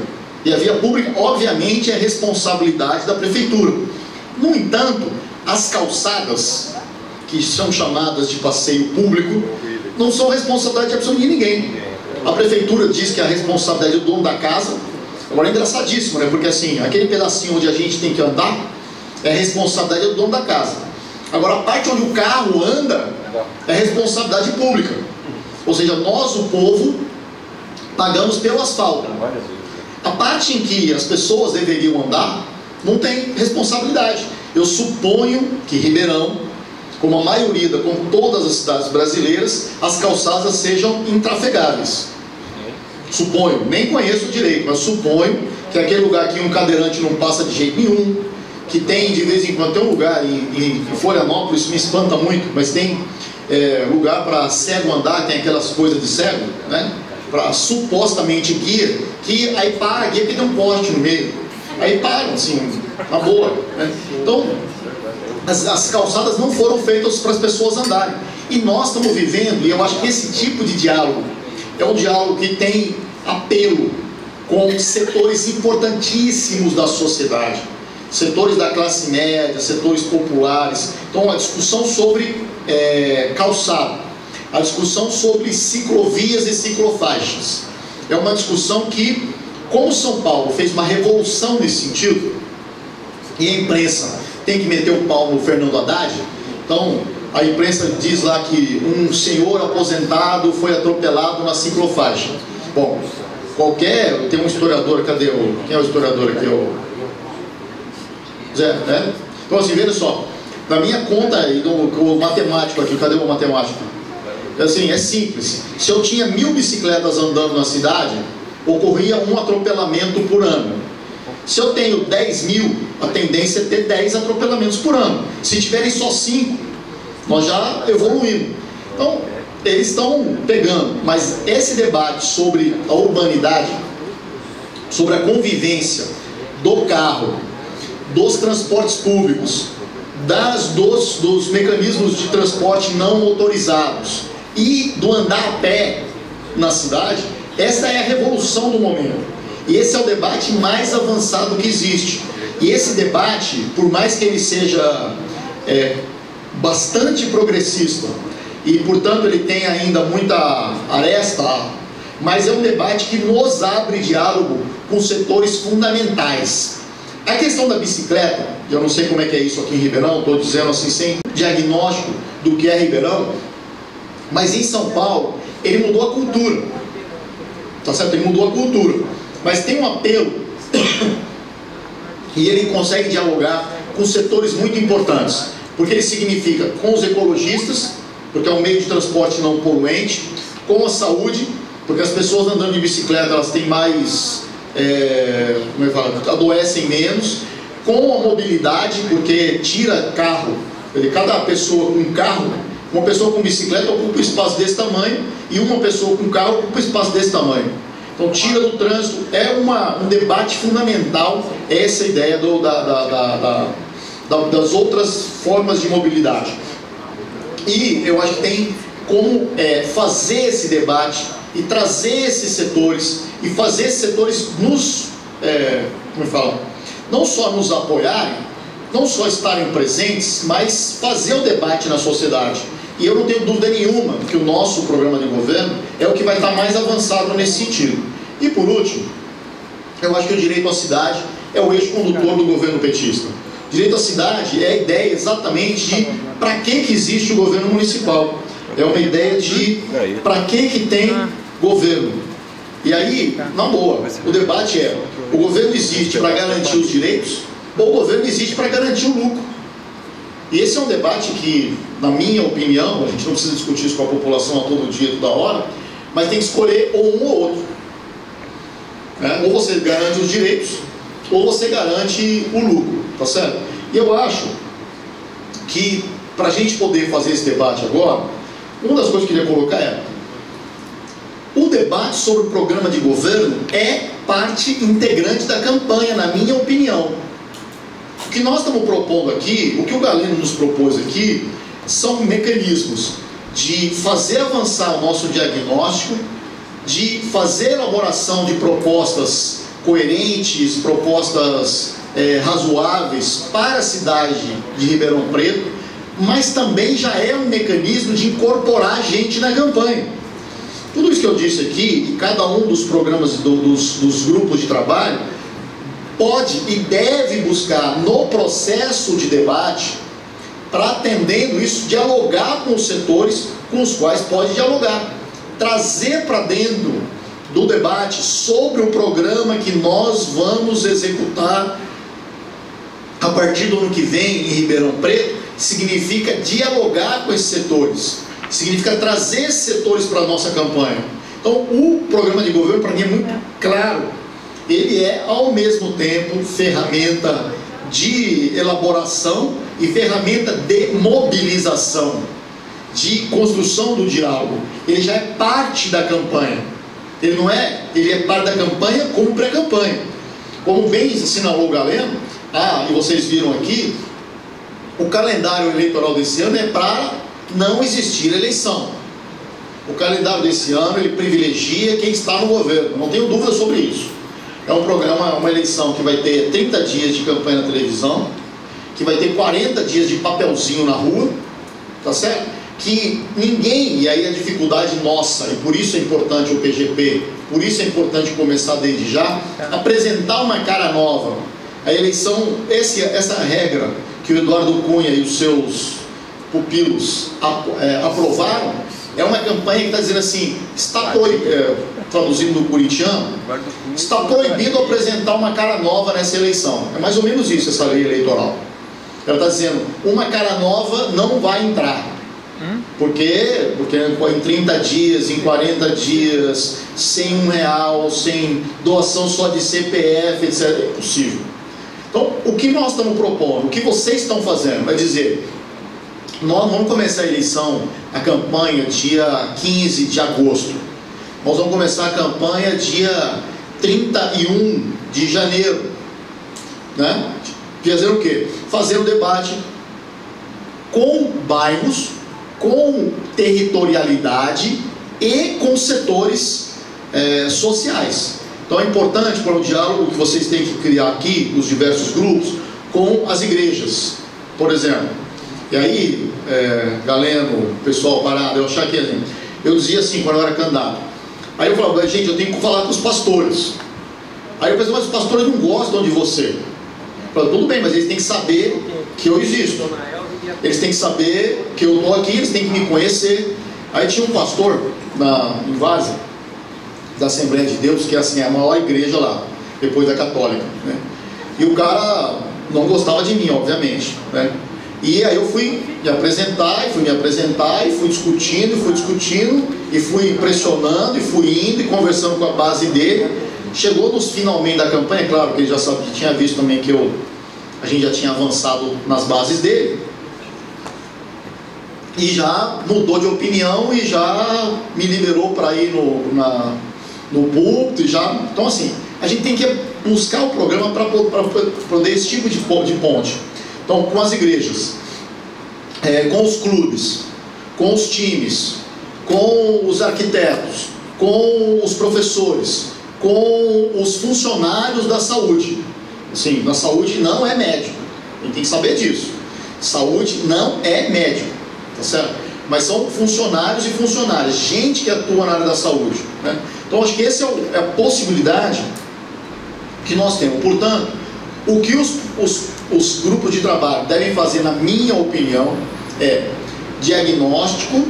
E a via pública, obviamente, é responsabilidade da prefeitura. No entanto, as calçadas, que são chamadas de passeio público, não são responsabilidade de ninguém. A prefeitura diz que a responsabilidade é do dono da casa. Agora é engraçadíssimo, né? Porque assim, aquele pedacinho onde a gente tem que andar é responsabilidade do dono da casa. Agora a parte onde o carro anda é responsabilidade pública. Ou seja, nós, o povo, pagamos pelo asfalto. A parte em que as pessoas deveriam andar não tem responsabilidade. Eu suponho que Ribeirão, como a maioria, como todas as cidades brasileiras, as calçadas sejam intrafegáveis. Suponho, nem conheço direito, mas suponho que aquele lugar que um cadeirante não passa de jeito nenhum, que tem de vez em quando, tem um lugar em, em Florianópolis, isso me espanta muito, mas tem é, lugar para cego andar, tem aquelas coisas de cego, né? Para supostamente guia, que aí para guia que tem um poste no meio. Aí param, assim, na boa. Né? Então, as, as calçadas não foram feitas para as pessoas andarem. E nós estamos vivendo, e eu acho que esse tipo de diálogo é um diálogo que tem apelo com setores importantíssimos da sociedade, setores da classe média, setores populares. Então, a discussão sobre é, calçado, a discussão sobre ciclovias e ciclofaixas, é uma discussão que, como São Paulo fez uma revolução nesse sentido, e a imprensa tem que meter o pau no Fernando Haddad, então a imprensa diz lá que um senhor aposentado foi atropelado na ciclofaixa. Bom, qualquer. Tem um historiador, cadê o. Quem é o historiador aqui? O Zé, né? Então assim, veja só, na minha conta e o matemático aqui, cadê o matemático? Assim, é simples. Se eu tinha mil bicicletas andando na cidade, ocorria um atropelamento por ano. Se eu tenho 10 mil, a tendência é ter 10 atropelamentos por ano. Se tiverem só 5, nós já evoluímos. Então, eles estão pegando, mas esse debate sobre a urbanidade, sobre a convivência do carro, dos transportes públicos, das, dos, dos mecanismos de transporte não motorizados e do andar a pé na cidade, essa é a revolução do momento. E esse é o debate mais avançado que existe. E esse debate, por mais que ele seja é, bastante progressista e, portanto, ele tem ainda muita aresta, mas é um debate que nos abre diálogo com setores fundamentais. A questão da bicicleta, eu não sei como é que é isso aqui em Ribeirão, estou dizendo assim sem diagnóstico do que é Ribeirão, mas em São Paulo ele mudou a cultura. Tá certo? Ele mudou a cultura. Mas tem um apelo. E ele consegue dialogar com setores muito importantes, porque ele significa com os ecologistas, porque é um meio de transporte não poluente, com a saúde, porque as pessoas andando de bicicleta elas têm mais, é, como é fala, adoecem menos, com a mobilidade, porque tira carro, cada pessoa com carro, uma pessoa com bicicleta ocupa um espaço desse tamanho e uma pessoa com carro ocupa um espaço desse tamanho. Então, tira do trânsito é uma, um debate fundamental essa ideia do, da, da, da, das outras formas de mobilidade. E eu acho que tem como é, fazer esse debate e trazer esses setores e fazer esses setores nos, é, como eu falo, não só nos apoiarem, não só estarem presentes, mas fazer o debate na sociedade. E eu não tenho dúvida nenhuma que o nosso programa de governo é o que vai estar mais avançado nesse sentido. E por último, eu acho que o direito à cidade é o eixo condutor do governo petista. Direito à cidade é a ideia exatamente de para que, que existe o governo municipal. É uma ideia de para que, que tem governo. E aí, na boa, o debate é: o governo existe para garantir os direitos ou o governo existe para garantir o lucro? E esse é um debate que na minha opinião, a gente não precisa discutir isso com a população a todo dia, toda hora, mas tem que escolher ou um ou outro. Né? Ou você garante os direitos, ou você garante o lucro, tá certo? E eu acho que para a gente poder fazer esse debate agora, uma das coisas que eu queria colocar é o debate sobre o programa de governo é parte integrante da campanha, na minha opinião. Que nós estamos propondo aqui, o que o Galeno nos propôs aqui, são mecanismos de fazer avançar o nosso diagnóstico, de fazer elaboração de propostas coerentes, propostas é, razoáveis para a cidade de Ribeirão Preto, mas também já é um mecanismo de incorporar gente na campanha. Tudo isso que eu disse aqui, e cada um dos programas do, dos, dos grupos de trabalho, pode e deve buscar no processo de debate, para atendendo isso, dialogar com os setores com os quais pode dialogar, trazer para dentro do debate sobre o programa que nós vamos executar a partir do ano que vem em Ribeirão Preto, significa dialogar com esses setores significa trazer esses setores para a nossa campanha. Então, o programa de governo, para mim, é muito claro. Ele é, ao mesmo tempo, ferramenta de elaboração e ferramenta de mobilização, de construção do diálogo. Ele já é parte da campanha. Ele não é, ele é parte da campanha como pré-campanha. Como bem assinalou o Galeno, ah, e vocês viram aqui, o calendário eleitoral desse ano é para não existir eleição. O calendário desse ano ele privilegia quem está no governo, não tenho dúvida sobre isso. É um programa, uma eleição que vai ter 30 dias de campanha na televisão, que vai ter 40 dias de papelzinho na rua, tá certo? Que ninguém, e aí a dificuldade nossa, e por isso é importante o PGP, por isso é importante começar desde já, apresentar uma cara nova. A eleição, esse, essa regra que o Eduardo Cunha e os seus pupilos é, aprovaram, é uma campanha que está dizendo assim, está é, traduzindo no corintiano, está proibido apresentar uma cara nova nessa eleição. É mais ou menos isso essa lei eleitoral. Ela está dizendo, uma cara nova não vai entrar. Por quê? Porque em 30 dias, em 40 dias, sem um real, sem doação só de CPF, etc. É impossível. Então, o que nós estamos propondo, o que vocês estão fazendo, é dizer, nós vamos começar a eleição, a campanha dia 15 de agosto. Nós vamos começar a campanha dia 31 de janeiro. Né? Fazer o quê? Fazer um debate com bairros, com territorialidade e com setores é, sociais. Então é importante para o diálogo que vocês têm que criar aqui, os diversos grupos, com as igrejas. Por exemplo, e aí, é, Galeno, pessoal parado, eu achava que eu dizia assim quando eu era candidato. Aí eu falava, gente, eu tenho que falar com os pastores. Aí eu pensei, mas os pastores não gostam de você. Eu falei, tudo bem, mas eles têm que saber que eu existo. Eles têm que saber que eu estou aqui, eles têm que me conhecer. Aí tinha um pastor na, em Vaza, da Assembleia de Deus, que é assim, é a maior igreja lá, depois da católica. Né? E o cara não gostava de mim, obviamente. Né? E aí eu fui me apresentar, e fui me apresentar, e fui discutindo, e fui discutindo, e fui pressionando, e fui indo, e conversando com a base dele. Chegou nos finalmente da campanha, claro que ele já sabia, tinha visto também que eu, a gente já tinha avançado nas bases dele. E já mudou de opinião e já me liberou para ir no, na, no púlpito e já. Então assim, a gente tem que buscar o programa para poder esse tipo de, de ponte. Então, com as igrejas, é, com os clubes, com os times, com os arquitetos, com os professores, com os funcionários da saúde. Sim, na saúde não é médico. A gente tem que saber disso. Saúde não é médico, tá certo? Mas são funcionários e funcionárias, gente que atua na área da saúde. Né? Então acho que essa é, é a possibilidade que nós temos. Portanto, o que os, os, os grupos de trabalho devem fazer, na minha opinião, é diagnóstico,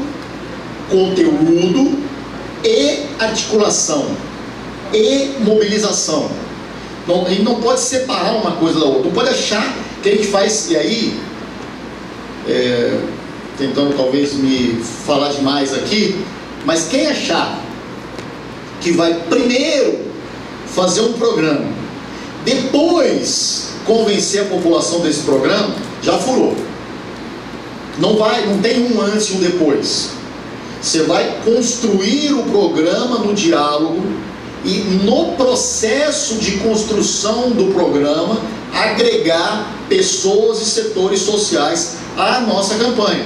conteúdo e articulação e mobilização. Não, a gente não pode separar uma coisa da outra, não pode achar que a gente faz, e aí, é, tentando talvez me falar demais aqui, mas quem achar que vai primeiro fazer um programa, depois convencer a população desse programa, já furou. Não vai, não tem um antes e um depois. Você vai construir o programa no diálogo e no processo de construção do programa agregar pessoas e setores sociais à nossa campanha.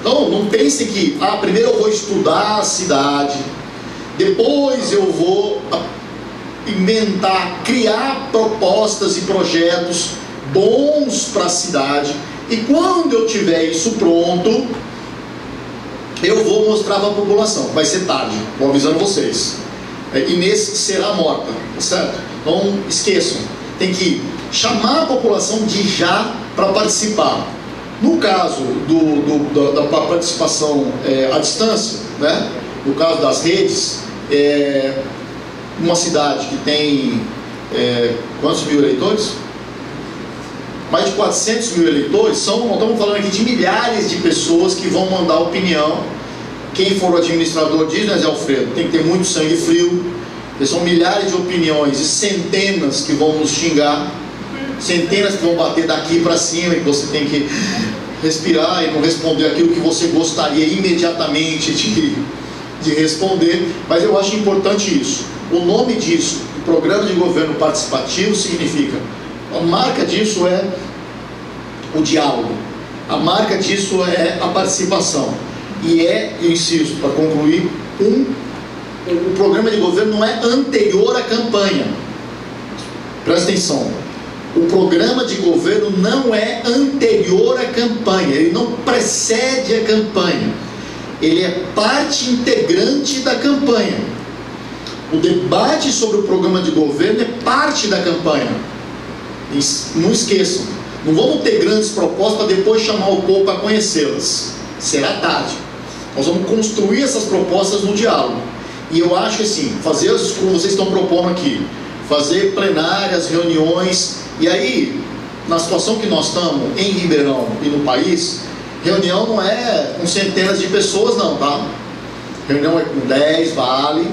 Então, não pense que, ah, primeiro eu vou estudar a cidade, depois eu vou inventar, criar propostas e projetos bons para a cidade, e quando eu tiver isso pronto, eu vou mostrar para a população. Vai ser tarde, vou avisando vocês. É, Inês será morta, tá certo? Então esqueçam, tem que chamar a população de já para participar. No caso do, do, da, da, participação é, à distância, né? no caso das redes, é, uma cidade que tem é, quantos mil eleitores? Mais de 400 mil eleitores, são, estamos falando aqui de milhares de pessoas que vão mandar opinião. Quem for o administrador diz, né, Zé Alfredo, tem que ter muito sangue frio, são milhares de opiniões e centenas que vão nos xingar, centenas que vão bater daqui para cima e você tem que respirar e não responder aquilo que você gostaria imediatamente de, de responder, mas eu acho importante isso. O nome disso, o Programa de Governo Participativo, significa, a marca disso é o diálogo, a marca disso é a participação. E é, eu insisto, para concluir, um, o programa de governo não é anterior à campanha. Presta atenção. O programa de governo não é anterior à campanha, ele não precede a campanha. Ele é parte integrante da campanha. O debate sobre o programa de governo é parte da campanha. Não esqueçam. Não vamos ter grandes propostas para depois chamar o povo para conhecê-las. Será tarde. Nós vamos construir essas propostas no diálogo. E eu acho que assim, fazer as como vocês estão propondo aqui, fazer plenárias, reuniões, e aí, na situação que nós estamos em Ribeirão e no país, reunião não é com centenas de pessoas não, tá? Reunião é com 10, vale,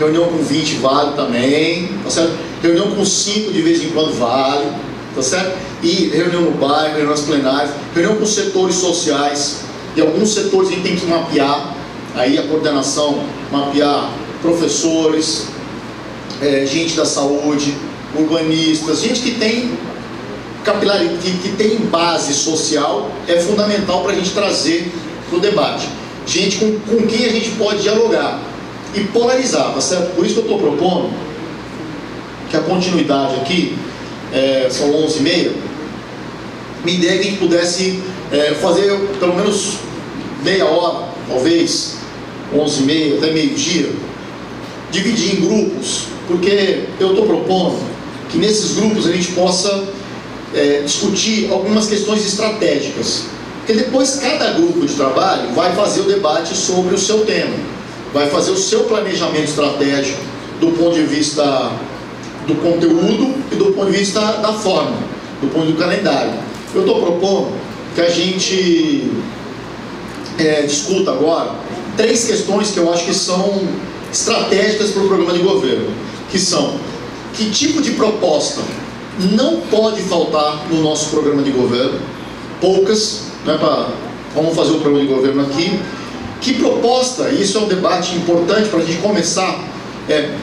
reunião com 20 vale também, tá certo? Reunião com 5 de vez em quando vale, tá certo? E reunião no bairro, reuniões plenárias, reunião com setores sociais, e alguns setores a gente tem que mapear, aí a coordenação, mapear professores, é, gente da saúde, urbanistas, gente que tem capilaridade, que, que tem base social, é fundamental para a gente trazer para o debate. Gente com, com quem a gente pode dialogar e polarizar, tá certo? Por isso que eu estou propondo que a continuidade aqui, é, são 11 e meia, minha ideia é que a gente pudesse é, fazer pelo menos meia hora, talvez, 11 e meia, até meio-dia, dividir em grupos, porque eu estou propondo que nesses grupos a gente possa é, discutir algumas questões estratégicas. Porque depois cada grupo de trabalho vai fazer o debate sobre o seu tema, vai fazer o seu planejamento estratégico do ponto de vista do conteúdo e do ponto de vista da forma, do ponto do calendário. Eu estou propondo que a gente é, discuta agora três questões que eu acho que são estratégicas para o programa de governo, que são que tipo de proposta não pode faltar no nosso programa de governo, poucas, né, pra, vamos fazer o programa de governo aqui, que proposta, isso é um debate importante para a gente começar, é,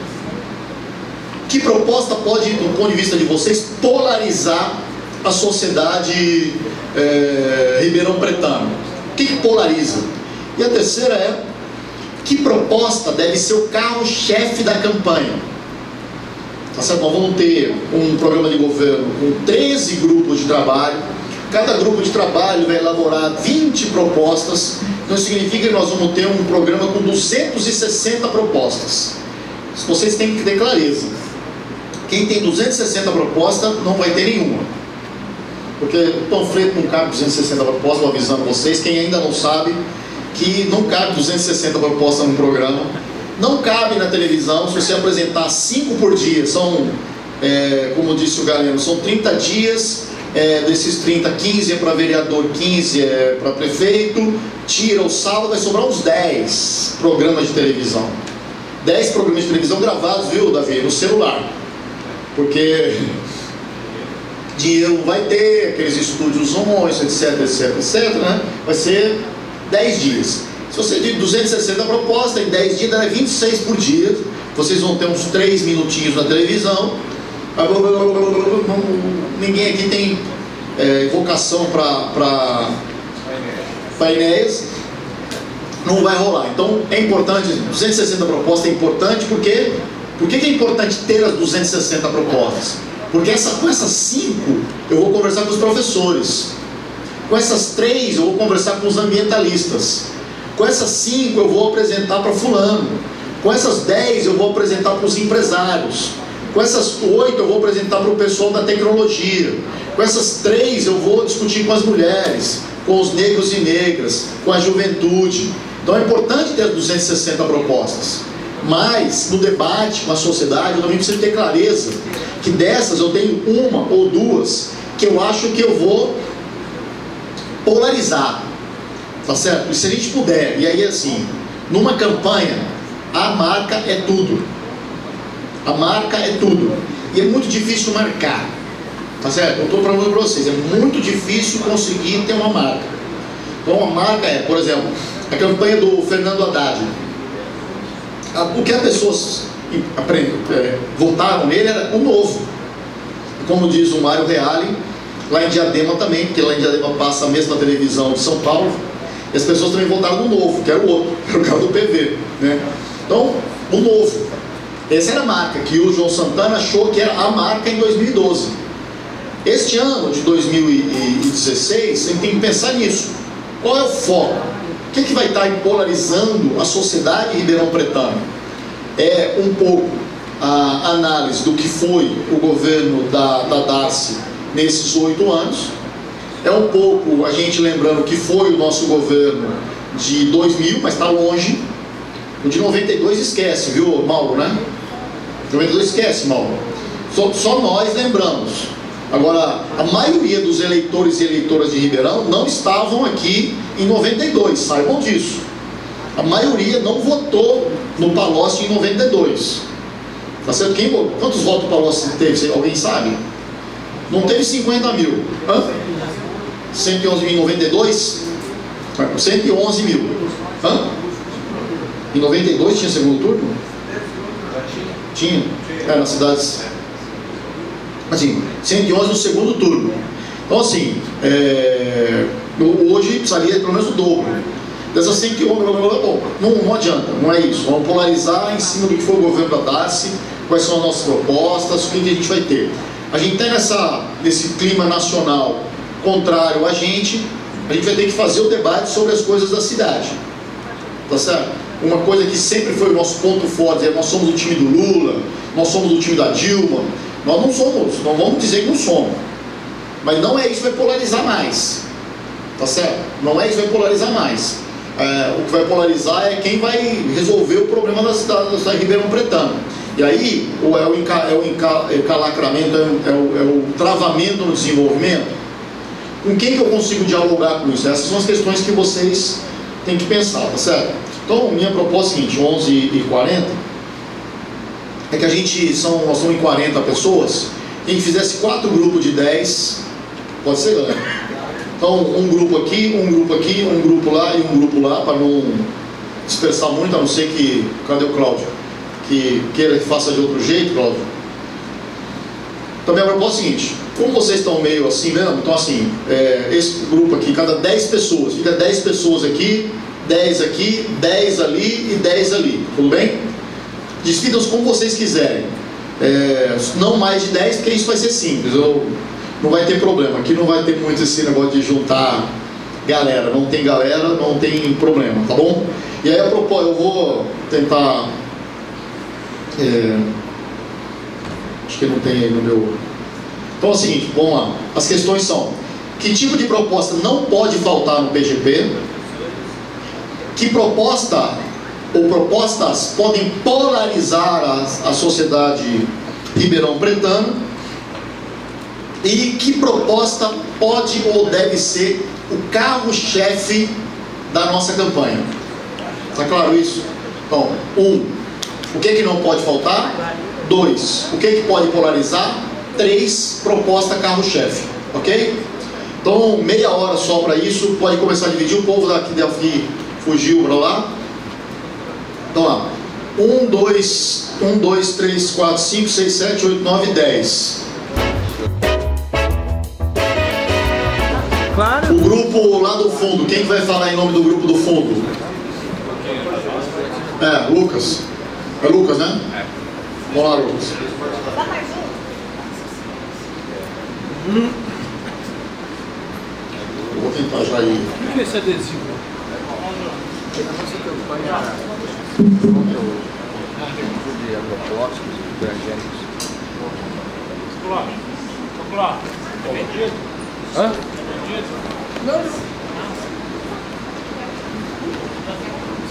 que proposta pode, do ponto de vista de vocês, polarizar a sociedade é, ribeirão pretana? O que, que polariza? E a terceira é, que proposta deve ser o carro-chefe da campanha? Tá certo? Nós vamos ter um programa de governo com 13 grupos de trabalho. Cada grupo de trabalho vai elaborar 20 propostas. Então significa que nós vamos ter um programa com 260 propostas. Vocês têm que ter clareza. Quem tem 260 propostas não vai ter nenhuma. Porque o panfleto não cabe 260 propostas, vou avisando vocês. Quem ainda não sabe, que não cabe 260 propostas no programa, não cabe na televisão, se você apresentar cinco por dia, são, é, como disse o Galeno, são 30 dias é, desses 30, 15 é para vereador, 15 é para prefeito, tira o sábado, vai sobrar uns 10 programas de televisão. 10 programas de televisão gravados, viu, Davi, no celular. Porque dinheiro vai ter, aqueles estúdios zões, etc, etc, etc, né? Vai ser 10 dias. Se você de 260 propostas, em 10 dias dá 26 por dia. Vocês vão ter uns 3 minutinhos na televisão. Ninguém aqui tem é, vocação para painéis. Não vai rolar. Então é importante, 260 propostas é importante porque por que é importante ter as 260 propostas? Porque essa, com essas cinco eu vou conversar com os professores. Com essas três eu vou conversar com os ambientalistas. Com essas cinco eu vou apresentar para fulano. Com essas dez eu vou apresentar para os empresários. Com essas oito eu vou apresentar para o pessoal da tecnologia. Com essas três eu vou discutir com as mulheres, com os negros e negras, com a juventude. Então é importante ter 260 propostas. Mas no debate com a sociedade eu também preciso ter clareza que dessas eu tenho uma ou duas que eu acho que eu vou polarizar. Tá certo? E se a gente puder, e aí assim, numa campanha, a marca é tudo. A marca é tudo. E é muito difícil marcar. Tá certo? Eu estou falando para vocês, é muito difícil conseguir ter uma marca. Então a marca é, por exemplo, a campanha do Fernando Haddad. O que as pessoas é, votaram nele era o novo. Como diz o Mário Reale, lá em Diadema também, porque lá em Diadema passa a mesma televisão de São Paulo, e as pessoas também votaram no novo, que era o outro, que era o caso do PV. Né? Então, o novo. Essa era a marca que o João Santana achou que era a marca em 2012. Este ano de 2016, a gente tem que pensar nisso. Qual é o foco? O que, é que vai estar polarizando a sociedade ribeirão pretana? É um pouco a análise do que foi o governo da, da Darcy nesses oito anos. É um pouco a gente lembrando que foi o nosso governo de 2000, mas está longe. O de 92 esquece, viu, Mauro, né? 92 esquece, Mauro. Só, só nós lembramos. Agora, a maioria dos eleitores e eleitoras de Ribeirão não estavam aqui em 92, saibam disso. A maioria não votou no Palocci em 92. Tá certo? Quem, quantos votos o Palocci teve? Alguém sabe? Não teve 50 mil. Hã? 111 mil em 92? 111 mil. Hã? Em 92 tinha segundo turno? Tinha. É, nas cidades assim, 111 no segundo turno. Então, assim, é, hoje precisaria pelo menos o dobro. Dessas 111, bom, não, não adianta, não é isso. Vamos polarizar em cima do que foi o governo da Darcy, quais são as nossas propostas, o que, a gente vai ter. A gente tem nessa, nesse clima nacional contrário a gente, a gente vai ter que fazer o debate sobre as coisas da cidade. Tá certo? Uma coisa que sempre foi o nosso ponto forte é nós somos o time do Lula, nós somos o time da Dilma, nós não somos, não vamos dizer que não somos. Mas não é isso que vai polarizar mais. Tá certo? Não é isso que vai polarizar mais. É, o que vai polarizar é quem vai resolver o problema da cidade da Ribeirão Pretano. E aí, ou é o, enca, é o encalacramento, é o, é, o, é o travamento no desenvolvimento. Com quem que eu consigo dialogar com isso? Essas são as questões que vocês têm que pensar, tá certo? Então, minha proposta é a seguinte, 11 e 40 é que a gente, são, nós somos em 40 pessoas, que a gente fizesse quatro grupos de 10, pode ser, galera? Então, um grupo aqui, um grupo aqui, um grupo lá e um grupo lá, para não dispersar muito, a não ser que, cadê o Cláudio? Que queira que faça de outro jeito, Cláudio. Também a proposta é a seguinte, como vocês estão meio assim mesmo, então assim, é, esse grupo aqui, cada 10 pessoas, fica 10 pessoas aqui, 10 aqui, 10 ali e 10 ali, tudo bem? Dividam-se como vocês quiserem. É, não mais de 10, porque isso vai ser simples. Eu, não vai ter problema. Aqui não vai ter muito esse negócio de juntar galera. Não tem galera, não tem problema, tá bom? E aí propósito, eu vou tentar. É, acho que não tem aí no meu. Então é o seguinte, vamos lá. As questões são: que tipo de proposta não pode faltar no PGP? Que proposta ou propostas podem polarizar a, a sociedade ribeirão-pretana E que proposta pode ou deve ser o carro-chefe da nossa campanha? Está claro isso? Então, um, o que, que não pode faltar? Dois, o que, que pode polarizar? Três, proposta carro-chefe. Ok? Então, meia hora só para isso. Pode começar a dividir. O povo daqui daqui fugiu para lá. Então lá. Um, dois, um, dois, três, quatro, cinco, seis, sete, oito, nove, dez. Claro. O grupo lá do fundo, quem que vai falar em nome do grupo do fundo? É, Lucas. É Lucas, né? É. Vamos lá, Lucas. Dá mais um. Hum. Eu vou tentar já ir. O que é esse adesivo?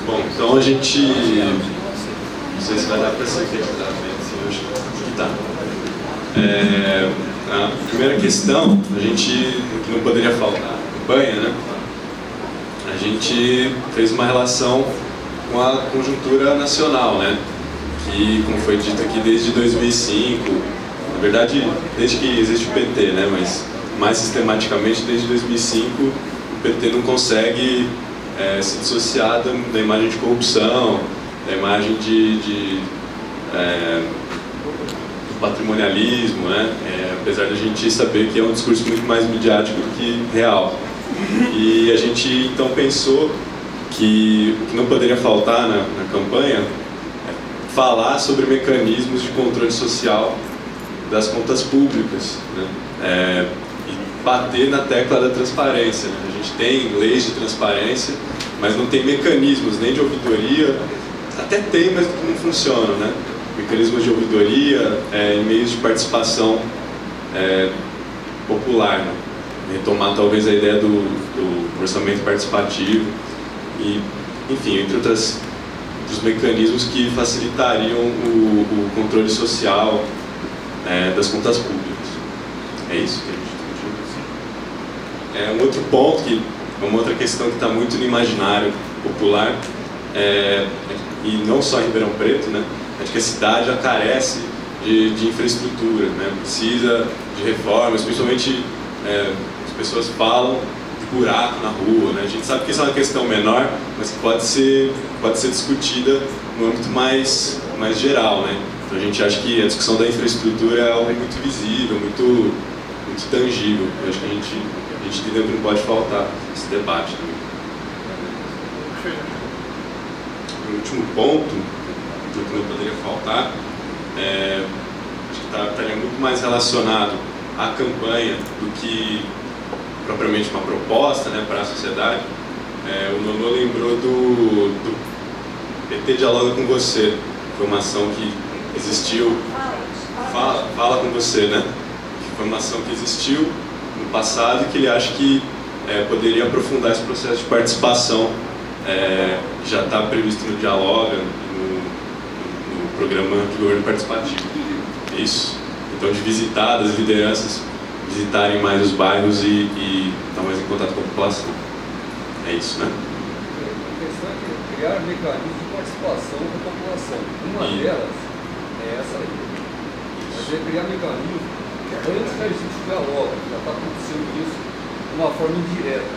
Bom, então a gente. Não sei se vai dar para ser? Eu acho que tá. É, a primeira questão, a gente, que não poderia faltar, campanha, né? A gente fez uma relação com a conjuntura nacional, né? Que, como foi dito aqui, desde 2005, na verdade, desde que existe o PT, né? Mas mais sistematicamente, desde 2005, o PT não consegue é, se dissociar da, da, imagem de corrupção, da imagem de, de é, patrimonialismo, né? É, apesar da gente saber que é um discurso muito mais midiático do que real. E a gente então pensou que o que não poderia faltar na, na campanha é falar sobre mecanismos de controle social das contas públicas, né? É, e bater na tecla da transparência. Né? A gente tem leis de transparência, mas não tem mecanismos nem de ouvidoria, até tem, mas não funcionam, né? Mecanismos de ouvidoria é, e meios de participação é, popular, né? Retomar talvez a ideia do, do orçamento participativo e, enfim, entre outras os mecanismos que facilitariam o, o controle social né, das contas públicas. É isso que a gente discutiu. É um outro ponto que é uma outra questão que está muito no imaginário popular é, e não só em Ribeirão Preto, né? De que a cidade já carece de, de infraestrutura, né? Precisa de reformas, principalmente é, pessoas falam buraco na rua, né? A gente sabe que isso é uma questão menor, mas que pode ser, pode ser discutida no âmbito mais, mais geral, né? Então a gente acha que a discussão da infraestrutura é algo muito visível, muito, muito tangível. Eu acho que a gente, a gente dentro não pode faltar esse debate também. O último ponto, que não poderia faltar, é, acho que tá, estaria muito mais relacionado à campanha do que propriamente uma proposta né, para a sociedade, é, o Nono lembrou do, do PT Dialoga com Você, foi uma ação que existiu, fala, fala com você, né? Que foi uma ação que existiu no passado e que ele acha que é, poderia aprofundar esse processo de participação é, já está previsto no Dialoga, no, no programa de governo participativo. Isso. Então, de visitar das lideranças visitarem mais os bairros e, e estar mais em contato com a população. É isso, né? A questão é criar mecanismos de participação da população. Uma e... delas é essa aí. Mas é criar mecanismos antes que a gente dialogue, já está acontecendo isso de uma forma indireta.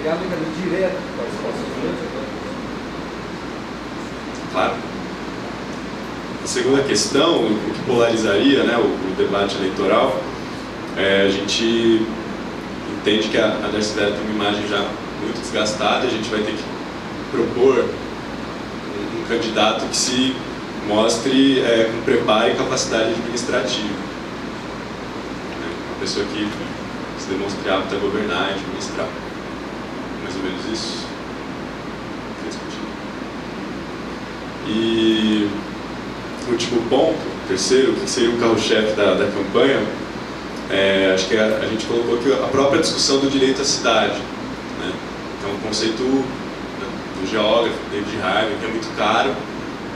Criar mecanismo direto de participação durante a Claro. A segunda questão, o que polarizaria né, o, o debate eleitoral, é, a gente entende que a, a tem uma imagem já muito desgastada, a gente vai ter que propor um, um candidato que se mostre é, com preparo e capacidade administrativa. Né? Uma pessoa que se demonstre apta a governar e administrar. Mais ou menos isso. E último ponto, terceiro, que seria o carro-chefe da, da campanha, é, acho que a, a, gente colocou que a própria discussão do direito à cidade, né? é um conceito do geógrafo David Harvey, que é muito caro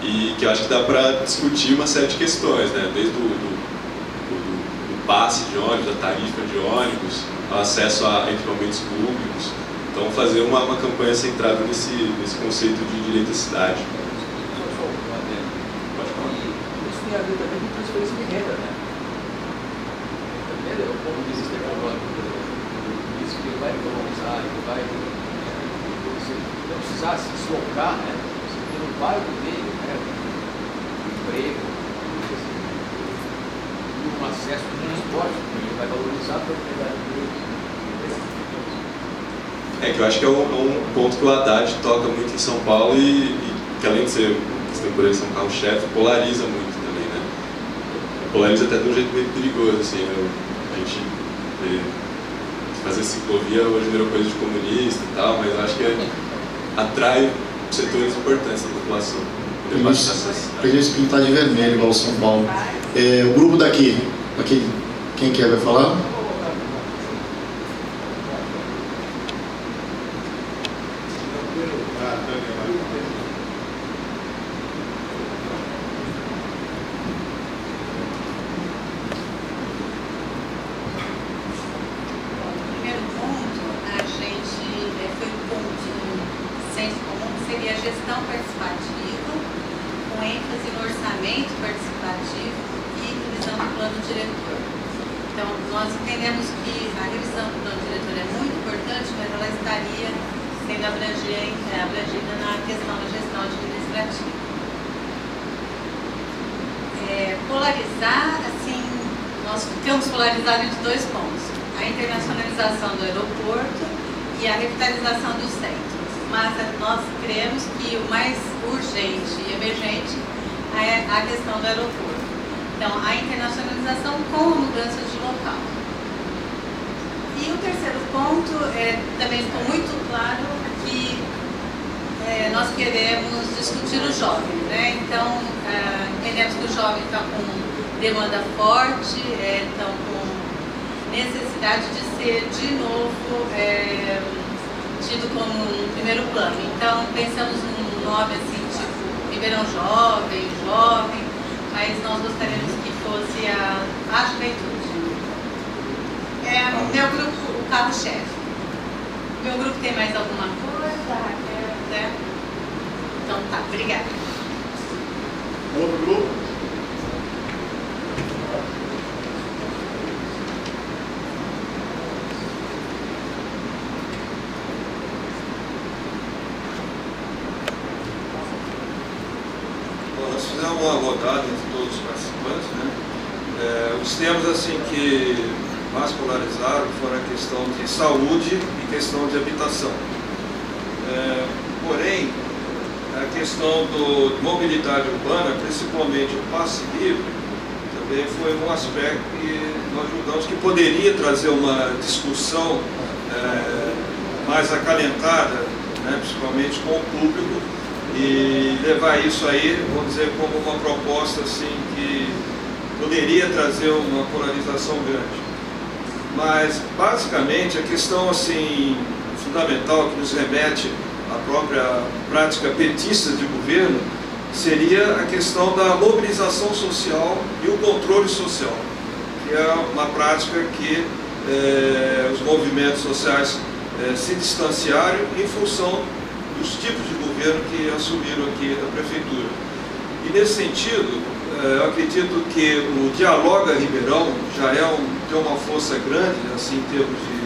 e que eu acho que dá para discutir uma série de questões, né? desde o do, do, do passe de ônibus, a tarifa de ônibus, o acesso a equipamentos públicos. Então, fazer uma, uma campanha centrada nesse, nesse conceito de direito à cidade. Isso tem a ver também com transferência de renda, né? Entendeu? Como diz esse econômico, isso que vai economizar, que vai. Você não precisar se deslocar, né? Você tem um bairro dele, né? Emprego, e um acesso ao transporte, ele vai valorizar a propriedade dele. É que eu acho que é um, é um ponto que o Haddad toca muito em São Paulo e, e que além de ser por ser um carro-chefe, polariza muito também, né? Polariza até de um jeito meio perigoso, assim, né? a gente vê, fazer ciclovia hoje virou coisa de comunista e tal, mas eu acho que atrai setores importantes da população. Pra eles pintar de vermelho, igual o São Paulo. É, o grupo daqui, aqui, quem quer vai falar? Questão assim fundamental que nos remete à própria prática petista de governo seria a questão da mobilização social e o controle social, que é uma prática que eh, os movimentos sociais eh, se distanciaram em função dos tipos de governo que assumiram aqui a prefeitura. E nesse sentido, eh, eu acredito que o Dialoga Ribeirão já é um, tem uma força grande, assim, em termos de,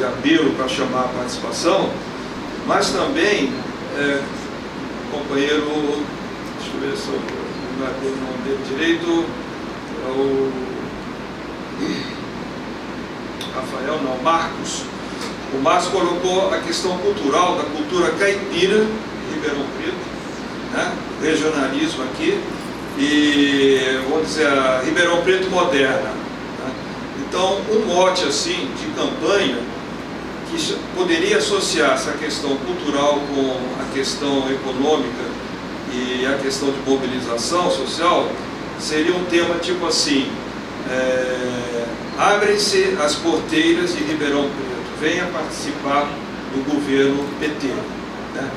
de apelo para chamar a participação, mas também, eh, o companheiro, deixa eu ver se eu não o nome dele direito, é o Rafael, não, Marcos. O Marcos colocou a questão cultural, da cultura caipira, Ribeirão Preto, né? regionalismo aqui, e vamos dizer, a Ribeirão Preto moderna. né? Então, um mote assim de campanha que poderia associar essa questão cultural com a questão econômica e a questão de mobilização social seria um tema tipo assim: é, abrem-se as porteiras de Ribeirão Preto, venha participar do governo PT. né?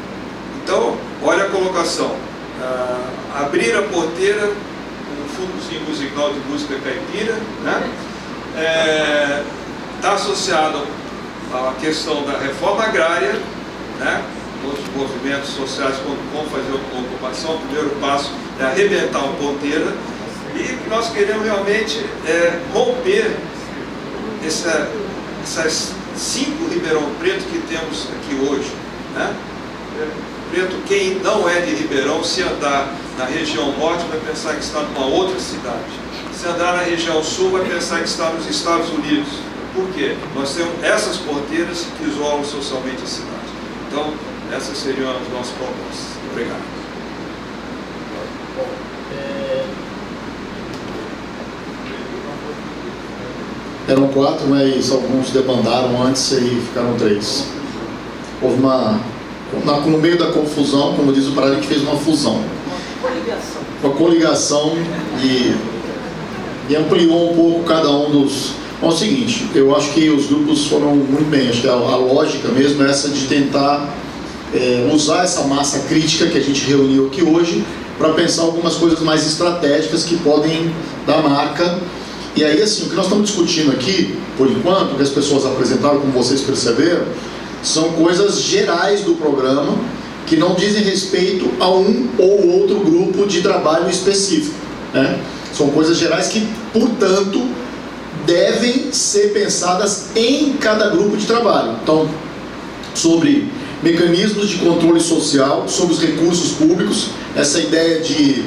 Então, olha a colocação: ah, abrir a porteira, um fundozinho musical de música caipira, né? é, está associado à questão da reforma agrária, né? Outros movimentos sociais vão fazer a ocupação, o primeiro passo é arrebentar o ponteira e nós queremos realmente é, romper essa, essas cinco Ribeirão Preto que temos aqui hoje. Né? Preto, quem não é de Ribeirão, se andar na região norte, vai pensar que está numa outra cidade. Se andar na região sul, vai pensar que está nos Estados Unidos. Por quê? Nós temos essas porteiras que isolam socialmente a cidade. Então, essas seriam as nossas propostas. Obrigado. Eram quatro, mas alguns debandaram antes e ficaram três. Houve uma. no meio da confusão, como diz o Pará, a gente fez uma fusão. Uma coligação e, e ampliou um pouco cada um dos. É o seguinte, eu acho que os grupos foram muito bem. Acho que a, a lógica mesmo é essa de tentar é, usar essa massa crítica que a gente reuniu aqui hoje para pensar algumas coisas mais estratégicas que podem dar marca. E aí, assim, o que nós estamos discutindo aqui, por enquanto, que as pessoas apresentaram, como vocês perceberam, são coisas gerais do programa que não dizem respeito a um ou outro grupo de trabalho específico. Né? São coisas gerais que, portanto, devem ser pensadas em cada grupo de trabalho. Então, sobre mecanismos de controle social sobre os recursos públicos, essa ideia de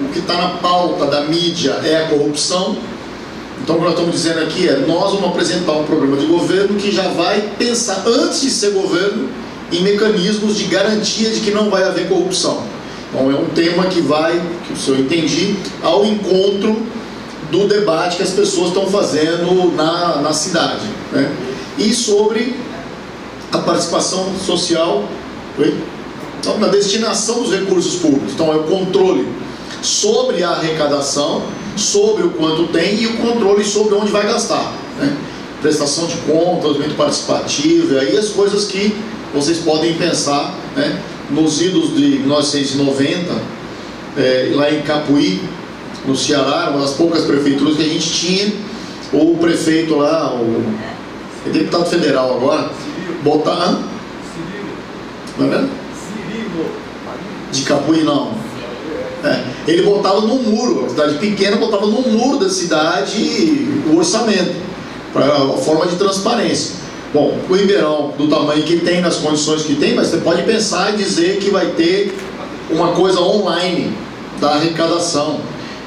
o que está na pauta da mídia é a corrupção. Então, o que nós estamos dizendo aqui é: nós vamos apresentar um programa de governo que já vai pensar, antes de ser governo, em mecanismos de garantia de que não vai haver corrupção. Então, é um tema que vai, que se eu entendi, ao encontro do debate que as pessoas estão fazendo na, na cidade. Né? E sobre a participação social então, na destinação dos recursos públicos. Então, é o controle sobre a arrecadação, sobre o quanto tem e o controle sobre onde vai gastar. Né? Prestação de contas, aumento participativo, e aí as coisas que vocês podem pensar né? nos idos de 1990, é, lá em Capuí, no Ceará, uma das poucas prefeituras que a gente tinha, o prefeito lá, o é deputado federal agora, botar. Não é mesmo? De Capuí não. É. Ele botava no muro, a cidade pequena botava no muro da cidade o orçamento, para a forma de transparência. Bom, o Ribeirão, do tamanho que tem, nas condições que tem, mas você pode pensar e dizer que vai ter uma coisa online da arrecadação.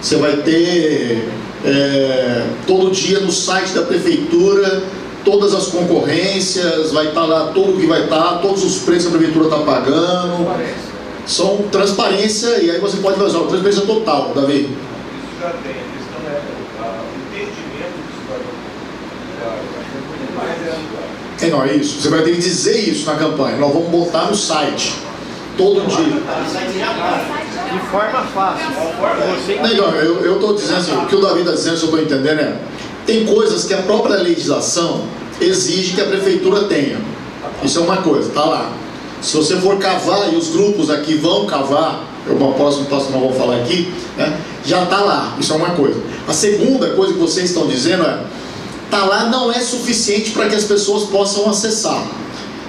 Você vai ter é, todo dia no site da prefeitura todas as concorrências, vai estar lá tudo que vai estar, todos os preços que a prefeitura está pagando. São transparência e aí você pode fazer uma transparência total, Davi. Isso já tem, a questão é o entendimento do cidadão. É, não, é isso. Você vai ter que dizer isso na campanha. Nós vamos botar no site. Todo dia. De forma fácil. Eu estou dizendo assim, o que o Davi está dizendo, se eu estou entendendo, é tem coisas que a própria legislação exige que a prefeitura tenha. Isso é uma coisa, tá lá. Se você for cavar, e os grupos aqui vão cavar, eu próximo passo não vou falar aqui, né, já está lá, isso é uma coisa. A segunda coisa que vocês estão dizendo é, tá lá não é suficiente para que as pessoas possam acessar,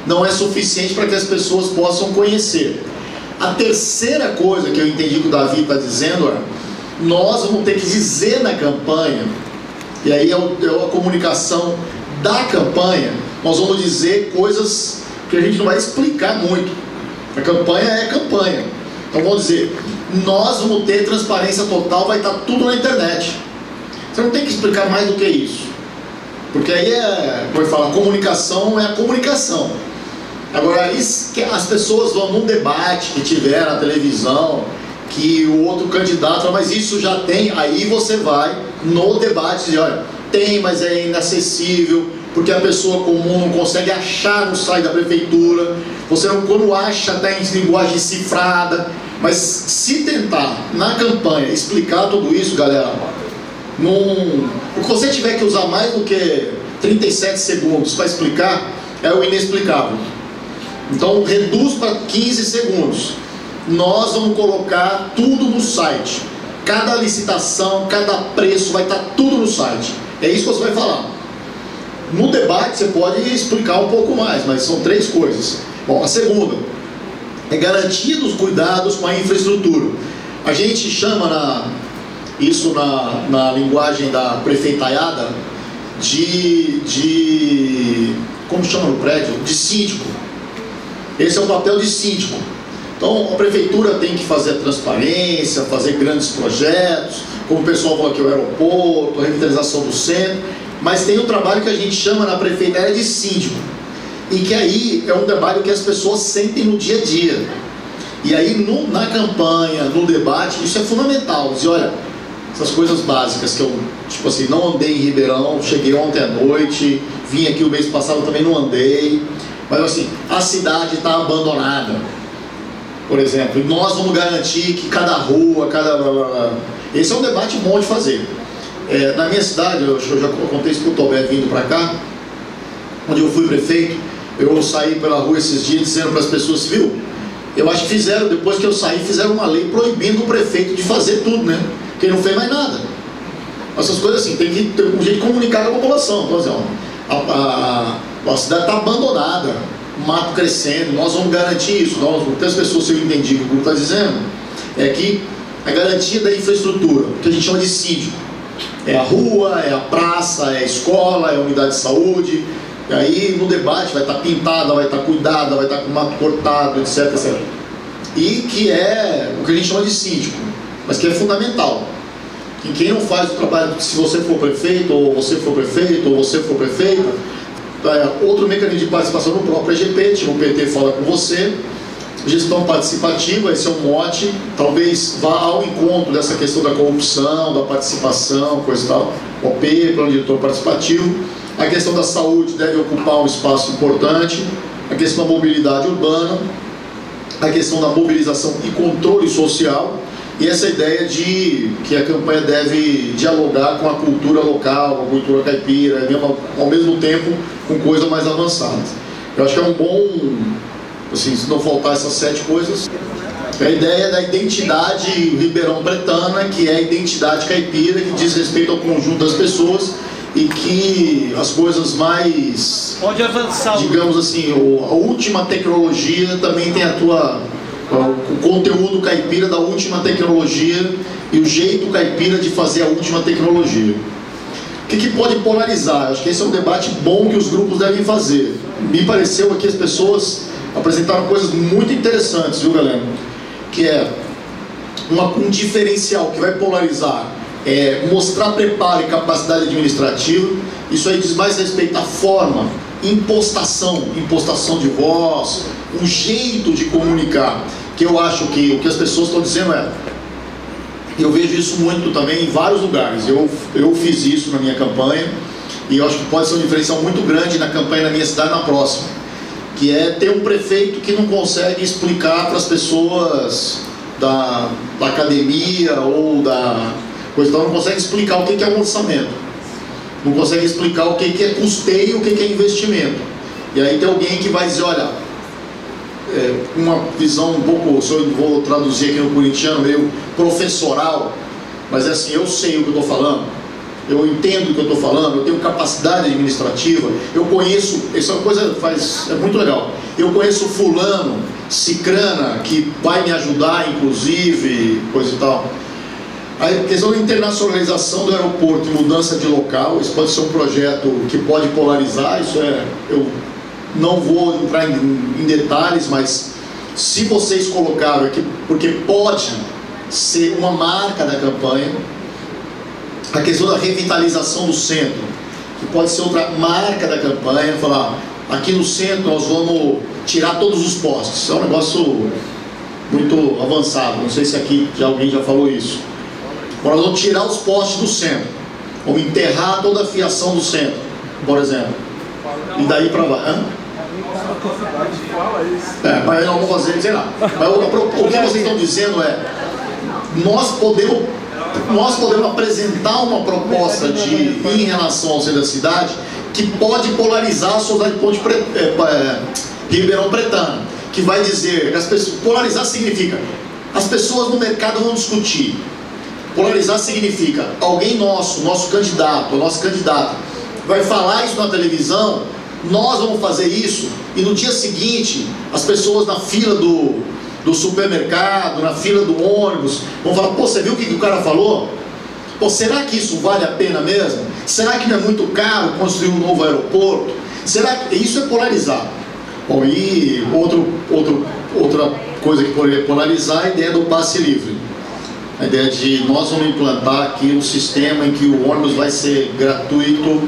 não é suficiente para que as pessoas possam conhecer. A terceira coisa que eu entendi que o Davi está dizendo é, nós vamos ter que dizer na campanha e aí é, o, é a comunicação da campanha, nós vamos dizer coisas que a gente não vai explicar muito. A campanha é campanha. Então vamos dizer, nós vamos ter transparência total, vai estar tudo na internet. Você não tem que explicar mais do que isso. Porque aí é, como eu falo, a comunicação é a comunicação. Agora, as pessoas vão num debate que tiver na televisão, que o outro candidato, mas isso já tem, aí você vai no debate dizer, olha, tem, mas é inacessível, porque a pessoa comum não consegue achar no site da prefeitura, você não, quando acha, está em linguagem cifrada, mas se tentar, na campanha, explicar tudo isso, galera, num, o que você tiver que usar mais do que 37 segundos para explicar, é o inexplicável. Então reduz para 15 segundos nós vamos colocar tudo no site. Cada licitação, cada preço vai estar tudo no site. É isso que você vai falar. No debate você pode explicar um pouco mais, mas são três coisas. Bom, a segunda é garantia dos cuidados com a infraestrutura. A gente chama na, isso na, na linguagem da prefeitaiada de, de. Como chama no prédio? De síndico. Esse é o papel de síndico. Então a prefeitura tem que fazer transparência, fazer grandes projetos, como o pessoal falou aqui, o aeroporto, a revitalização do centro, mas tem um trabalho que a gente chama na prefeitura de síndico. E que aí é um trabalho que as pessoas sentem no dia a dia. E aí no, na campanha, no debate, isso é fundamental. Dizer, olha, essas coisas básicas que eu, tipo assim, não andei em Ribeirão, cheguei ontem à noite, vim aqui o mês passado também não andei. Mas assim, a cidade está abandonada. Por exemplo, e nós vamos garantir que cada rua, cada. Esse é um debate bom de fazer. É, na minha cidade, eu, eu já contei isso para o Tobé vindo para cá, onde eu fui prefeito, eu saí pela rua esses dias dizendo para as pessoas, viu? Eu acho que fizeram, depois que eu saí, fizeram uma lei proibindo o prefeito de fazer tudo, né? Porque ele não fez mais nada. Essas coisas assim, tem que ter um jeito de comunicar com a população. Então, assim, ó, a, a, a cidade está abandonada, mato crescendo, nós vamos garantir isso. Nós, muitas pessoas, se eu entendi o que o grupo está dizendo, é que a garantia da infraestrutura, que a gente chama de síndico, é a rua, é a praça, é a escola, é a unidade de saúde, e aí no debate vai estar pintada, vai estar cuidada, vai estar com mato cortado, etc, etc. E que é o que a gente chama de síndico, mas que é fundamental. Que quem não faz o trabalho, se você for prefeito, ou você for prefeito, ou você for prefeita, outro mecanismo de participação no próprio EGP, tipo, o PT fala com você, gestão participativa, esse é um mote, talvez vá ao encontro dessa questão da corrupção, da participação, coisa e tal, OP, plano diretor participativo, a questão da saúde deve ocupar um espaço importante, a questão da mobilidade urbana, a questão da mobilização e controle social, e essa ideia de que a campanha deve dialogar com a cultura local, com a cultura caipira, ao mesmo tempo com coisas mais avançadas. Eu acho que é um bom, assim, se não faltar essas sete coisas, é a ideia da identidade ribeirão bretana, que é a identidade caipira, que diz respeito ao conjunto das pessoas e que as coisas mais, Pode avançar. digamos assim, a última tecnologia também tem a tua o conteúdo caipira da última tecnologia e o jeito caipira de fazer a última tecnologia. O que, que pode polarizar? Acho que esse é um debate bom que os grupos devem fazer. Me pareceu aqui as pessoas apresentaram coisas muito interessantes, viu, galera? Que é uma, um diferencial que vai polarizar, é mostrar preparo e capacidade administrativa. Isso aí diz mais respeito à forma, impostação, impostação de voz, um jeito de comunicar. Que eu acho que o que as pessoas estão dizendo é eu vejo isso muito também em vários lugares. Eu, eu fiz isso na minha campanha e eu acho que pode ser um diferencial muito grande na campanha da minha cidade na próxima. Que é ter um prefeito que não consegue explicar para as pessoas da, da academia ou da coisa, então não consegue explicar o que é um orçamento. Não consegue explicar o que é custeio e o que é investimento. E aí tem alguém que vai dizer, olha, é, uma visão um pouco, se eu vou traduzir aqui no corintiano, meio professoral, mas é assim, eu sei o que eu estou falando, eu entendo o que eu estou falando, eu tenho capacidade administrativa, eu conheço, essa coisa faz, é muito legal, eu conheço fulano, cicrana, que vai me ajudar, inclusive, coisa e tal. A questão da internacionalização do aeroporto e mudança de local, isso pode ser um projeto que pode polarizar, isso é, eu não vou entrar em, em detalhes, mas se vocês colocaram aqui, porque pode ser uma marca da campanha, a questão da revitalização do centro, que pode ser outra marca da campanha, falar, aqui no centro nós vamos tirar todos os postes, é um negócio muito avançado, não sei se aqui já, alguém já falou isso. Nós vamos tirar os postes do centro, vamos enterrar toda a fiação do centro, por exemplo. E daí para lá. É, mas não vou fazer, sei lá. Mas o, que vocês estão dizendo é, nós podemos, nós podemos apresentar uma proposta de, em relação ao centro da cidade que pode polarizar a sociedade de Ponte Pre, é, é, Ribeirão Pretano, que vai dizer, as pessoas, polarizar significa as pessoas no mercado vão discutir Polarizar significa alguém nosso, nosso candidato, a nossa candidata, vai falar isso na televisão, nós vamos fazer isso, e no dia seguinte, as pessoas na fila do, do supermercado, na fila do ônibus, vão falar: pô, você viu o que, que o cara falou? Pô, será que isso vale a pena mesmo? Será que não é muito caro construir um novo aeroporto? Será que isso é polarizar? Bom, e outro, outro, outra coisa que poderia polarizar é a ideia do passe livre. A ideia de nós vamos implantar aqui um sistema em que o ônibus vai ser gratuito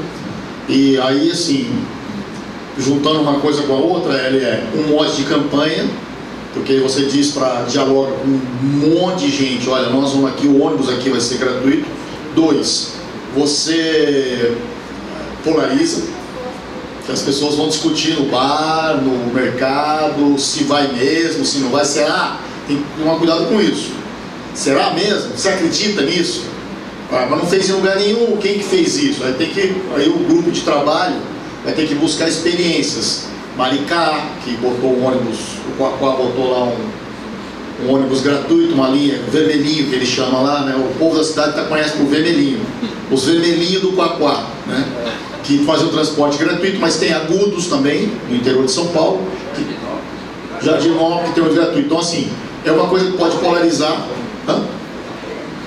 e aí assim, juntando uma coisa com a outra, ele é um mote de campanha, porque você diz para dialogar com um monte de gente, olha, nós vamos aqui, o ônibus aqui vai ser gratuito. Dois, você polariza, que as pessoas vão discutir no bar, no mercado, se vai mesmo, se não vai, será? Tem que tomar cuidado com isso. Será mesmo? Você acredita nisso? Ah, mas não fez em lugar nenhum, quem que fez isso? Aí tem que, aí o grupo de trabalho vai ter que buscar experiências. Maricá, que botou um ônibus, o Quaquá botou lá um, um ônibus gratuito, uma linha, vermelhinho que ele chama lá, né? O povo da cidade tá, conhece por vermelhinho. Os vermelhinhos do Quaquá, né? Que fazem o transporte gratuito, mas tem agudos também, no interior de São Paulo, que, Jardinópolis, que tem um gratuito. Então, assim, é uma coisa que pode polarizar. Hã?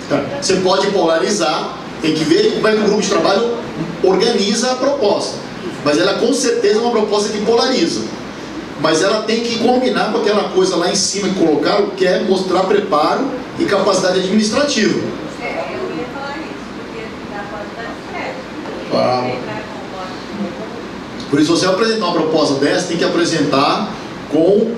Tá. Você pode polarizar, tem que ver como é que o grupo de trabalho organiza a proposta. Mas ela com certeza é uma proposta que polariza. Mas ela tem que combinar com aquela coisa lá em cima que colocaram, que é mostrar preparo e capacidade administrativa. É, eu ia falar isso, porque dá pode dar certo. Ah. Por isso, você apresentar uma proposta dessa, tem que apresentar com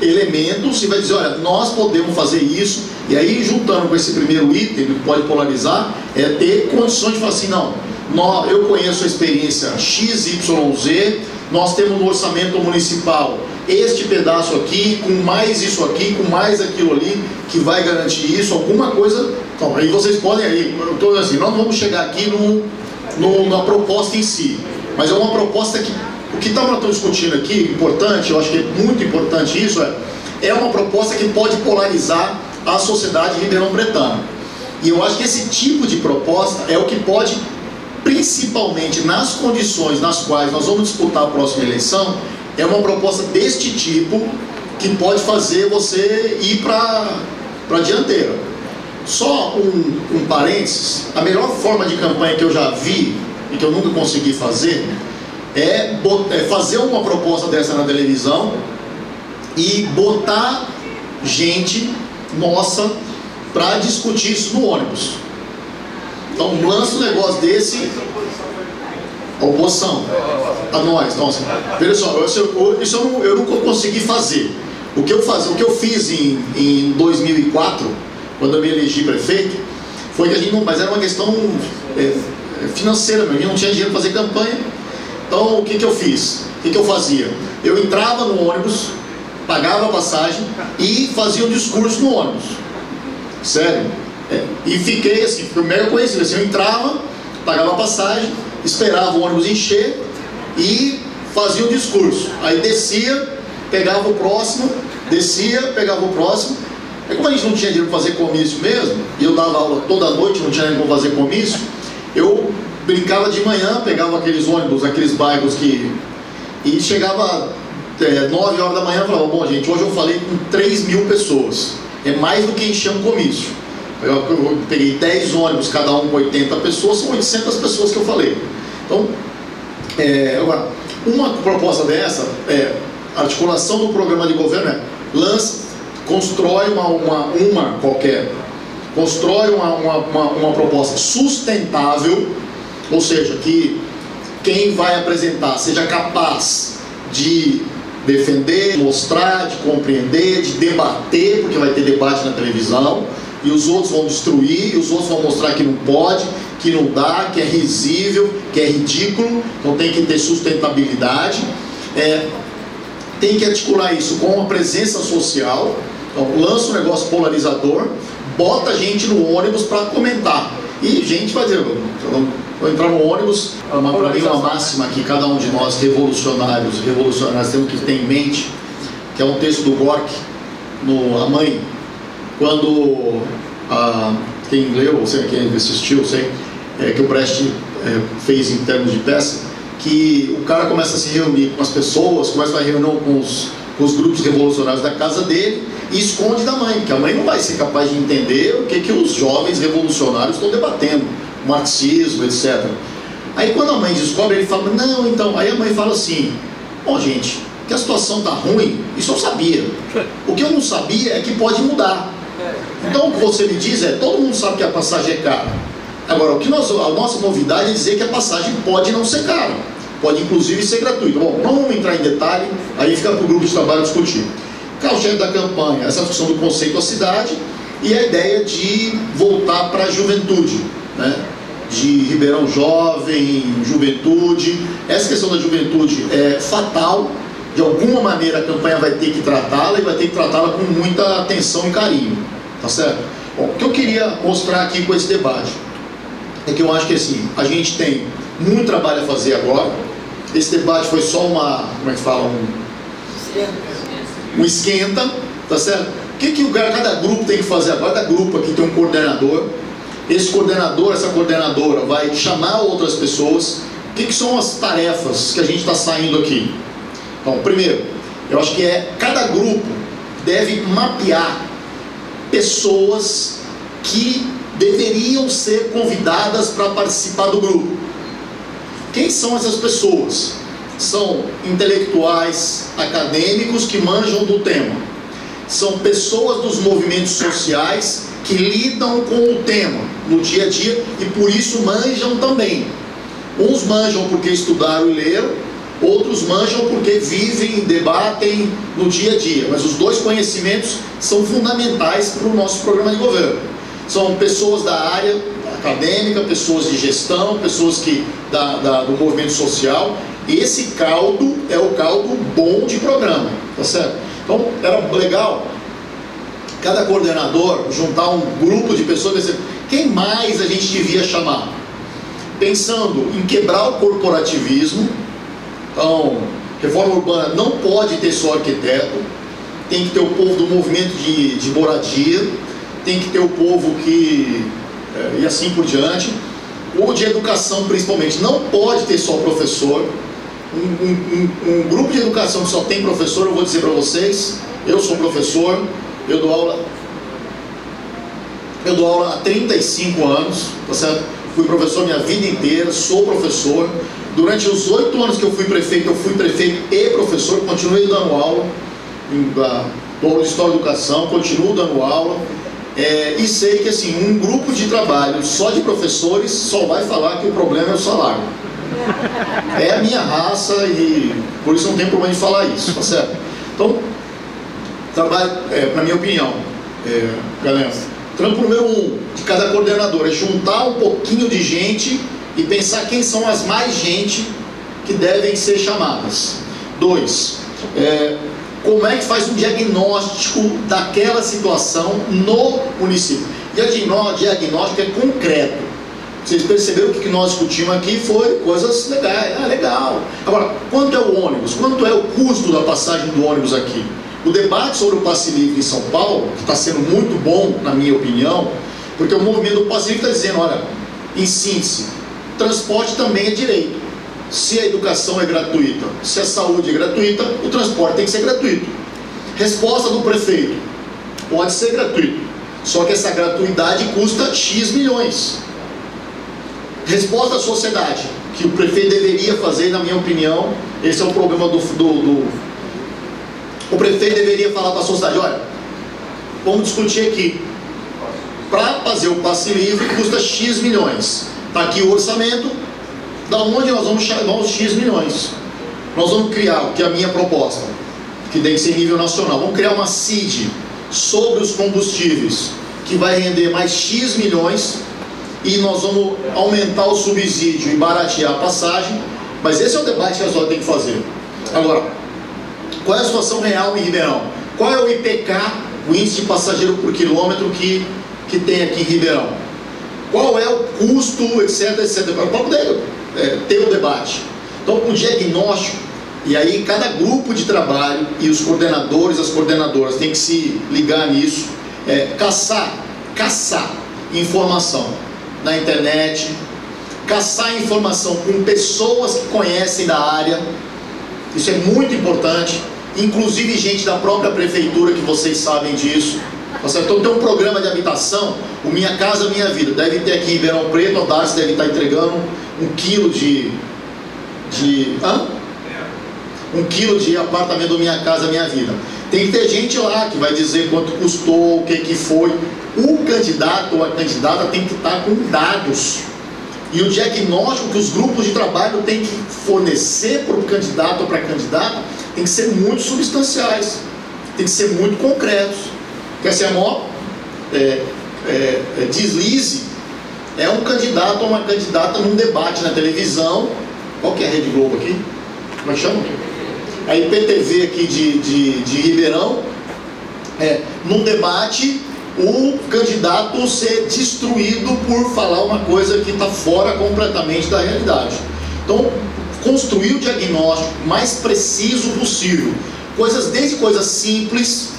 elementos e vai dizer, olha, nós podemos fazer isso, e aí juntando com esse primeiro item que pode polarizar, é ter condições de falar assim, não, nós, eu conheço a experiência XYZ, nós temos no orçamento municipal este pedaço aqui, com mais isso aqui, com mais aquilo ali, que vai garantir isso, alguma coisa. Então, aí vocês podem aí, eu estou assim, nós vamos chegar aqui no, no, na proposta em si, mas é uma proposta que o que estamos discutindo aqui, importante, eu acho que é muito importante isso, é, é uma proposta que pode polarizar a sociedade ribeirão-bretana. E eu acho que esse tipo de proposta é o que pode, principalmente nas condições nas quais nós vamos disputar a próxima eleição, é uma proposta deste tipo que pode fazer você ir para a dianteira. Só um, um parênteses, a melhor forma de campanha que eu já vi e que eu nunca consegui fazer é, é fazer uma proposta dessa na televisão e botar gente nossa para discutir isso no ônibus. Então lança um negócio desse, a oposição, a nós. Assim, veja só, isso, eu, isso eu, eu nunca consegui fazer. O que eu, faz, o que eu fiz em, em 2004, quando eu me elegi prefeito, foi que a gente não, mas era uma questão é, financeira, a gente não tinha dinheiro para fazer campanha. Então, o que, que eu fiz? O que, que eu fazia? Eu entrava no ônibus, pagava a passagem e fazia um discurso no ônibus. Sério. É, e fiquei assim, primeiro conhecido, assim, eu entrava, pagava a passagem, esperava o ônibus encher e fazia um discurso. Aí descia, pegava o próximo, descia, pegava o próximo. Aí como a gente não tinha dinheiro para fazer comício mesmo, e eu dava aula toda noite, não tinha dinheiro para fazer comício, eu brincava de manhã, pegava aqueles ônibus, aqueles bairros que. E chegava é, 9 horas da manhã e falava, bom gente, hoje eu falei com 3 mil pessoas. É mais do que encher um comício. Eu, eu peguei 10 ônibus, cada um com 80 pessoas, são 800 pessoas que eu falei. Então, é, agora, uma proposta dessa é articulação do programa de governo é lança, constrói uma, uma, uma qualquer, constrói uma, uma, uma, uma proposta sustentável, ou seja, que quem vai apresentar seja capaz de defender, mostrar, de compreender, de debater, porque vai ter debate na televisão, e os outros vão destruir, e os outros vão mostrar que não pode, que não dá, que é risível, que é ridículo, então tem que ter sustentabilidade. É, tem que articular isso com a presença social, então lança um negócio polarizador, bota a gente no ônibus para comentar. E gente dizer, vou entrar no ônibus, para mim uma máxima que cada um de nós, revolucionários, revolucionários, temos que ter em mente, que é um texto do Gork, no A Mãe, quando a, quem leu, sei, quem assistiu, sei, é, que o Brecht é, fez em termos de peça, que o cara começa a se reunir com as pessoas, começa a reunir com os, com os grupos revolucionários da casa dele e esconde da mãe, porque a mãe não vai ser capaz de entender o que, que os jovens revolucionários estão debatendo, marxismo, etc. Aí quando a mãe descobre, ele fala, não, então, aí a mãe fala assim, bom gente, que a situação está ruim, isso eu sabia. O que eu não sabia é que pode mudar. Então o que você me diz é, todo mundo sabe que a passagem é cara. Agora, o que nós, a nossa novidade é dizer que a passagem pode não ser cara. Pode inclusive ser gratuita. Bom, não vamos entrar em detalhe, aí fica para o grupo de trabalho discutir. Carro-chefe da campanha, essa discussão do conceito da cidade e a ideia de voltar para a juventude. Né? de Ribeirão Jovem, juventude. Essa questão da juventude é fatal. De alguma maneira a campanha vai ter que tratá-la e vai ter que tratá-la com muita atenção e carinho. Tá certo? Bom, o que eu queria mostrar aqui com esse debate é que eu acho que assim, a gente tem muito trabalho a fazer agora. Esse debate foi só uma, como é que fala? Um, um esquenta, tá certo? O que, que o, cada grupo tem que fazer agora? Cada grupo aqui tem um coordenador esse coordenador, essa coordenadora vai chamar outras pessoas. O que, que são as tarefas que a gente está saindo aqui? Então, primeiro, eu acho que é cada grupo deve mapear pessoas que deveriam ser convidadas para participar do grupo. Quem são essas pessoas? São intelectuais, acadêmicos que manjam do tema. São pessoas dos movimentos sociais que lidam com o tema no dia a dia e por isso manjam também. Uns manjam porque estudaram e leram, outros manjam porque vivem e debatem no dia a dia. Mas os dois conhecimentos são fundamentais para o nosso programa de governo. São pessoas da área acadêmica, pessoas de gestão, pessoas que da, da, do movimento social. Esse caldo é o caldo bom de programa, tá certo? Então era legal cada coordenador juntar um grupo de pessoas e dizer quem mais a gente devia chamar? Pensando em quebrar o corporativismo, então, reforma urbana não pode ter só arquiteto, tem que ter o povo do movimento de, de moradia, tem que ter o povo que. É, e assim por diante. O de educação, principalmente, não pode ter só professor. Um, um, grupo de educação que só tem professor, eu vou dizer para vocês, eu sou professor, eu dou aula. Eu dou aula há 35 anos, tá certo? Fui professor minha vida inteira, sou professor. Durante os oito anos que eu fui prefeito, eu fui prefeito e professor, continuei dando aula, dou aula de História e Educação, continuo dando aula. É, e sei que assim, um grupo de trabalho só de professores só vai falar que o problema é o salário. É a minha raça e por isso não tem problema de falar isso, tá certo? Então, trabalho, é, na minha opinião, é, galera, trampo número um de cada coordenador é juntar um pouquinho de gente e pensar quem são as mais gente que devem ser chamadas. Dois, é, como é que faz um diagnóstico daquela situação no município? E o diagnóstico é concreto. Vocês perceberam que o que nós discutimos aqui foi coisas legais. Ah, legal. Agora, quanto é o ônibus? Quanto é o custo da passagem do ônibus aqui? O debate sobre o passe livre em São Paulo, que está sendo muito bom, na minha opinião, porque o movimento do passe livre está dizendo, olha, em síntese, transporte também é direito. Se a educação é gratuita, se a saúde é gratuita, o transporte tem que ser gratuito. Resposta do prefeito: pode ser gratuito, só que essa gratuidade custa X milhões. Resposta da sociedade, que o prefeito deveria fazer, na minha opinião, esse é o problema do, do, do o prefeito deveria falar para a sociedade: olha, vamos discutir aqui. Para fazer o passe livre custa X milhões. Está aqui o orçamento. Da onde nós vamos chamar os X milhões? Nós vamos criar, que é a minha proposta, que tem que ser nível nacional. Vamos criar uma CID sobre os combustíveis, que vai render mais X milhões, e nós vamos aumentar o subsídio e baratear a passagem. Mas esse é o debate que a pessoa tem que fazer. Agora, qual é a situação real em Ribeirão? Qual é o IPK, o índice de passageiro por quilômetro que, que tem aqui em Ribeirão? Qual é o custo, etc, etc, para poder é, ter o um debate. Então, um diagnóstico, e aí cada grupo de trabalho e os coordenadores, as coordenadoras têm que se ligar nisso, é, caçar, caçar informação na internet, caçar informação com pessoas que conhecem da área, isso é muito importante, inclusive gente da própria prefeitura que vocês sabem disso. Tá? Então tem um programa de habitação, o Minha Casa Minha Vida. Deve ter aqui em Ribeirão Preto, a Darcy deve estar entregando um quilo de. de. Hã? Um quilo de apartamento Minha Casa Minha Vida. Tem que ter gente lá que vai dizer quanto custou, o que, que foi. O candidato ou a candidata tem que estar com dados. E o diagnóstico que os grupos de trabalho têm que fornecer para o candidato ou para a candidata tem que ser muito substanciais, tem que ser muito concretos. Quer ser a maior é, é, é, deslize é um candidato ou uma candidata num debate na televisão. Qual que é a Rede Globo aqui? Como é que chama? A IPTV aqui de, de, de Ribeirão. É, num debate, o candidato ser destruído por falar uma coisa que está fora completamente da realidade. Então, construir o diagnóstico mais preciso possível. Coisas desde coisas simples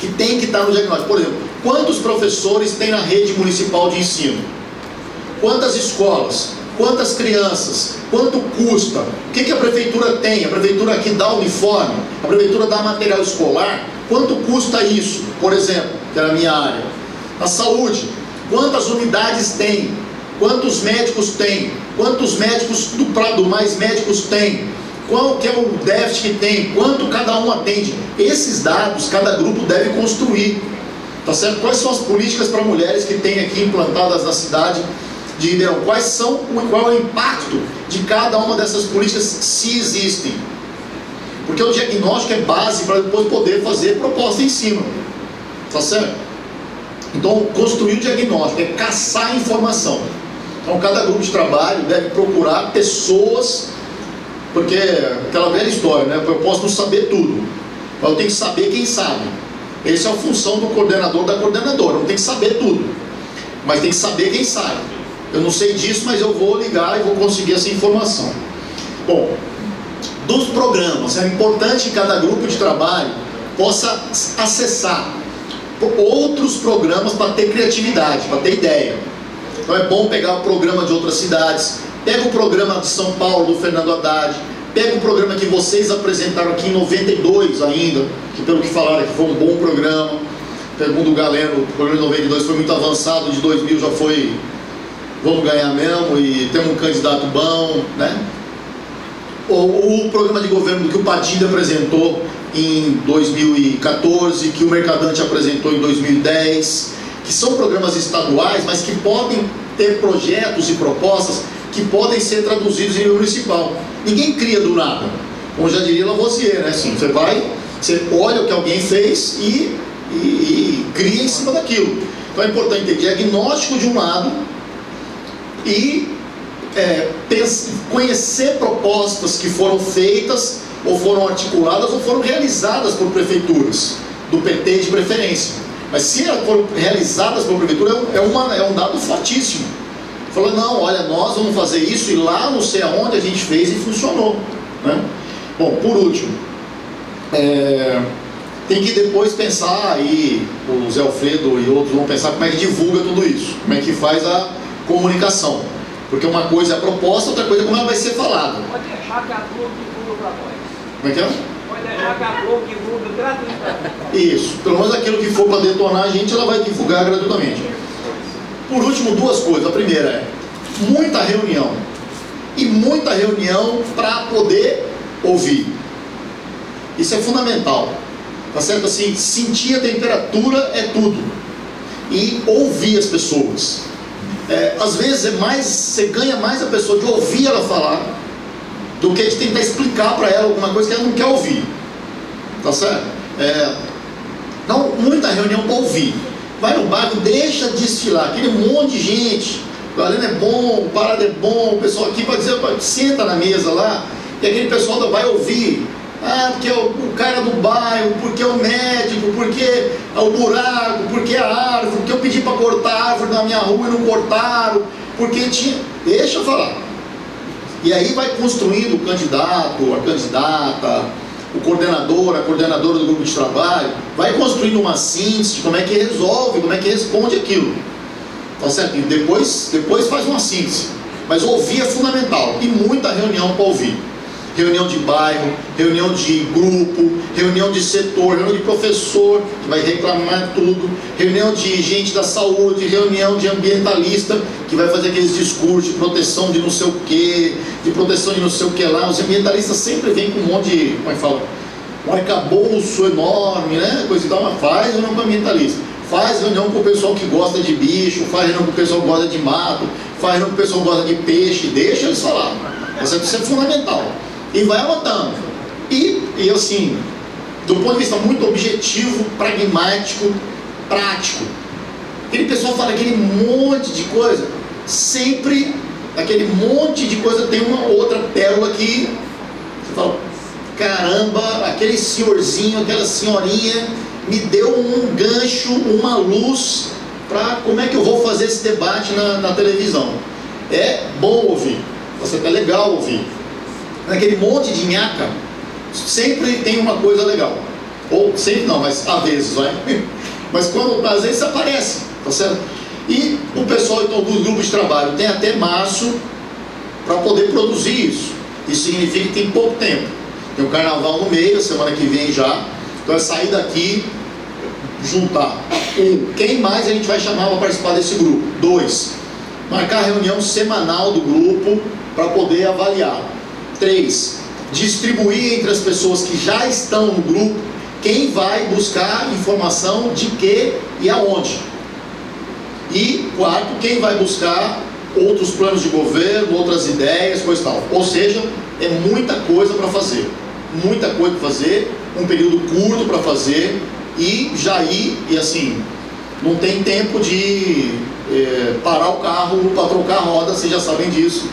que tem que estar no diagnóstico. Por exemplo, quantos professores tem na rede municipal de ensino? Quantas escolas? Quantas crianças? Quanto custa? O que, que a prefeitura tem? A prefeitura aqui dá uniforme? A prefeitura dá material escolar? Quanto custa isso? Por exemplo, que era a minha área. A saúde, quantas unidades tem? Quantos médicos tem? Quantos médicos do Prado mais médicos tem? Qual que é o déficit que tem? Quanto cada um atende? Esses dados cada grupo deve construir. Tá certo? Quais são as políticas para mulheres que tem aqui implantadas na cidade de Ribeirão? Quais são, qual é o impacto de cada uma dessas políticas se existem? Porque o diagnóstico é base para depois poder fazer proposta em cima. Tá certo? Então, construir o diagnóstico é caçar informação. Então, cada grupo de trabalho deve procurar pessoas, porque aquela velha história, né? Eu posso não saber tudo, mas eu tenho que saber quem sabe. Essa é a função do coordenador da coordenadora. Não tem que saber tudo, mas tem que saber quem sabe. Eu não sei disso, mas eu vou ligar e vou conseguir essa informação. Bom, dos programas, é importante que cada grupo de trabalho possa acessar outros programas para ter criatividade, para ter ideia. Então é bom pegar o programa de outras cidades, pega o programa de São Paulo, do Fernando Haddad, pega o programa que vocês apresentaram aqui em 92 ainda, que pelo que falaram que foi um bom programa, segundo o Galeno, o programa de 92 foi muito avançado, de 2000 já foi, vamos ganhar mesmo, e temos um candidato bom, né? O, o programa de governo que o Padilha apresentou em 2014, que o Mercadante apresentou em 2010, que são programas estaduais, mas que podem ter projetos e propostas que podem ser traduzidos em municipal. Ninguém cria do nada. Como já diria Lavoisier, né? Assim, você vai, você olha o que alguém fez e, e, e cria em cima daquilo. Então é importante ter diagnóstico de um lado e é, conhecer propostas que foram feitas ou foram articuladas ou foram realizadas por prefeituras, do PT de preferência. Mas se elas foram realizadas pela prefeitura, é, uma, é um dado fortíssimo. Falou, não, olha, nós vamos fazer isso e lá não sei aonde a gente fez e funcionou. Né? Bom, por último, é, tem que depois pensar aí, o Zé Alfredo e outros vão pensar como é que divulga tudo isso, como é que faz a comunicação. Porque uma coisa é a proposta, outra coisa é como ela vai ser falada. Pode deixar que a Globo divulga para nós. Como é que é? Pode deixar que a Globo divulga gratuitamente. Isso, pelo menos aquilo que for para detonar a gente, ela vai divulgar gratuitamente. Por último, duas coisas. A primeira é muita reunião. E muita reunião para poder ouvir. Isso é fundamental. Tá certo? Assim, sentir a temperatura é tudo. E ouvir as pessoas. É, às vezes é mais, você ganha mais a pessoa de ouvir ela falar do que de tentar explicar para ela alguma coisa que ela não quer ouvir. Tá certo? É, muita reunião para ouvir. Vai no bairro, deixa desfilar, aquele monte de gente. O é bom, o Parada é bom, o pessoal aqui pode dizer, senta na mesa lá, e aquele pessoal vai ouvir. Ah, porque é o, o cara do bairro, porque é o médico, porque é o buraco, porque é a árvore, porque eu pedi para cortar a árvore na minha rua e não cortaram, porque tinha. Deixa eu falar. E aí vai construindo o candidato, a candidata, o coordenador, a coordenadora do grupo de trabalho, vai construindo uma síntese de como é que resolve, como é que responde aquilo. Tá certo? E depois, depois faz uma síntese. Mas ouvir é fundamental. E muita reunião para ouvir. Reunião de bairro, reunião de grupo, reunião de setor, reunião de professor, que vai reclamar tudo, reunião de gente da saúde, reunião de ambientalista, que vai fazer aqueles discursos de proteção de não sei o que, de proteção de não sei o que lá. Os ambientalistas sempre vêm com um monte de, como é que fala? Um arcabouço enorme, né? Coisa e tal, mas faz reunião com ambientalista. Faz reunião com o pessoal que gosta de bicho, faz reunião com o pessoal que gosta de mato, faz reunião com o pessoal que gosta de peixe, deixa eles falar. Isso é fundamental. E vai anotando. E, e assim, do ponto de vista muito objetivo, pragmático, prático. Aquele pessoal fala aquele monte de coisa, sempre aquele monte de coisa tem uma outra pérola que você fala, caramba, aquele senhorzinho, aquela senhorinha me deu um gancho, uma luz para como é que eu vou fazer esse debate na, na televisão. É bom ouvir, você é legal ouvir. Naquele monte de nhaca, sempre tem uma coisa legal. Ou sempre não, mas às vezes, vai. Mas quando às vezes aparece, tá certo? E o pessoal então dos grupos de trabalho tem até março para poder produzir isso. Isso significa que tem pouco tempo. Tem o carnaval no meio, semana que vem já. Então é sair daqui, juntar. Um, quem mais a gente vai chamar para participar desse grupo? Dois, marcar reunião semanal do grupo para poder avaliar. Três, distribuir entre as pessoas que já estão no grupo quem vai buscar informação de que e aonde. E quarto, quem vai buscar outros planos de governo, outras ideias, coisa e tal. Ou seja, é muita coisa para fazer. Muita coisa para fazer, um período curto para fazer e já ir, e assim, não tem tempo de é, parar o carro para trocar a roda, vocês já sabem disso.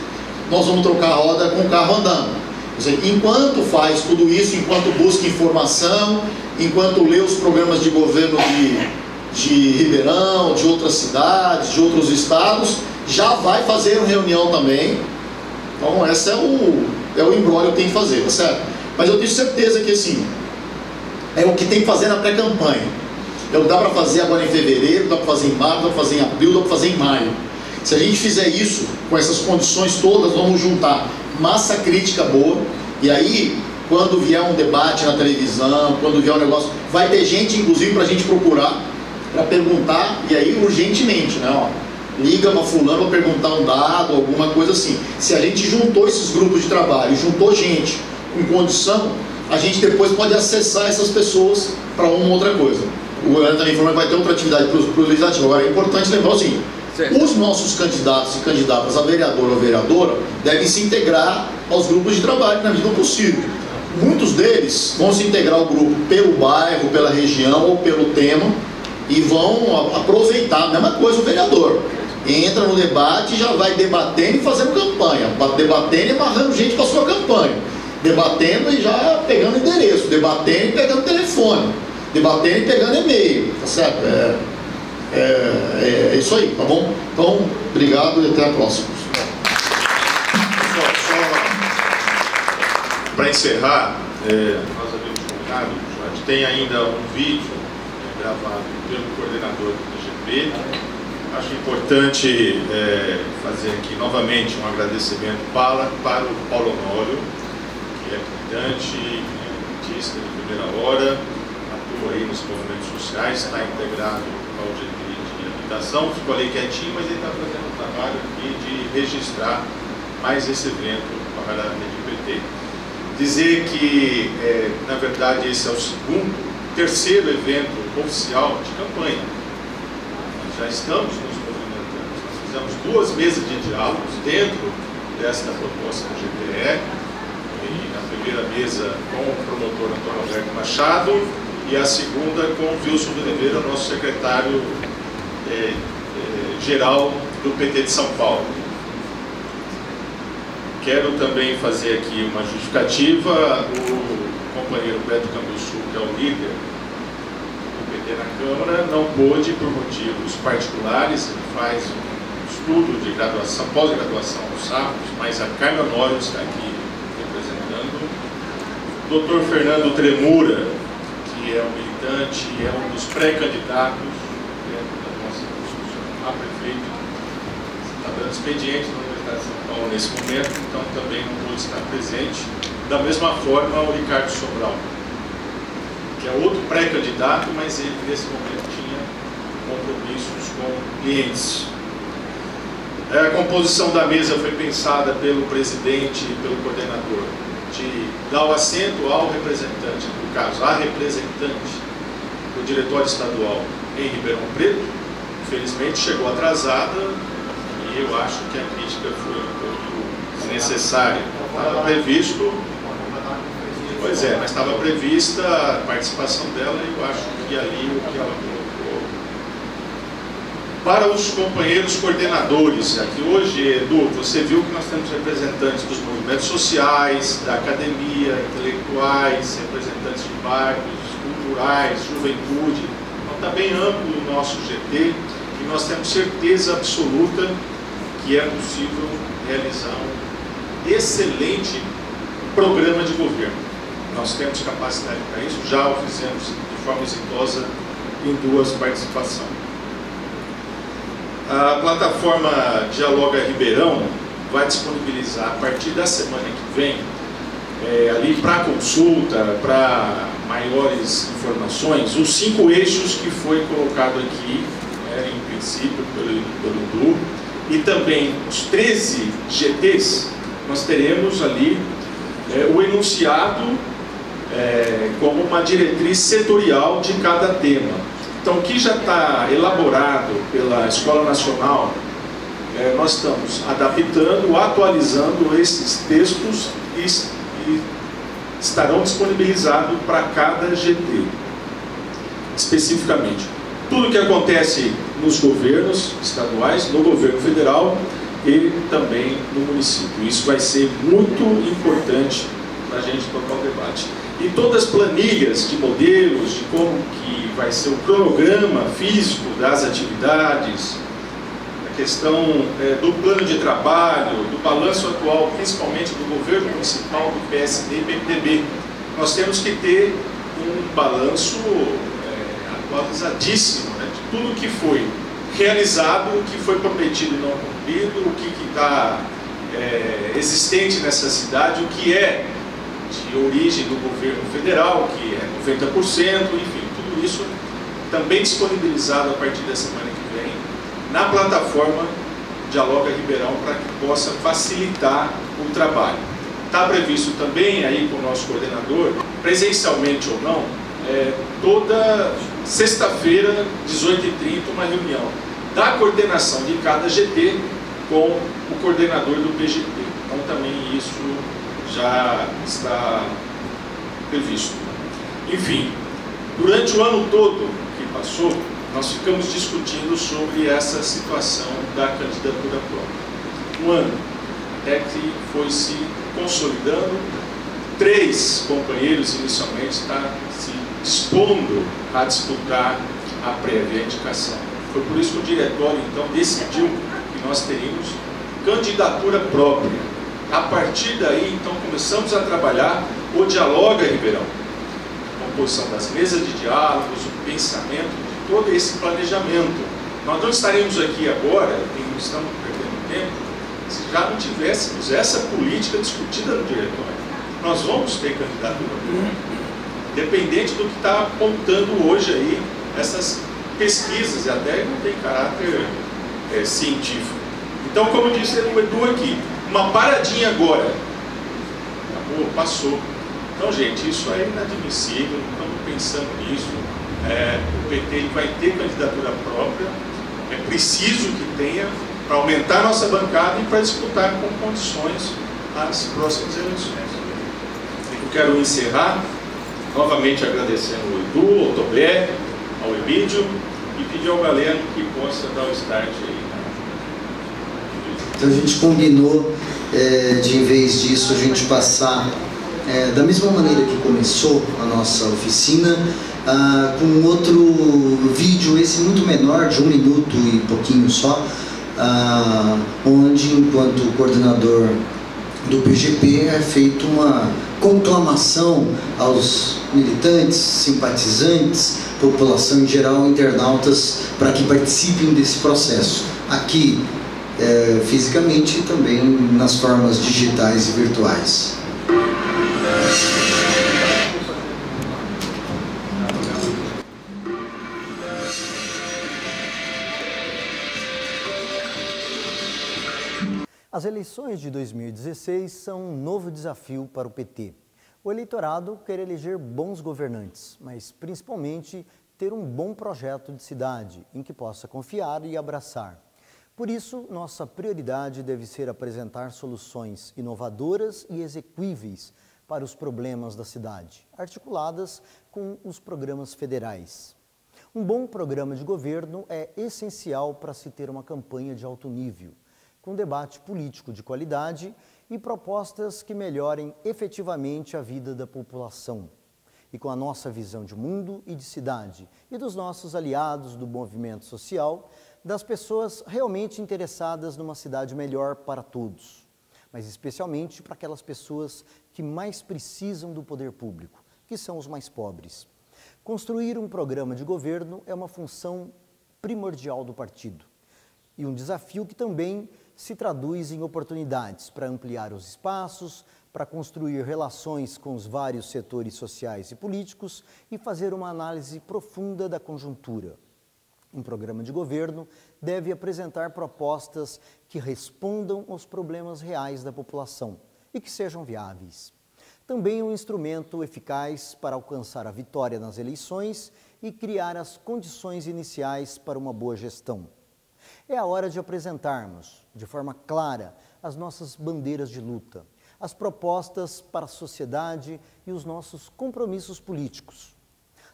Nós vamos trocar a roda com o carro andando. Dizer, enquanto faz tudo isso, enquanto busca informação, enquanto lê os programas de governo de, de Ribeirão, de outras cidades, de outros estados, já vai fazer uma reunião também. Então, esse é o, é o embrólio que tem que fazer, tá certo? Mas eu tenho certeza que assim, é o que tem que fazer na pré-campanha. O que dá para fazer agora em fevereiro, dá para fazer em março, dá para fazer em abril, dá para fazer em maio. Se a gente fizer isso, com essas condições todas, vamos juntar massa crítica boa, e aí, quando vier um debate na televisão, quando vier um negócio, vai ter gente, inclusive, para a gente procurar, para perguntar, e aí urgentemente, né? Ó, liga para fulano para perguntar um dado, alguma coisa assim. Se a gente juntou esses grupos de trabalho, juntou gente com condição, a gente depois pode acessar essas pessoas para uma outra coisa. O governo também que vai ter outra atividade para o legislativo. Agora é importante lembrar o seguinte: os nossos candidatos e candidatas a vereador ou vereadora devem se integrar aos grupos de trabalho na medida do possível. Muitos deles vão se integrar ao grupo pelo bairro, pela região ou pelo tema e vão aproveitar a mesma coisa o vereador. Entra no debate e já vai debatendo e fazendo campanha, debatendo e amarrando gente para a sua campanha. Debatendo e já pegando endereço, debatendo e pegando telefone, debatendo e pegando e-mail, tá certo? É, é, é, é isso aí, tá bom? Então, obrigado e até a próxima. Para encerrar, é, nós havíamos combinado, a gente tem ainda um vídeo né, gravado pelo coordenador do IGP. Acho importante é, fazer aqui novamente um agradecimento para, para o Paulo Honório, que é militante, é artista de primeira hora, atua aí nos movimentos sociais, está integrado ao de habitação, ficou ali quietinho, mas ele está fazendo um trabalho aqui de registrar mais esse evento para a Rede PT. Dizer que, é, na verdade, esse é o segundo, terceiro evento oficial de campanha. Nós já estamos nos movimentando. Nós fizemos duas mesas de diálogos dentro desta proposta do GPE, primeira mesa com o promotor Antônio Alberto Machado e a segunda com o Wilson Oliveira, nosso secretário é, é, geral do PT de São Paulo. Quero também fazer aqui uma justificativa. O companheiro Beto Cambuçu, que é o líder do PT na Câmara, não pôde por motivos particulares, ele faz um estudo de graduação, pós-graduação aos sábados, mas a Carla Honório está aqui Dr. Fernando Tremura, que é um militante, é um dos pré-candidatos dentro da nossa discussão a prefeito está dando expediente na Universidade de São Paulo nesse momento, então também não pôde estar presente. Da mesma forma, o Ricardo Sobral, que é outro pré-candidato, mas ele nesse momento tinha compromissos com clientes. É, a composição da mesa foi pensada pelo presidente e pelo coordenador de dar o assento ao representante, no caso, a representante do diretório estadual em Ribeirão Preto. Infelizmente chegou atrasada e eu acho que a crítica foi um pouco desnecessária. Estava previsto, pois é, mas estava prevista a participação dela e eu acho que ali o que ela colocou. Para os companheiros coordenadores, aqui hoje, Edu, você viu que nós temos representantes dos movimentos sociais, da academia, intelectuais, representantes de bairros, culturais, juventude, então está bem amplo o nosso GT nós temos certeza absoluta que é possível realizar um excelente programa de governo. Nós temos capacidade para isso, já o fizemos de forma exitosa em duas participações. A plataforma Dialoga Ribeirão vai disponibilizar a partir da semana que vem, é, ali para consulta, para maiores informações, os cinco eixos que foi colocado aqui, é, em princípio, pelo, pelo Edu, e também os 13 GTs, nós teremos ali é, o enunciado é, como uma diretriz setorial de cada tema. Então, o que já está elaborado pela Escola Nacional, é, nós estamos adaptando, atualizando esses textos e, e estarão disponibilizados para cada GT, especificamente. Tudo que acontece nos governos estaduais, no governo federal e também no município. Isso vai ser muito importante para a gente tocar o debate. E todas as planilhas de modelos, de como que vai ser o cronograma físico das atividades, a questão é, do plano de trabalho, do balanço atual, principalmente do governo municipal, do PSD e. Nós temos que ter um balanço é, atualizadíssimo tudo que foi realizado, o que foi prometido e não cumprido, o que está é, existente nessa cidade, o que é de origem do governo federal, que é 90%, enfim, tudo isso também disponibilizado a partir da semana que vem na plataforma Dialoga Ribeirão para que possa facilitar o trabalho. Está previsto também aí com o nosso coordenador, presencialmente ou não, é, toda sexta-feira, 18h30, uma reunião da coordenação de cada GT com o coordenador do PGT. Então também isso já está previsto. Enfim, durante o ano todo que passou, nós ficamos discutindo sobre essa situação da candidatura própria. Um ano, até que foi se consolidando, três companheiros inicialmente estão se dispondo a disputar a prévia indicação. Foi por isso que o diretório, então, decidiu que nós teríamos candidatura própria a partir daí, então, começamos a trabalhar o Dialoga Ribeirão. A composição das mesas de diálogos, o pensamento todo esse planejamento. Nós não estaremos aqui agora, e não estamos perdendo tempo, se já não tivéssemos essa política discutida no diretório. Nós vamos ter candidatura dependente do que está apontando hoje aí essas pesquisas, e até não tem caráter é, científico. Então, como disse o Edu aqui, uma paradinha agora. Acabou, passou. Então, gente, isso é inadmissível, não estamos pensando nisso. É, o PT ele vai ter candidatura própria, é preciso que tenha para aumentar nossa bancada e para disputar com condições as próximas eleições. Eu quero encerrar novamente agradecendo o Edu, ao Tobé, ao Emílio e pedir ao Galeno que possa dar o start aí. Então a gente combinou é, de, em vez disso, a gente passar é, da mesma maneira que começou a nossa oficina, ah, com outro vídeo, esse muito menor, de um minuto e pouquinho só, ah, onde, enquanto coordenador do PGP é feita uma conclamação aos militantes, simpatizantes, população em geral, internautas, para que participem desse processo. Aqui, é, fisicamente e também nas formas digitais e virtuais. As eleições de 2016 são um novo desafio para o PT. O eleitorado quer eleger bons governantes, mas principalmente ter um bom projeto de cidade em que possa confiar e abraçar. Por isso, nossa prioridade deve ser apresentar soluções inovadoras e execuíveis para os problemas da cidade, articuladas com os programas federais. Um bom programa de governo é essencial para se ter uma campanha de alto nível com debate político de qualidade e propostas que melhorem efetivamente a vida da população. E com a nossa visão de mundo e de cidade e dos nossos aliados do movimento social, das pessoas realmente interessadas numa cidade melhor para todos, mas especialmente para aquelas pessoas que mais precisam do poder público, que são os mais pobres. Construir um programa de governo é uma função primordial do partido e um desafio que também se traduz em oportunidades para ampliar os espaços, para construir relações com os vários setores sociais e políticos e fazer uma análise profunda da conjuntura. Um programa de governo deve apresentar propostas que respondam aos problemas reais da população e que sejam viáveis. Também um instrumento eficaz para alcançar a vitória nas eleições e criar as condições iniciais para uma boa gestão. É a hora de apresentarmos, de forma clara, as nossas bandeiras de luta, as propostas para a sociedade e os nossos compromissos políticos.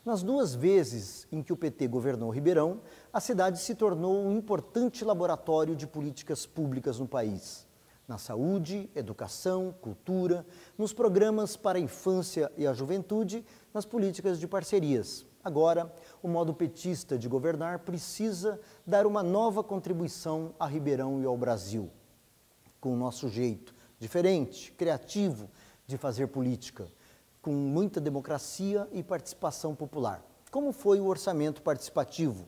Nas duas vezes em que o PT governou Ribeirão, a cidade se tornou um importante laboratório de políticas públicas no país. Na saúde, educação, cultura, nos programas para a infância e a juventude, nas políticas de parcerias. Agora, o modo petista de governar precisa dar uma nova contribuição a Ribeirão e ao Brasil, com o nosso jeito diferente, criativo de fazer política, com muita democracia e participação popular. Como foi o orçamento participativo?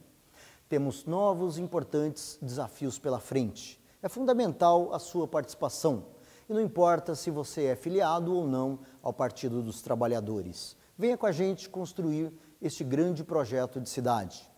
Temos novos importantes desafios pela frente. É fundamental a sua participação. E não importa se você é filiado ou não ao Partido dos Trabalhadores. Venha com a gente construir este grande projeto de cidade.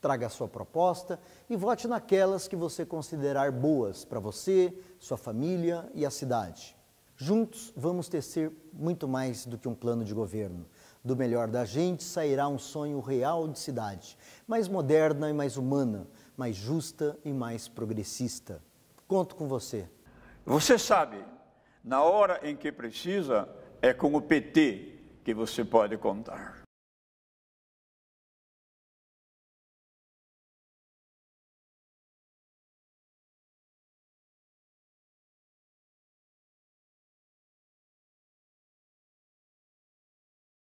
Traga a sua proposta e vote naquelas que você considerar boas para você, sua família e a cidade. Juntos vamos tecer muito mais do que um plano de governo. Do melhor da gente sairá um sonho real de cidade, mais moderna e mais humana, mais justa e mais progressista. Conto com você. Você sabe, na hora em que precisa, é com o PT que você pode contar.